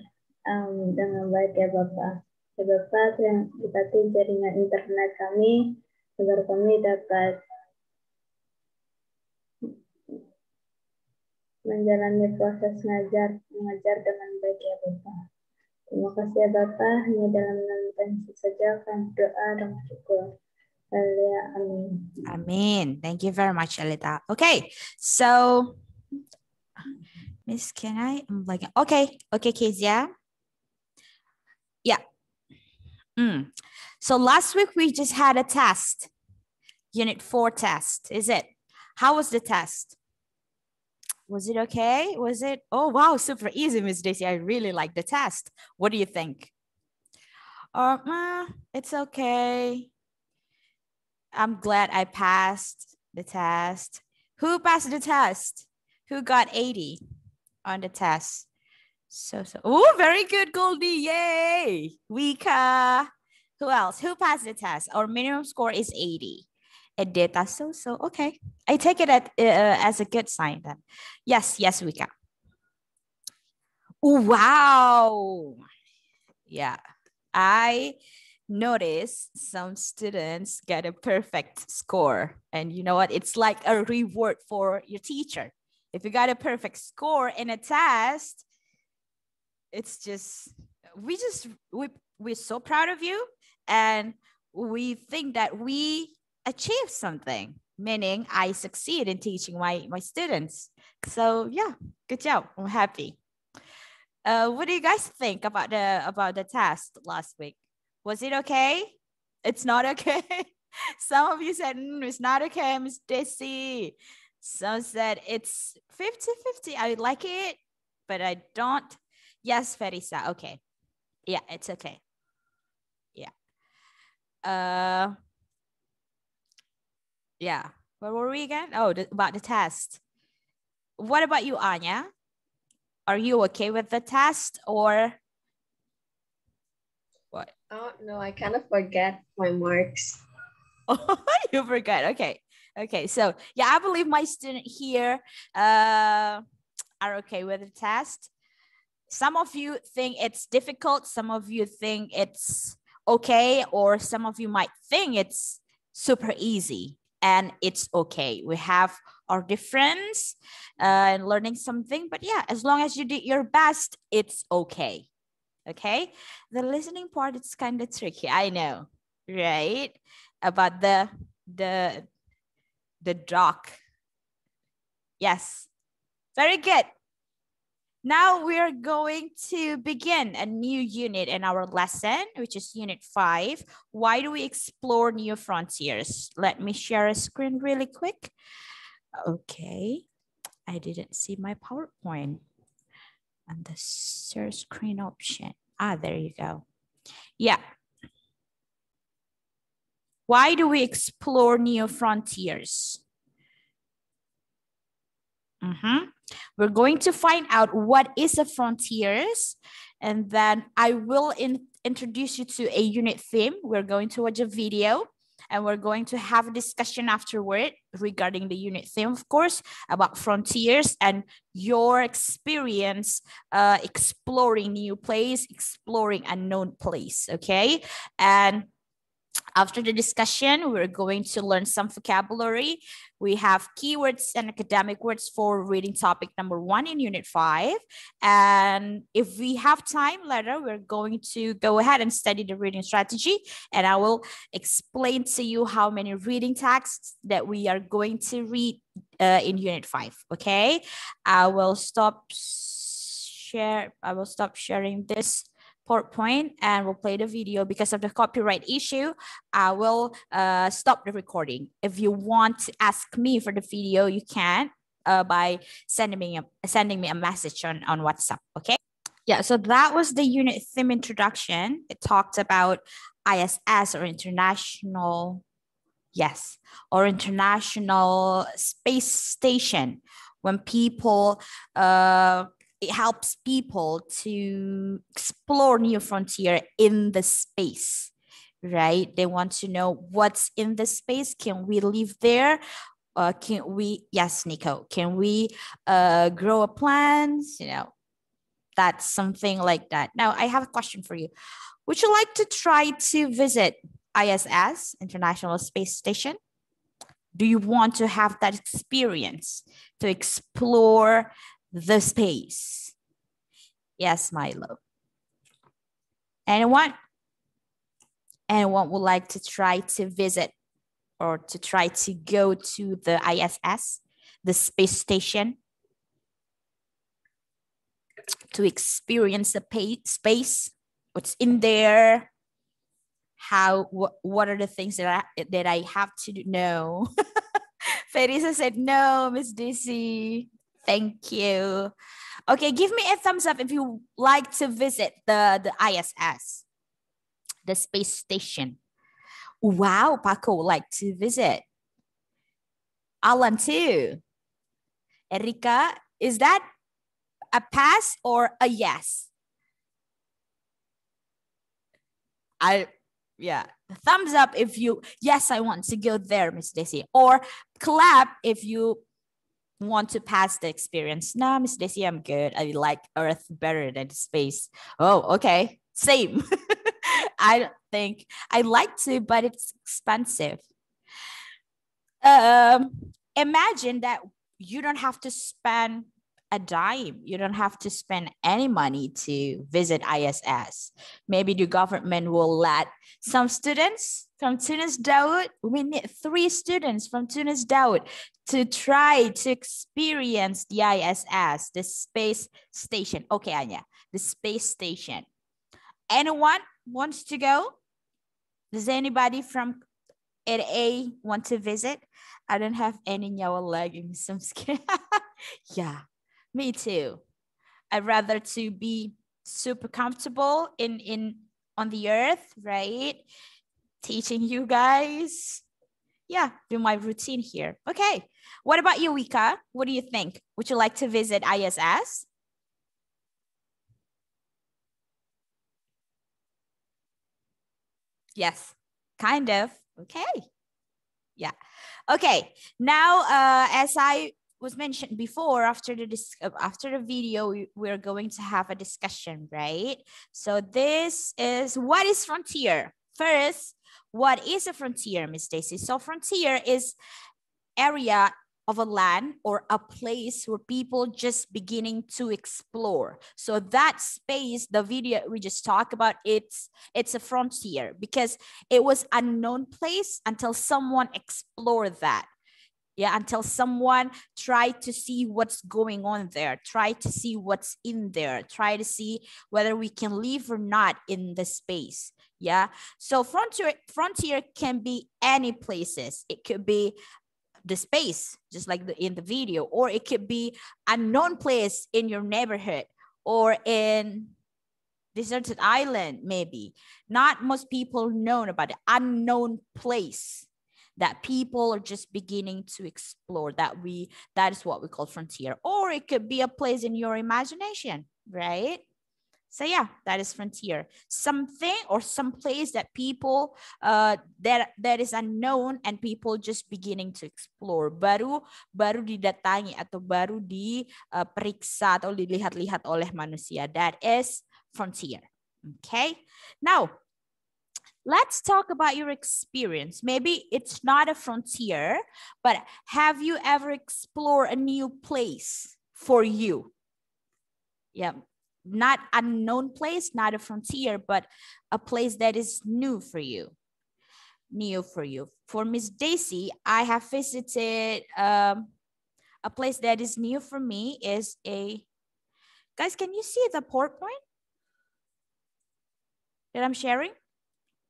um, dengan baik ya Bapak. Ya Bapak, yang berkati jaringan internet kami agar kami dapat menjalani proses ngajar mengajar dengan baik ya Bapak. Terima kasih ya Bapak, hanya dalam nama saja kami doa dan bersyukur. Haleluya, amin. Amin. Thank you very much, Alita. Okay, so Miss, can I? I'm like, okay, okay, Kezia. Yeah. Mm. So last week we just had a test, Unit Four test. Is it? How was the test? Was it okay? Was it? Oh wow, super easy, Miss Daisy. I really like the test. What do you think? Uh, uh, it's okay. I'm glad I passed the test. Who passed the test? Who got 80 on the test? So, so, oh, very good, Goldie. Yay. Wika. Who else? Who passed the test? Our minimum score is 80. And data so, so, okay. I take it at, uh, as a good sign then. Yes, yes, Wika. Ooh, wow. Yeah. I notice some students get a perfect score. And you know what? It's like a reward for your teacher. If you got a perfect score in a test, it's just we just we we're so proud of you and we think that we achieved something meaning i succeed in teaching my my students so yeah good job i'm happy uh what do you guys think about the about the test last week was it okay? It's not okay. Some of you said "Mm, it's not okay, Miss Desi. Some said it's 50-50. I like it, but I don't. Yes, Ferisa. Okay. Yeah, it's okay. Yeah. Uh yeah. Where were we again? Oh, the, about the test. What about you, Anya? Are you okay with the test or what? Oh no, I kind of forget my marks. Oh, you forgot. Okay. Okay. So yeah, I believe my student here uh, are okay with the test. Some of you think it's difficult. Some of you think it's okay, or some of you might think it's super easy and it's okay. We have our difference uh, in learning something, but yeah, as long as you did your best, it's okay. Okay. The listening part is kind of tricky. I know, right? About the the the doc. Yes. Very good. Now we're going to begin a new unit in our lesson, which is unit five. Why do we explore new frontiers? Let me share a screen really quick. Okay. I didn't see my PowerPoint and the share screen option. Ah, there you go. Yeah. Why do we explore new frontiers? Mhm. We're going to find out what is a frontiers, and then I will in, introduce you to a unit theme. We're going to watch a video, and we're going to have a discussion afterward regarding the unit theme, of course, about frontiers and your experience uh, exploring new place, exploring unknown place. Okay, and After the discussion, we're going to learn some vocabulary. We have keywords and academic words for reading topic number one in unit five. And if we have time later, we're going to go ahead and study the reading strategy. And I will explain to you how many reading texts that we are going to read uh, in unit five. Okay. I will stop share. I will stop sharing this PowerPoint and we'll play the video because of the copyright issue. I will uh, stop the recording. If you want to ask me for the video, you can uh, by sending me a, sending me a message on, on WhatsApp. Okay. Yeah, so that was the unit theme introduction. It talked about ISS or international, yes, or international space station when people uh, it helps people to explore new frontier in the space right? They want to know what's in the space. Can we live there? Uh, can we yes nico can we uh, grow a plant? You know that's something like that. Now i have a question for you. Would you like to try to visit iss international space station? Do you want to have that experience to explore the space. Yes, Milo. Anyone? Anyone would like to try to visit or to try to go to the ISS, the space station, to experience the space, what's in there, how, what, what are the things that I, that I have to know? Felisa said, no, Miss Daisy. Thank you. Okay, give me a thumbs up if you like to visit the, the ISS, the space station. Wow, Paco would like to visit. Alan too. Erika, is that a pass or a yes? I yeah thumbs up if you yes i want to go there miss daisy or clap if you want to pass the experience. Nah, Miss Daisy, I'm good. I like Earth better than space. Oh, okay. Same. I don't think I like to, but it's expensive. Um, imagine that you don't have to spend a dime. You don't have to spend any money to visit ISS. Maybe the government will let some students from Tunis Daud. We need three students from Tunis Daud to try to experience the ISS, the space station. Okay, Anya, the space station. Anyone wants to go? Does anybody from A want to visit? I don't have any nyawa leggings. I'm scared. yeah, me too. I'd rather to be super comfortable in in on the earth, right? Teaching you guys. Yeah, do my routine here. Okay. What about you, Wika? What do you think? Would you like to visit ISS? Yes, kind of. Okay. Yeah. Okay. Now, uh, as I was mentioned before after the uh, after the video we, we're going to have a discussion right? So this is what is frontier? First what is a frontier miss stacy? So frontier is area of a land or a place where people just beginning to explore. So that space the video we just talked about it's it's a frontier because it was unknown place until someone explored that yeah until someone try to see what's going on there try to see what's in there try to see whether we can live or not in the space. Yeah so frontier frontier can be any places. It could be the space just like the, in the video or it could be unknown place in your neighborhood or in deserted island maybe. Not most people known about the unknown place that people are just beginning to explore that we that is what we call frontier. Or it could be a place in your imagination right? So yeah that is frontier. Something or some place that people uh, that that is unknown and people just beginning to explore. Baru baru didatangi atau baru diperiksa uh, atau dilihat-lihat oleh manusia. That is frontier. Okay? Now let's talk about your experience. Maybe it's not a frontier, but have you ever explored a new place for you? Yeah, not unknown place, not a frontier, but a place that is new for you. New for you. For Miss Daisy, I have visited um, a place that is new for me is a guys can you see the PowerPoint that I'm sharing?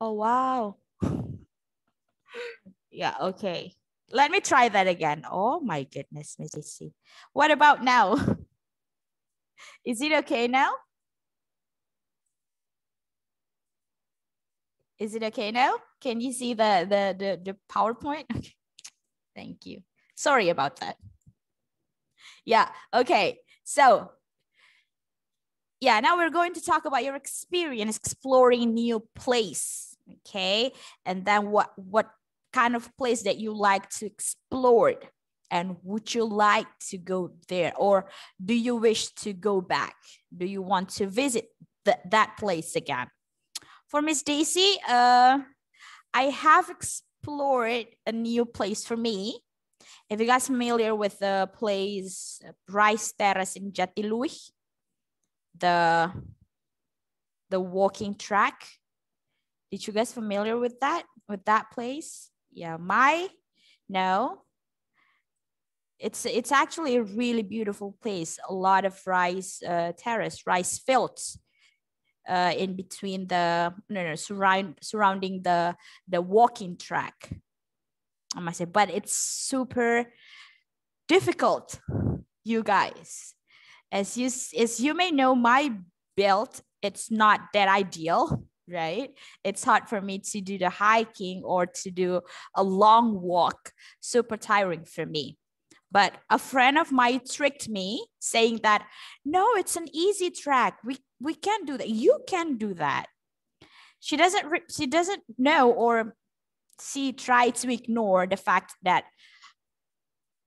Oh wow. yeah, okay. Let me try that again. Oh my goodness, Miss Daisy. What about now? Is it okay now? Is it okay now? Can you see the the the, the PowerPoint? Okay. Thank you. Sorry about that. Yeah, okay. So yeah, now we're going to talk about your experience exploring new place. Okay. And then what what kind of place that you like to explore and would you like to go there or do you wish to go back? Do you want to visit th that place again? For Miss Daisy, uh, I have explored a new place for me. If you guys familiar with the place Rice Terrace in Jatiluih, the the walking track. Did you guys familiar with that? With that place? Yeah, my no. It's it's actually a really beautiful place. A lot of rice uh, terrace, rice fields uh, in between the no no surround surrounding the the walking track. I must say, but it's super difficult, you guys. As you as you may know, my build it's not that ideal, right? It's hard for me to do the hiking or to do a long walk. Super tiring for me. But a friend of mine tricked me saying that no, it's an easy track. We we can do that. You can do that. She doesn't she doesn't know or she tried to ignore the fact that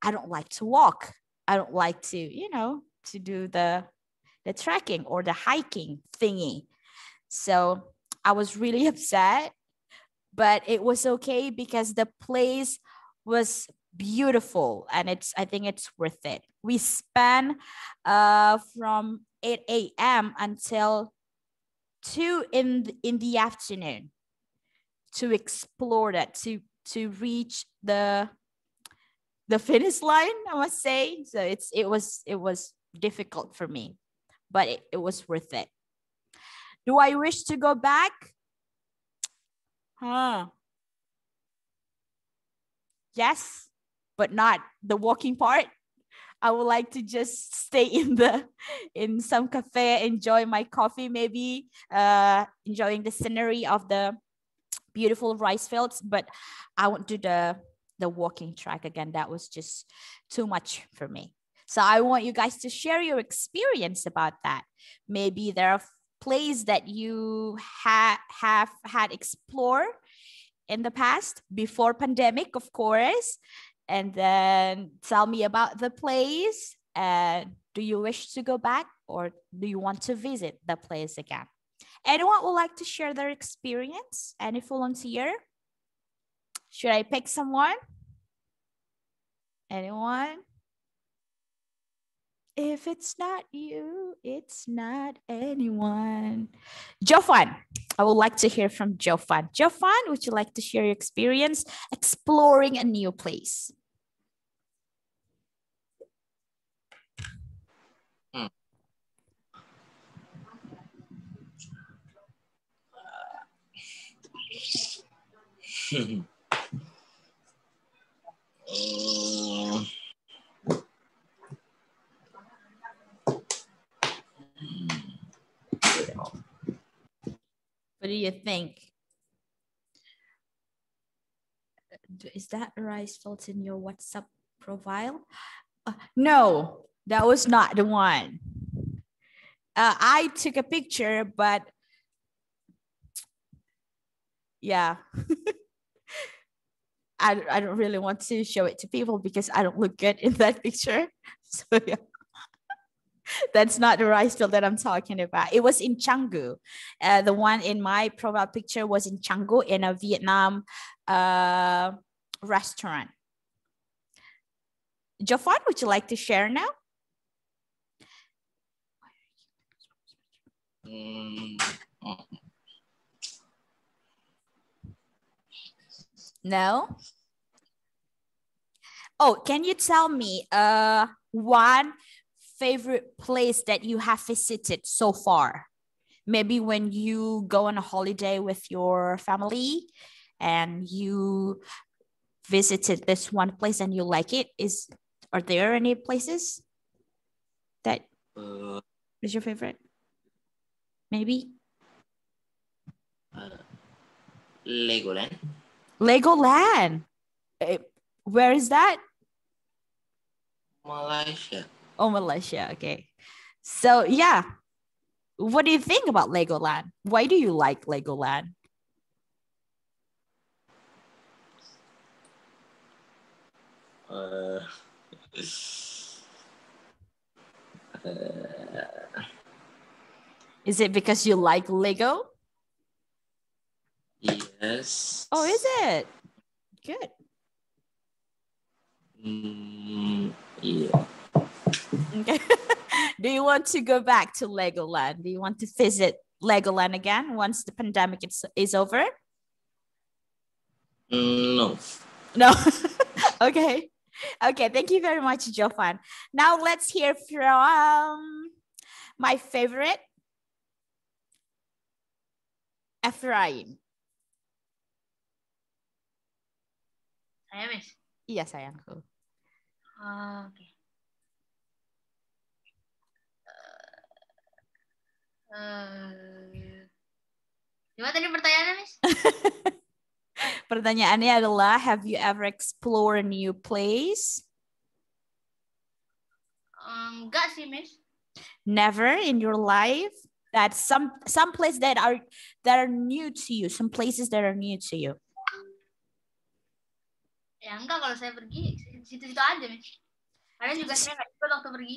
I don't like to walk. I don't like to, you know, to do the the trekking or the hiking thingy. So I was really upset, but it was okay because the place was beautiful and it's I think it's worth it. We spent uh, from 8 a.m. until 2 in the, in the afternoon to explore that to to reach the the finish line i must say so it's it was it was difficult for me but it, it was worth it do i wish to go back huh yes but not the walking part i would like to just stay in the in some cafe enjoy my coffee maybe uh enjoying the scenery of the beautiful rice fields, but I won't do the the walking track again. That was just too much for me. So I want you guys to share your experience about that. Maybe there are places that you ha- have had explored in the past before pandemic, of course, and then tell me about the place. And do you wish to go back or do you want to visit the place again? Anyone would like to share their experience? Any volunteer? Should I pick someone? Anyone? If it's not you, it's not anyone. Jofan, I would like to hear from Jofan. Jofan, would you like to share your experience exploring a new place? Uh, What do you think? Is that rice felt in your WhatsApp profile? Uh, no, that was not the one. Uh, I took a picture, but yeah. I, I don't really want to show it to people because I don't look good in that picture. So yeah. That's not the rice field that I'm talking about. It was in Canggu. Uh, the one in my profile picture was in Canggu in a Vietnam uh, restaurant. Jofan, would you like to share now? No. Oh, can you tell me uh one favorite place that you have visited so far? Maybe when you go on a holiday with your family and you visited this one place and you like it. Is are there any places that uh, is your favorite? Maybe uh, Legoland. Legoland. Eh, Where is that? Malaysia. Oh, Malaysia. Okay. So, yeah. What do you think about Legoland? Why do you like Legoland? Uh, uh, Is it because you like Lego? yes. Oh, is it? Good. Mm, yeah. Okay. do you want to go back to Legoland? Do you want to visit Legoland again once the pandemic is, is over? No. No. okay. Okay. Thank you very much, Jofan. Now let's hear from my favorite, Ephraim. Saya, Miss. Iya sayangku. Ah, Oke. Eh, gimana tadi pertanyaannya, Miss? Pertanyaannya adalah, have you ever explored a new place? Enggak sih, Miss. Never in your life? That some some place that are that are new to you, some places that are new to you. Ya enggak, kalau saya pergi, situ-situ aja, Miss. Kadang juga saya nggak ikut waktu pergi.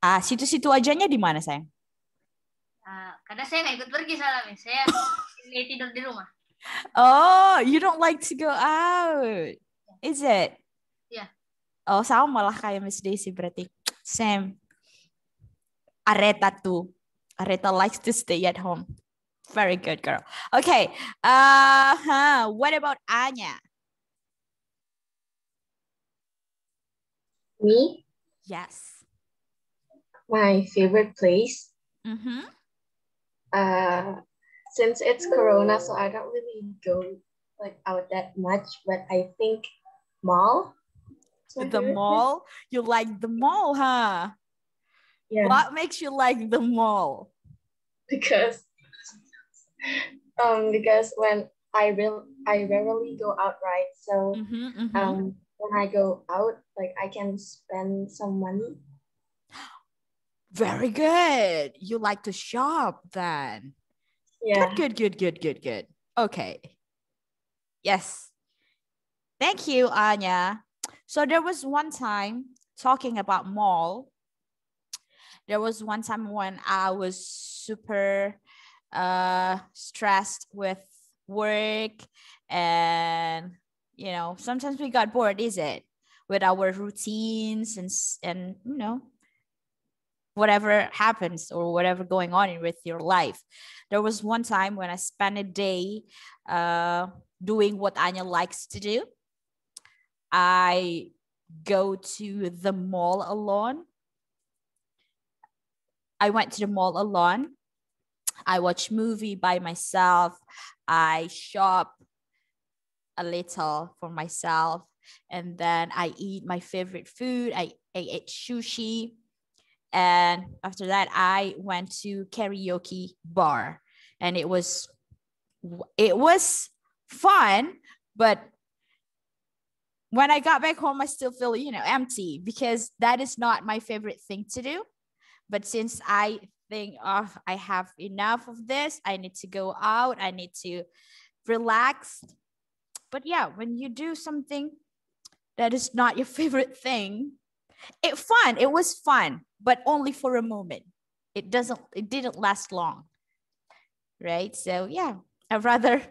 Ah, situ-situ ajanya di mana, sayang? Nah, kadang saya nggak ikut pergi Miss. Saya pilih tidur di rumah. Oh, you don't like to go out. Is it? Iya. Oh, sama lah kayak Miss Daisy berarti. Same. Areta tuh. Areta likes to stay at home. Very good girl. Okay. Uh huh. What about Anya? Me, Yes. my favorite place. Mm-hmm. Uh, since it's Corona, so I don't really go like out that much. But I think mall. The mall. You like the mall, huh? Yeah, What makes you like the mall? because um because when I will I rarely go out, right? So Mm-hmm, mm-hmm. um when I go out, like I can spend some money. Very good. You like to shop then. Yeah. Good, good, good, good, good, good. Okay. Yes. Thank you, Anya. So there was one time talking about mall. There was one time when I was super uh stressed with work and you know, sometimes we got bored, is it? With our routines and and you know, whatever happens or whatever going on with your life. There was one time when I spent a day uh, doing what Anya likes to do. I go to the mall alone. I went to the mall alone. I watch movie by myself. I shop a little for myself and then I eat my favorite food. I, I ate sushi and after that i went to karaoke bar. And it was it was fun but when i got back home i still feel you know empty because that is not my favorite thing to do. But since i think oh i have enough of this i need to go out i need to relax but yeah when you do something that is not your favorite thing It fun. It was fun, but only for a moment. It doesn't. It didn't last long. Right. So yeah, I'd rather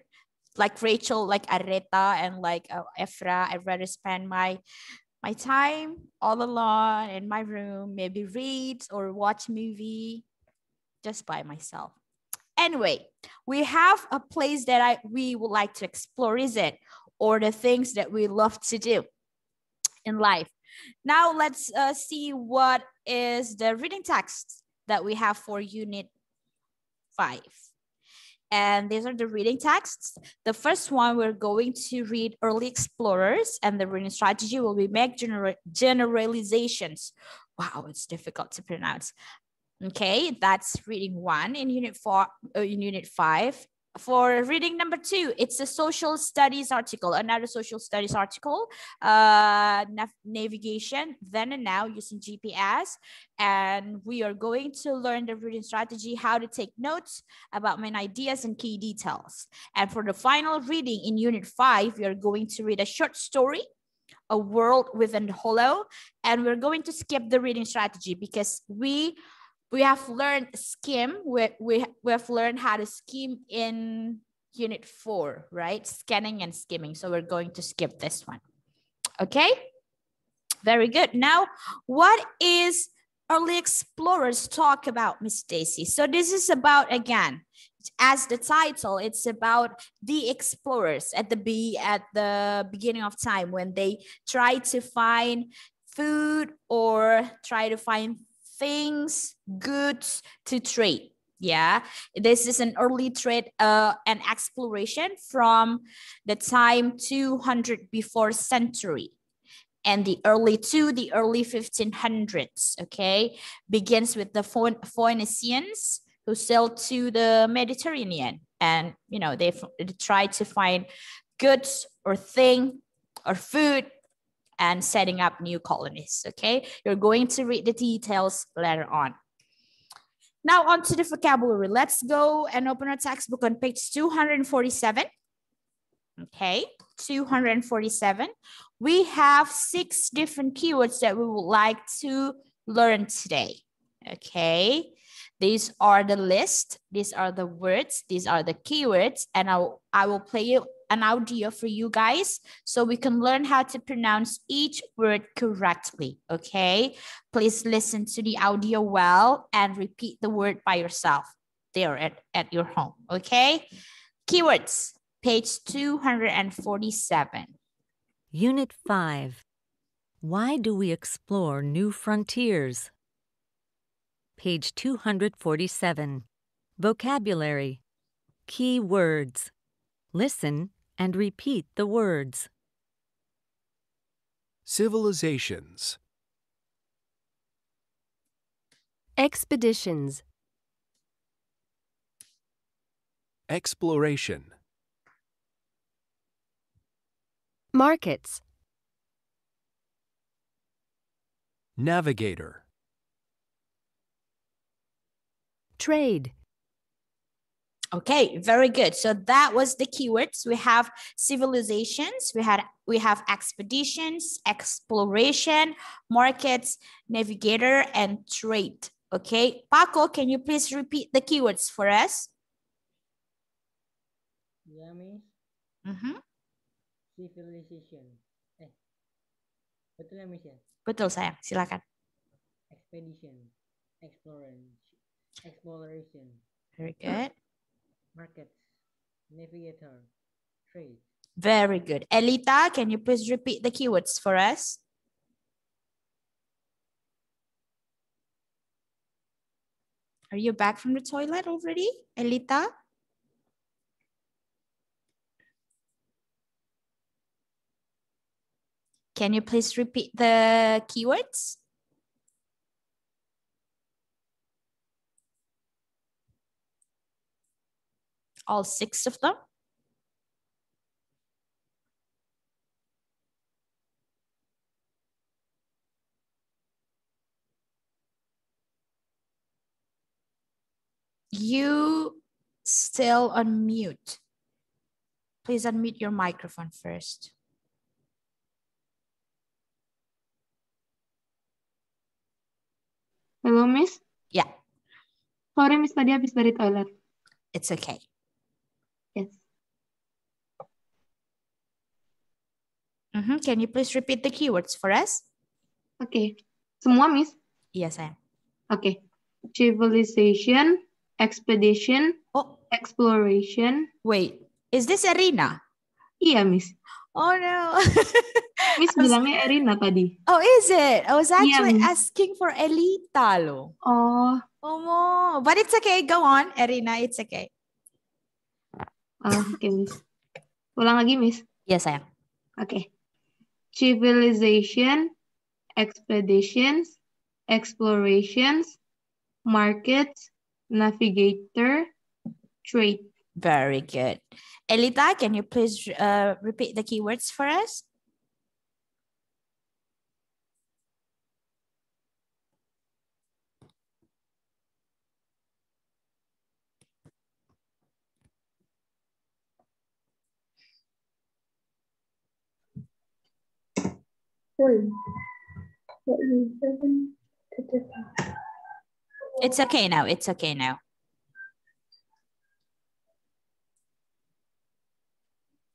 like Rachel, like Areta, and like uh. I'd rather spend my my time all alone in my room, maybe read or watch movie just by myself. Anyway, we have a place that I we would like to explore, is it? Or the things that we love to do in life. Now let's uh, see what is the reading text that we have for unit five. And these are the reading texts. The first one, we're going to read Early Explorers, and the reading strategy will be make general generalizations. Wow, it's difficult to pronounce. Okay, that's reading one in unit four, uh, in unit five for reading number two, it's a social studies article, another social studies article, uh, nav navigation, then and now using GPS. And we are going to learn the reading strategy, how to take notes about main ideas and key details. And for the final reading in unit five, we are going to read a short story a world within hollow and we're going to skip the reading strategy because we we have learned skim. We, we, we have learned how to skim in unit four right? Scanning and skimming. So we're going to skip this one. Okay? Very good. Now what is early explorers talk about miss stacy? So this is about again as the title it's about the explorers at the be at the beginning of time when they try to find food or try to find things, goods to trade. Yeah, this is an early trade uh, and exploration from the time 200 before century and the early to the early 1500s. Okay, begins with the Phoenicians who sailed to the Mediterranean, and you know they, they tried to find goods or thing or food and setting up new colonies. Okay, you're going to read the details later on. Now on to the vocabulary. Let's go and open our textbook on page 247. Okay, 247. We have six different keywords that we would like to learn today. Okay, these are the list. These are the words. These are the keywords. And I, I will play you an audio for you guys so we can learn how to pronounce each word correctly. Okay, please listen to the audio well and repeat the word by yourself there at, at your home. Okay, keywords, page 247. Unit 5. Why do we explore new frontiers? Page 247. Vocabulary. Key words. Listen and repeat the words. Civilizations. Expeditions. Exploration. Markets. Navigator. Trade. Okay, very good. So that was the keywords. We have civilizations, we had we have expeditions, exploration, markets, navigator, and trade. Okay, Paco, can you please repeat the keywords for us? Yeah, miss. Mm -hmm. Civilization. Eh, betul ya, miss ya? Betul sayang, silakan. Expedition, exploration, exploration. Very good. Markets, navigator, trade. Very good. Elita, can you please repeat the keywords for us? Are you back from the toilet already, Elita? Can you please repeat the keywords? All six of them. You still on mute. Please unmute your microphone first. Hello, Miss? Yeah. Sorry, Miss, tadi habis dari toilet. It's okay. Mhm, Can you please repeat the keywords for us? Oke. Semua, Miss? Iya, sayang. Oke. Civilization, expedition, Oh, exploration. wait. Is this Erina? Iya, Miss. Oh no. Miss bilangnya Erina tadi. oh, is it? I was actually Miss. asking for Elita lo. Oh, Oh, mo. But it's okay. Go on, Erina. It's okay. ah, oke, Miss. Ulang lagi, Miss. Iya, sayang. Oke. Civilization, expeditions, explorations, markets, navigator, trade. Very good. Elita, can you please uh, repeat the keywords for us? Sorry. What you seven to different. It's okay now. It's okay now.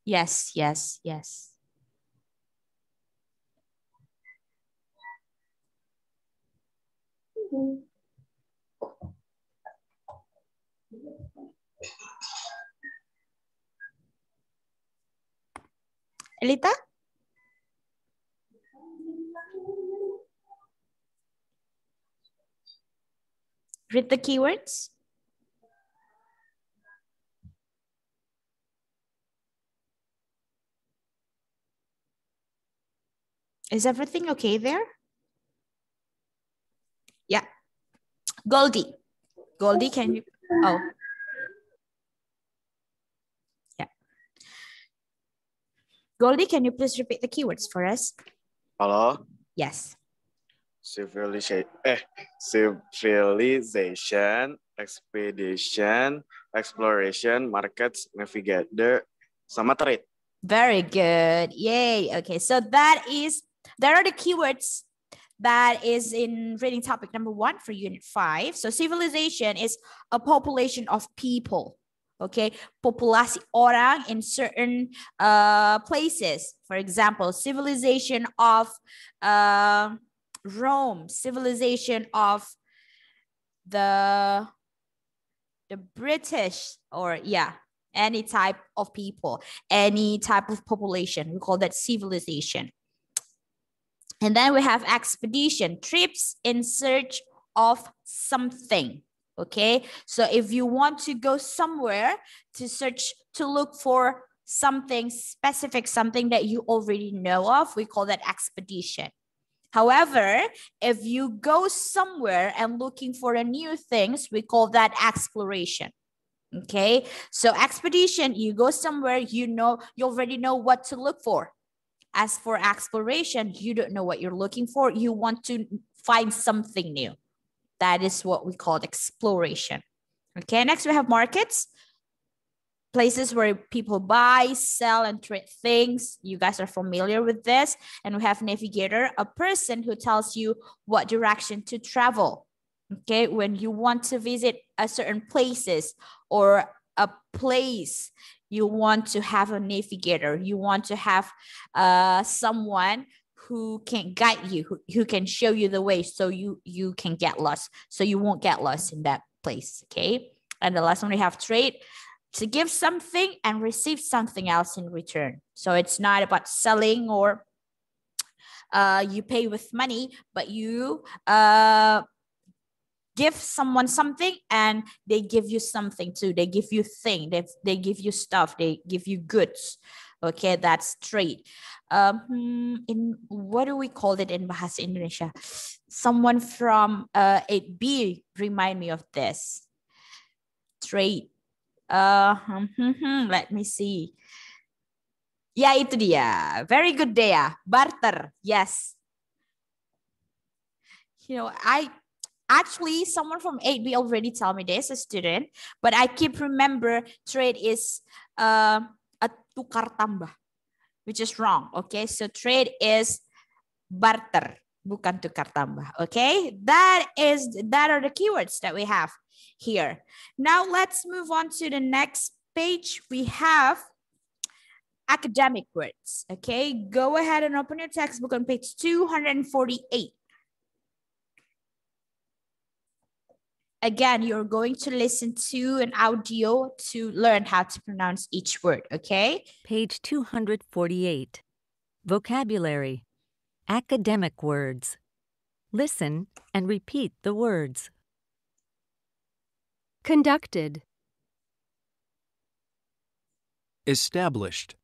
Yes, yes, yes. Elita? Read the keywords. Is everything okay there? Yeah. Goldie. Goldie, can you? Oh. Yeah. Goldie, can you please repeat the keywords for us? Hello? Yes. Civilization, eh, civilization, expedition, exploration, markets, navigator, sama trade. Very good. Yay. Okay. So that is, there are the keywords that is in reading topic number one for unit five. So civilization is a population of people. Okay. Populasi orang in certain uh, places. For example, civilization of uh, Rome, civilization of the the British or yeah, any type of people, any type of population. We call that civilization. And then we have expedition, trips in search of something. Okay. So if you want to go somewhere to search, to look for something specific, something that you already know of, we call that expedition. However, if you go somewhere and looking for a new things, we call that exploration. Okay, so expedition, you go somewhere, you know, you already know what to look for. As for exploration, you don't know what you're looking for. You want to find something new. That is what we call exploration. Okay, next we have markets places where people buy, sell, and trade things. You guys are familiar with this. And we have navigator, a person who tells you what direction to travel. Okay, when you want to visit a certain places or a place, you want to have a navigator. You want to have uh, someone who can guide you, who, who can show you the way, so you you can get lost, so you won't get lost in that place. Okay, and the last one we have trade to give something and receive something else in return. So it's not about selling or uh, you pay with money, but you uh, give someone something and they give you something too. They give you thing. They they give you stuff. They give you goods. Okay, that's trade. Um, hmm, in what do we call it in Bahasa Indonesia? Someone from uh, 8B remind me of this. Trade. Uh, hmm, hmm, hmm, let me see. Ya itu dia. Very good Dea. Barter. Yes. You know, I actually someone from 8B already told me this, a student, but I keep remember trade is uh, a tukar tambah, which is wrong. Okay, so trade is barter. bukan tukar tambah. Okay, that is that are the keywords that we have here. Now let's move on to the next page. We have academic words. Okay, go ahead and open your textbook on page 248. Again, you're going to listen to an audio to learn how to pronounce each word, okay? Page 248. Vocabulary. Academic words. Listen and repeat the words. Conducted. Established.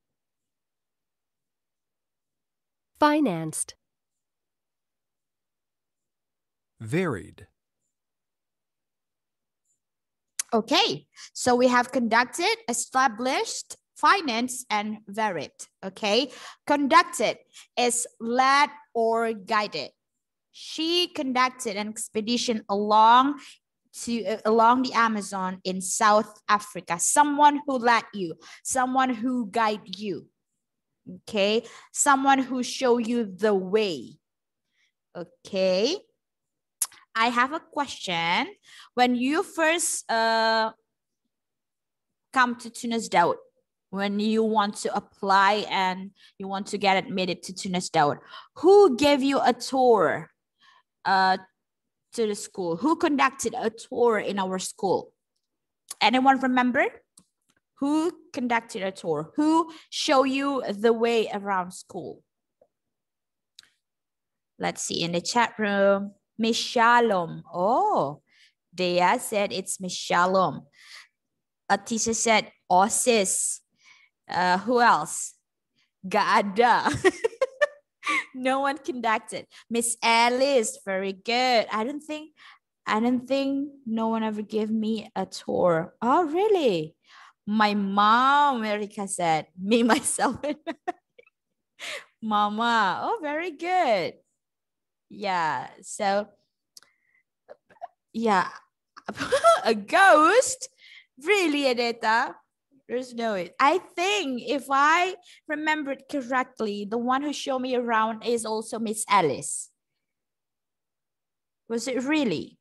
Financed. Varied. Okay, so we have conducted, established, financed, and varied. Okay, conducted is led or guided. She conducted an expedition along to uh, along the Amazon in South Africa. Someone who led you, someone who guide you. Okay, someone who show you the way. Okay. I have a question. When you first uh, come to Tunis Daud, when you want to apply and you want to get admitted to Tunis Daud, who gave you a tour uh, to the school? Who conducted a tour in our school? Anyone remember? Who conducted a tour? Who show you the way around school? Let's see in the chat room. Miss Shalom. Oh, Dea said it's Miss Shalom. Atisha said Osis. Uh, who else? Gak ada. no one conducted. Miss Alice, very good. I don't think, I don't think no one ever gave me a tour. Oh, really? My mom, Erika said, me, myself, and Mama. Oh, very good. Yeah. So, yeah, a ghost. Really, Anita? There's no it. I think if I remembered correctly, the one who showed me around is also Miss Alice. Was it really?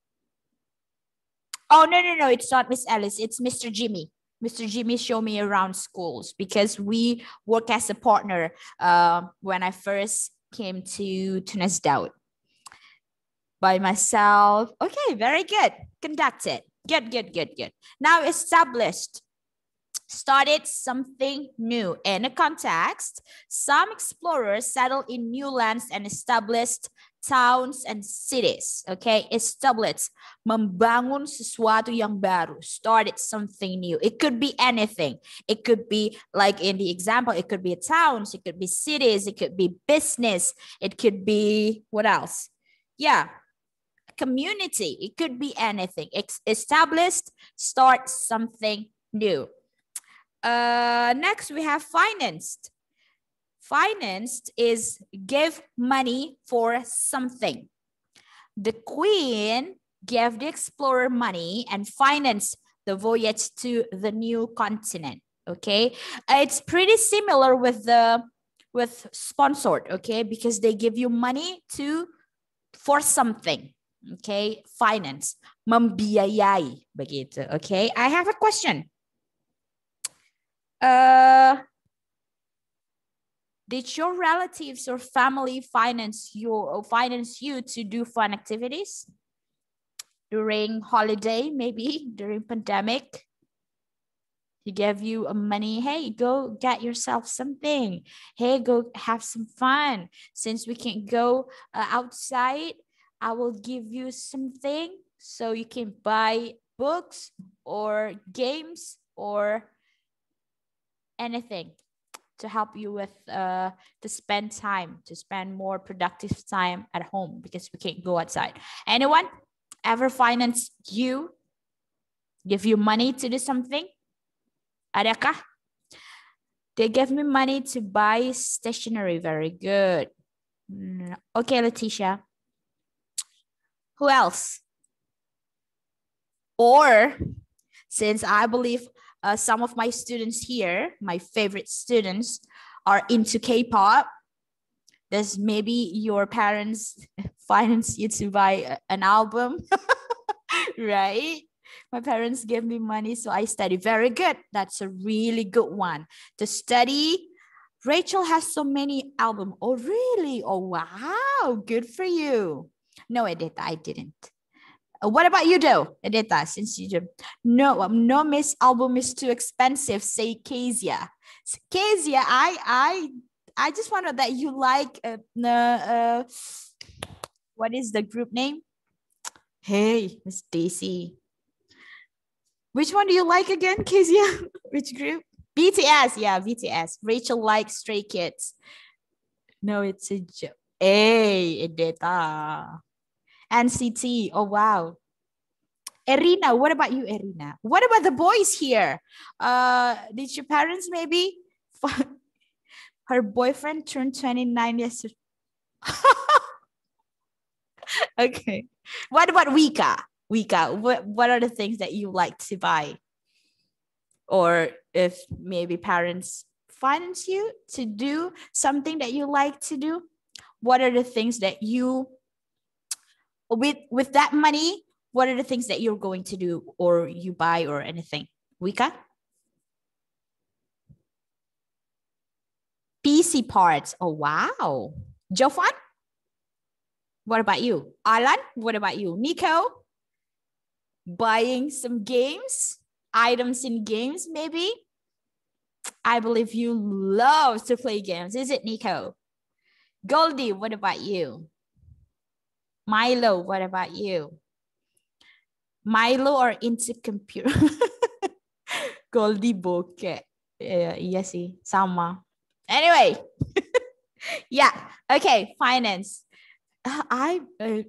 Oh no no no! It's not Miss Alice. It's Mr. Jimmy. Mr. Jimmy showed me around schools because we work as a partner uh, when I first came to Tunis Daud by myself. Okay, very good. Conducted. Good, good, good, good. Now established. Started something new. In a context, some explorers settled in new lands and established towns and cities. Okay, established. Membangun sesuatu yang baru. Started something new. It could be anything. It could be like in the example, it could be towns, it could be cities, it could be business, it could be what else? Yeah, community. It could be anything. Ex- established, start something new. Uh, next, we have financed. Financed is give money for something. The queen gave the explorer money and financed the voyage to the new continent. Okay, it's pretty similar with the with sponsored. Okay, because they give you money to for something okay finance membiayai begitu okay i have a question uh did your relatives or family finance you or finance you to do fun activities during holiday maybe during pandemic? He gave you a money. Hey go get yourself something. Hey go have some fun. Since we can't go uh, outside I will give you something so you can buy books or games or anything to help you with uh, to spend time, to spend more productive time at home because we can't go outside. Anyone ever finance you, give you money to do something? Adakah? They gave me money to buy stationery. Very good. Mm, okay, Letitia. Who else? Or since I believe uh, some of my students here, my favorite students, are into K pop, Does maybe your parents finance you to buy an album? right? My parents gave me money, so I study. Very good. That's a really good one to study. Rachel has so many album. Oh, really? Oh, wow. Good for you. No, Edith, I didn't. Uh, What about you, though, Edita? Since you no, um, no, Miss album is too expensive. Say Kezia. Kezia, I, I, I just wonder that you like uh, uh, what is the group name? Hey, Miss Daisy. Which one do you like again, Kezia? Which group? BTS. Yeah, BTS. Rachel likes Stray Kids. No, it's a joke. Hey, Edita. NCT. Oh, wow. Erina, what about you, Erina? What about the boys here? Uh, did your parents maybe? Her boyfriend turned 29 yesterday. okay. What about Wika? Wika, what, what are the things that you like to buy? Or if maybe parents finance you to do something that you like to do, what are the things that you with with that money, what are the things that you're going to do or you buy or anything? Wika? PC parts. Oh wow. Jovan? What about you? Alan? What about you? Nico? Buying some games? Items in games, maybe? I believe you love to play games, is it, Nico? Goldie, what about you? Milo, what about you? Milo or into computer? Goldie bokeh. Iya, iya sama. Anyway, yeah, okay, finance. Uh, I, uh,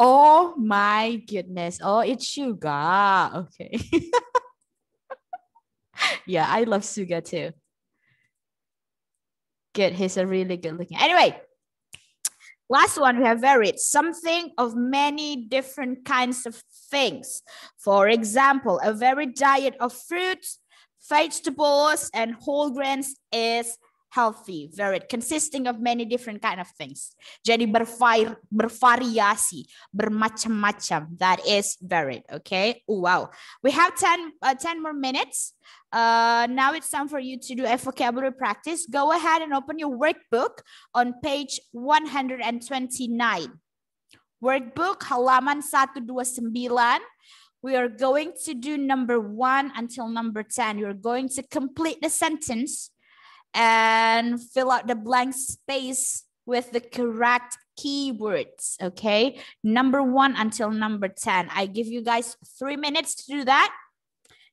oh my goodness. Oh, it's Suga. Okay. yeah, I love Suga too. Good, he's a really good looking. Anyway, Last one, we have varied something of many different kinds of things. For example, a varied diet of fruits, vegetables, and whole grains is healthy, varied, consisting of many different kind of things. Jadi bervari- bervariasi, bermacam-macam. That is varied, okay? Wow. We have 10, uh, 10 more minutes. Uh, now it's time for you to do a vocabulary practice. Go ahead and open your workbook on page 129. Workbook halaman 129. We are going to do number one until number 10. You're going to complete the sentence and fill out the blank space with the correct keywords. Okay. Number one until number 10. I give you guys three minutes to do that.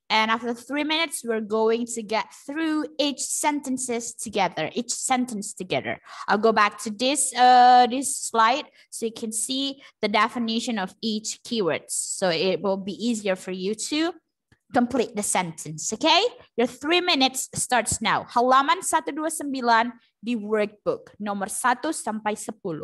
And after three minutes, we're going to get through each sentences together, each sentence together. I'll go back to this uh, this slide so you can see the definition of each keywords. So it will be easier for you to complete the sentence, okay? Your three minutes starts now. Halaman 129 di workbook, nomor 1 sampai 10.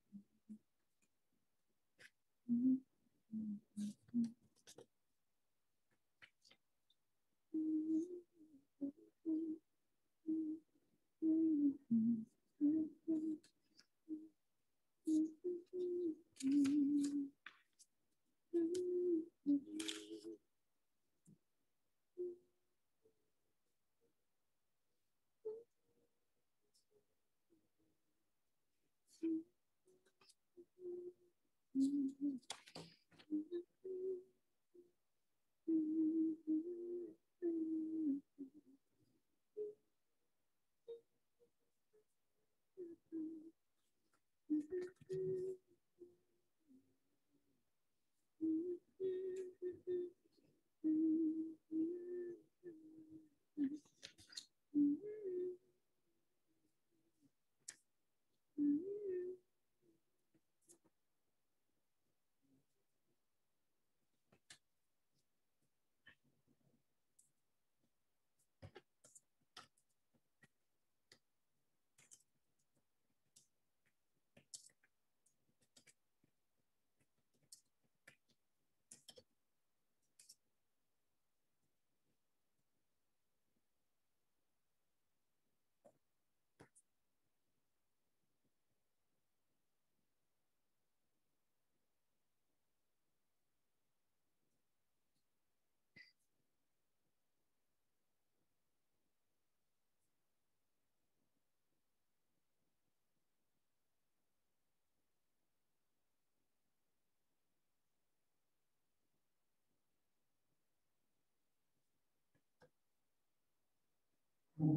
Thank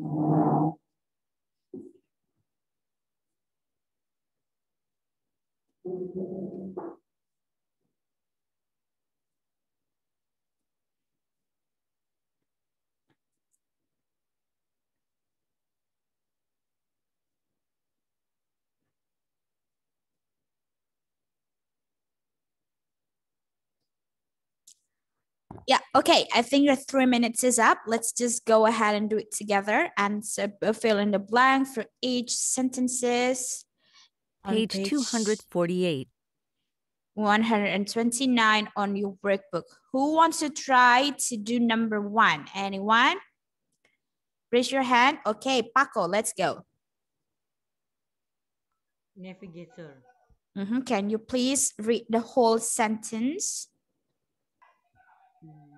you. Yeah, okay. I think your three minutes is up. Let's just go ahead and do it together and so uh, fill in the blank for each sentences. on Page 248. 129 on your workbook. Who wants to try to do number one? Anyone? Raise your hand. Okay, Paco, let's go. Navigator. Mhm, Can you please read the whole sentence?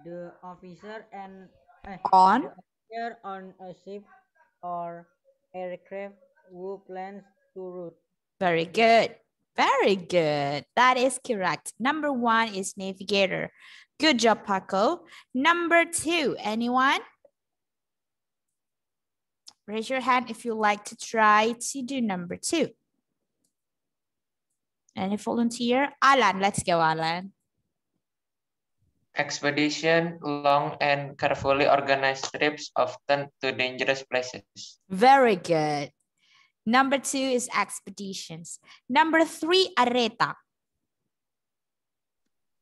The officer and eh, On? officer on a ship or aircraft who plans to route. Very good. Very good. That is correct. Number one is navigator. Good job, Paco. Number two, anyone? Raise your hand if you like to try to do number two. Any volunteer? Alan, let's go, Alan. Expedition, long and carefully organized trips, often to dangerous places. Very good. Number two is expeditions. Number three, areta.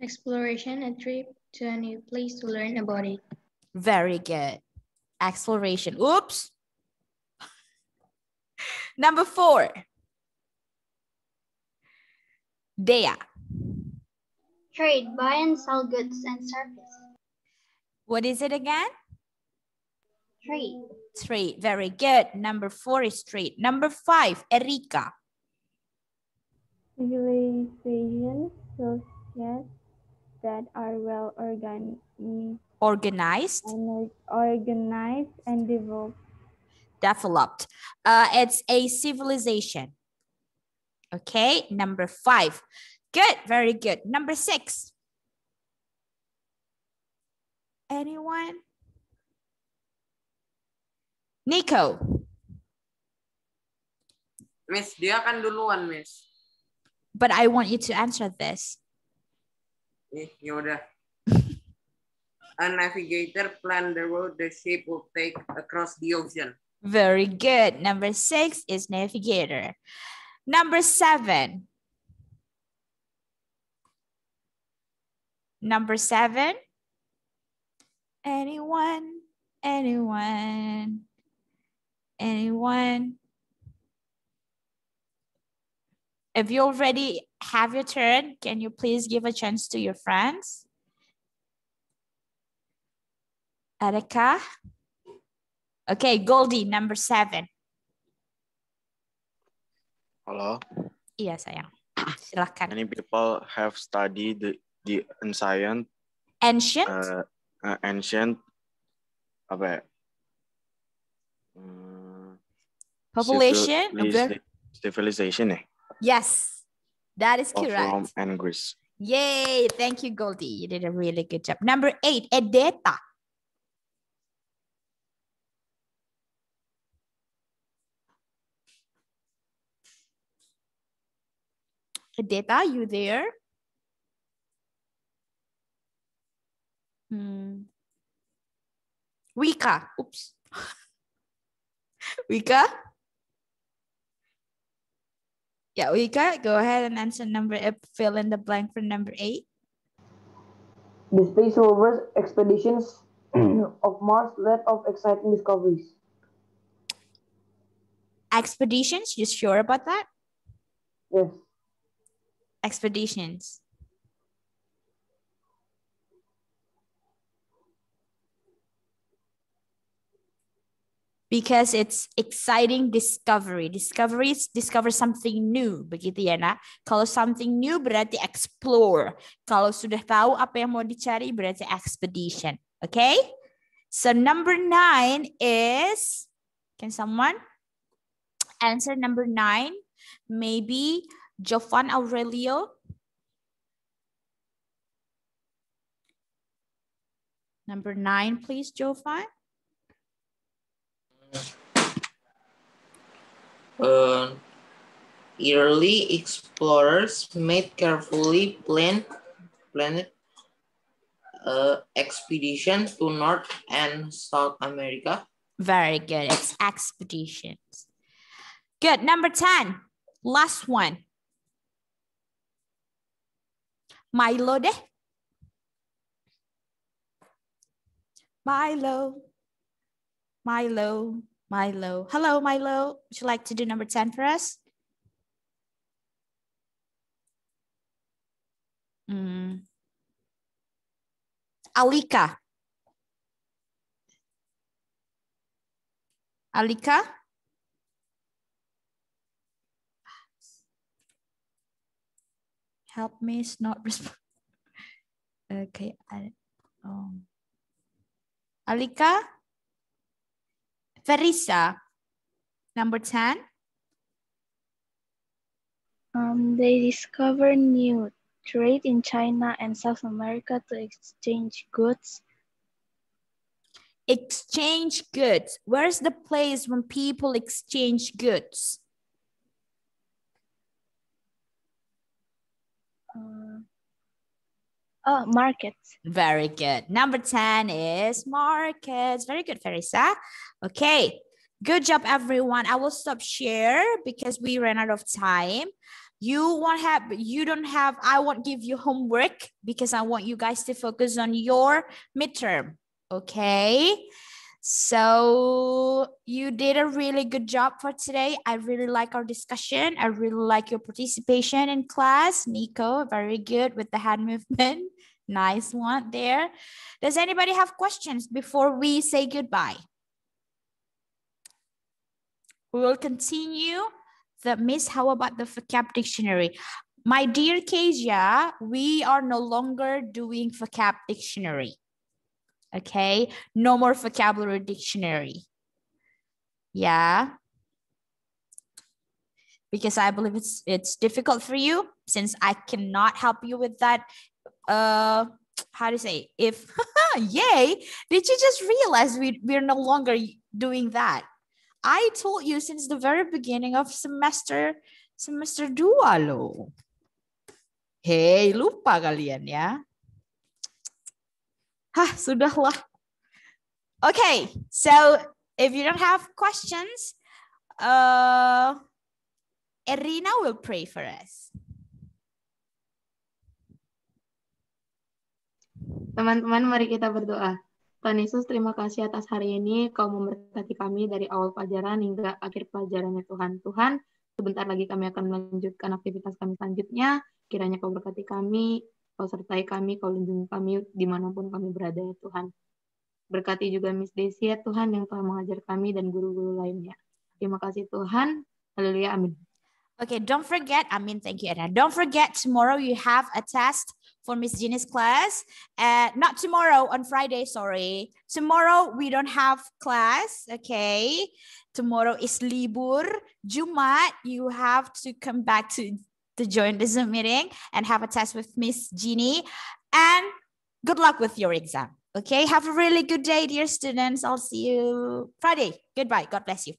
Exploration, a trip to a new place to learn about it. Very good. Exploration. Oops. Number four. Dea. Trade, buy and sell goods and services. What is it again? Trade, Trade. Very good. Number four is trade. Number five, Erika. Civilization societies that are well organized, Organized, and organized and developed. developed. Uh, it's a civilization. Okay. Number five. Good. Very good. Number six. Anyone? Nico. Miss, dia kan duluan, Miss. But I want you to answer this. Ih, ya udah. A navigator planned the road the ship will take across the ocean. Very good. Number six is navigator. Number seven. Number seven. Anyone? Anyone? Anyone? if you already have your turn, can you please give a chance to your friends? Adakah? Okay, Goldie, number seven. Halo. Iya, sayang. Silakan. Many people have studied the, the ancient Ancient? uh, uh, ancient apa ya? Hmm, Population? civilisa- civilization ya Yes, that is correct. Rome and Greece. Yay, thank you, Goldie. You did a really good job. Number eight, Edeta. Edeta, you there? Hmm. Wika, oops. Wika? Yeah, Wika, go ahead and answer number, uh, fill in the blank for number eight. The space rovers expeditions of Mars led of exciting discoveries. Expeditions, you sure about that? Yes. Expeditions. Because it's exciting discovery. Discovery is discover something new, begitu ya nak. Kalau something new berarti explore. Kalau sudah tahu apa yang mau dicari berarti expedition. Okay? So number nine is, can someone answer number nine? Maybe Jovan Aurelio. Number nine, please, Jovan. Uh, early explorers made carefully planned planned uh, expedition to North and South America. Very good. It's expeditions. Good. Number 10. Last one. Milo deh. Milo. Milo. Milo. Hello, Milo. Would you like to do number 10 for us? Mm. Alika. Alika? Help me is not respond. Okay. I, oh. Alika? Verisa. Number 10. Um, they discover new trade in China and South America to exchange goods. Exchange goods. Where's the place when people exchange goods? Uh, oh, markets. Very good. Number 10 is markets. Very good, Farisa. Okay. Good job, everyone. I will stop share because we ran out of time. You won't have, you don't have, I won't give you homework because I want you guys to focus on your midterm. Okay. So you did a really good job for today. I really like our discussion. I really like your participation in class. Nico, very good with the hand movement. Nice one there. Does anybody have questions before we say goodbye? We will continue. The Miss, how about the vocab dictionary? My dear Kezia, we are no longer doing vocab dictionary. Okay, no more vocabulary dictionary. Yeah. Because I believe it's it's difficult for you since I cannot help you with that. Uh how to say if yay, did you just realize we, we're no longer doing that? I told you since the very beginning of semester semester dua loh. Hey, lupa kalian ya. Hah, sudahlah. Okay, so if you don't have questions, uh, Erina will pray for us. Teman-teman, mari kita berdoa. Tuhan Yesus, terima kasih atas hari ini. Kau memberkati kami dari awal pelajaran hingga akhir pelajarannya Tuhan. Tuhan, Sebentar lagi kami akan melanjutkan aktivitas kami selanjutnya. Kiranya kau berkati kami, kau sertai kami, kau lindungi kami di mana pun kami berada ya Tuhan. Berkati juga Miss Desi ya Tuhan yang telah mengajar kami dan guru-guru lainnya. Terima kasih Tuhan. Haleluya. Amin. Okay, don't forget, I mean, thank you, Anna. Don't forget, tomorrow you have a test for Miss Jeannie's class. Uh, not tomorrow, on Friday, sorry. Tomorrow we don't have class, okay? Tomorrow is libur. Jumat, you have to come back to, to join the Zoom meeting and have a test with Miss Jeannie. And good luck with your exam, okay? Have a really good day, dear students. I'll see you Friday. Goodbye. God bless you.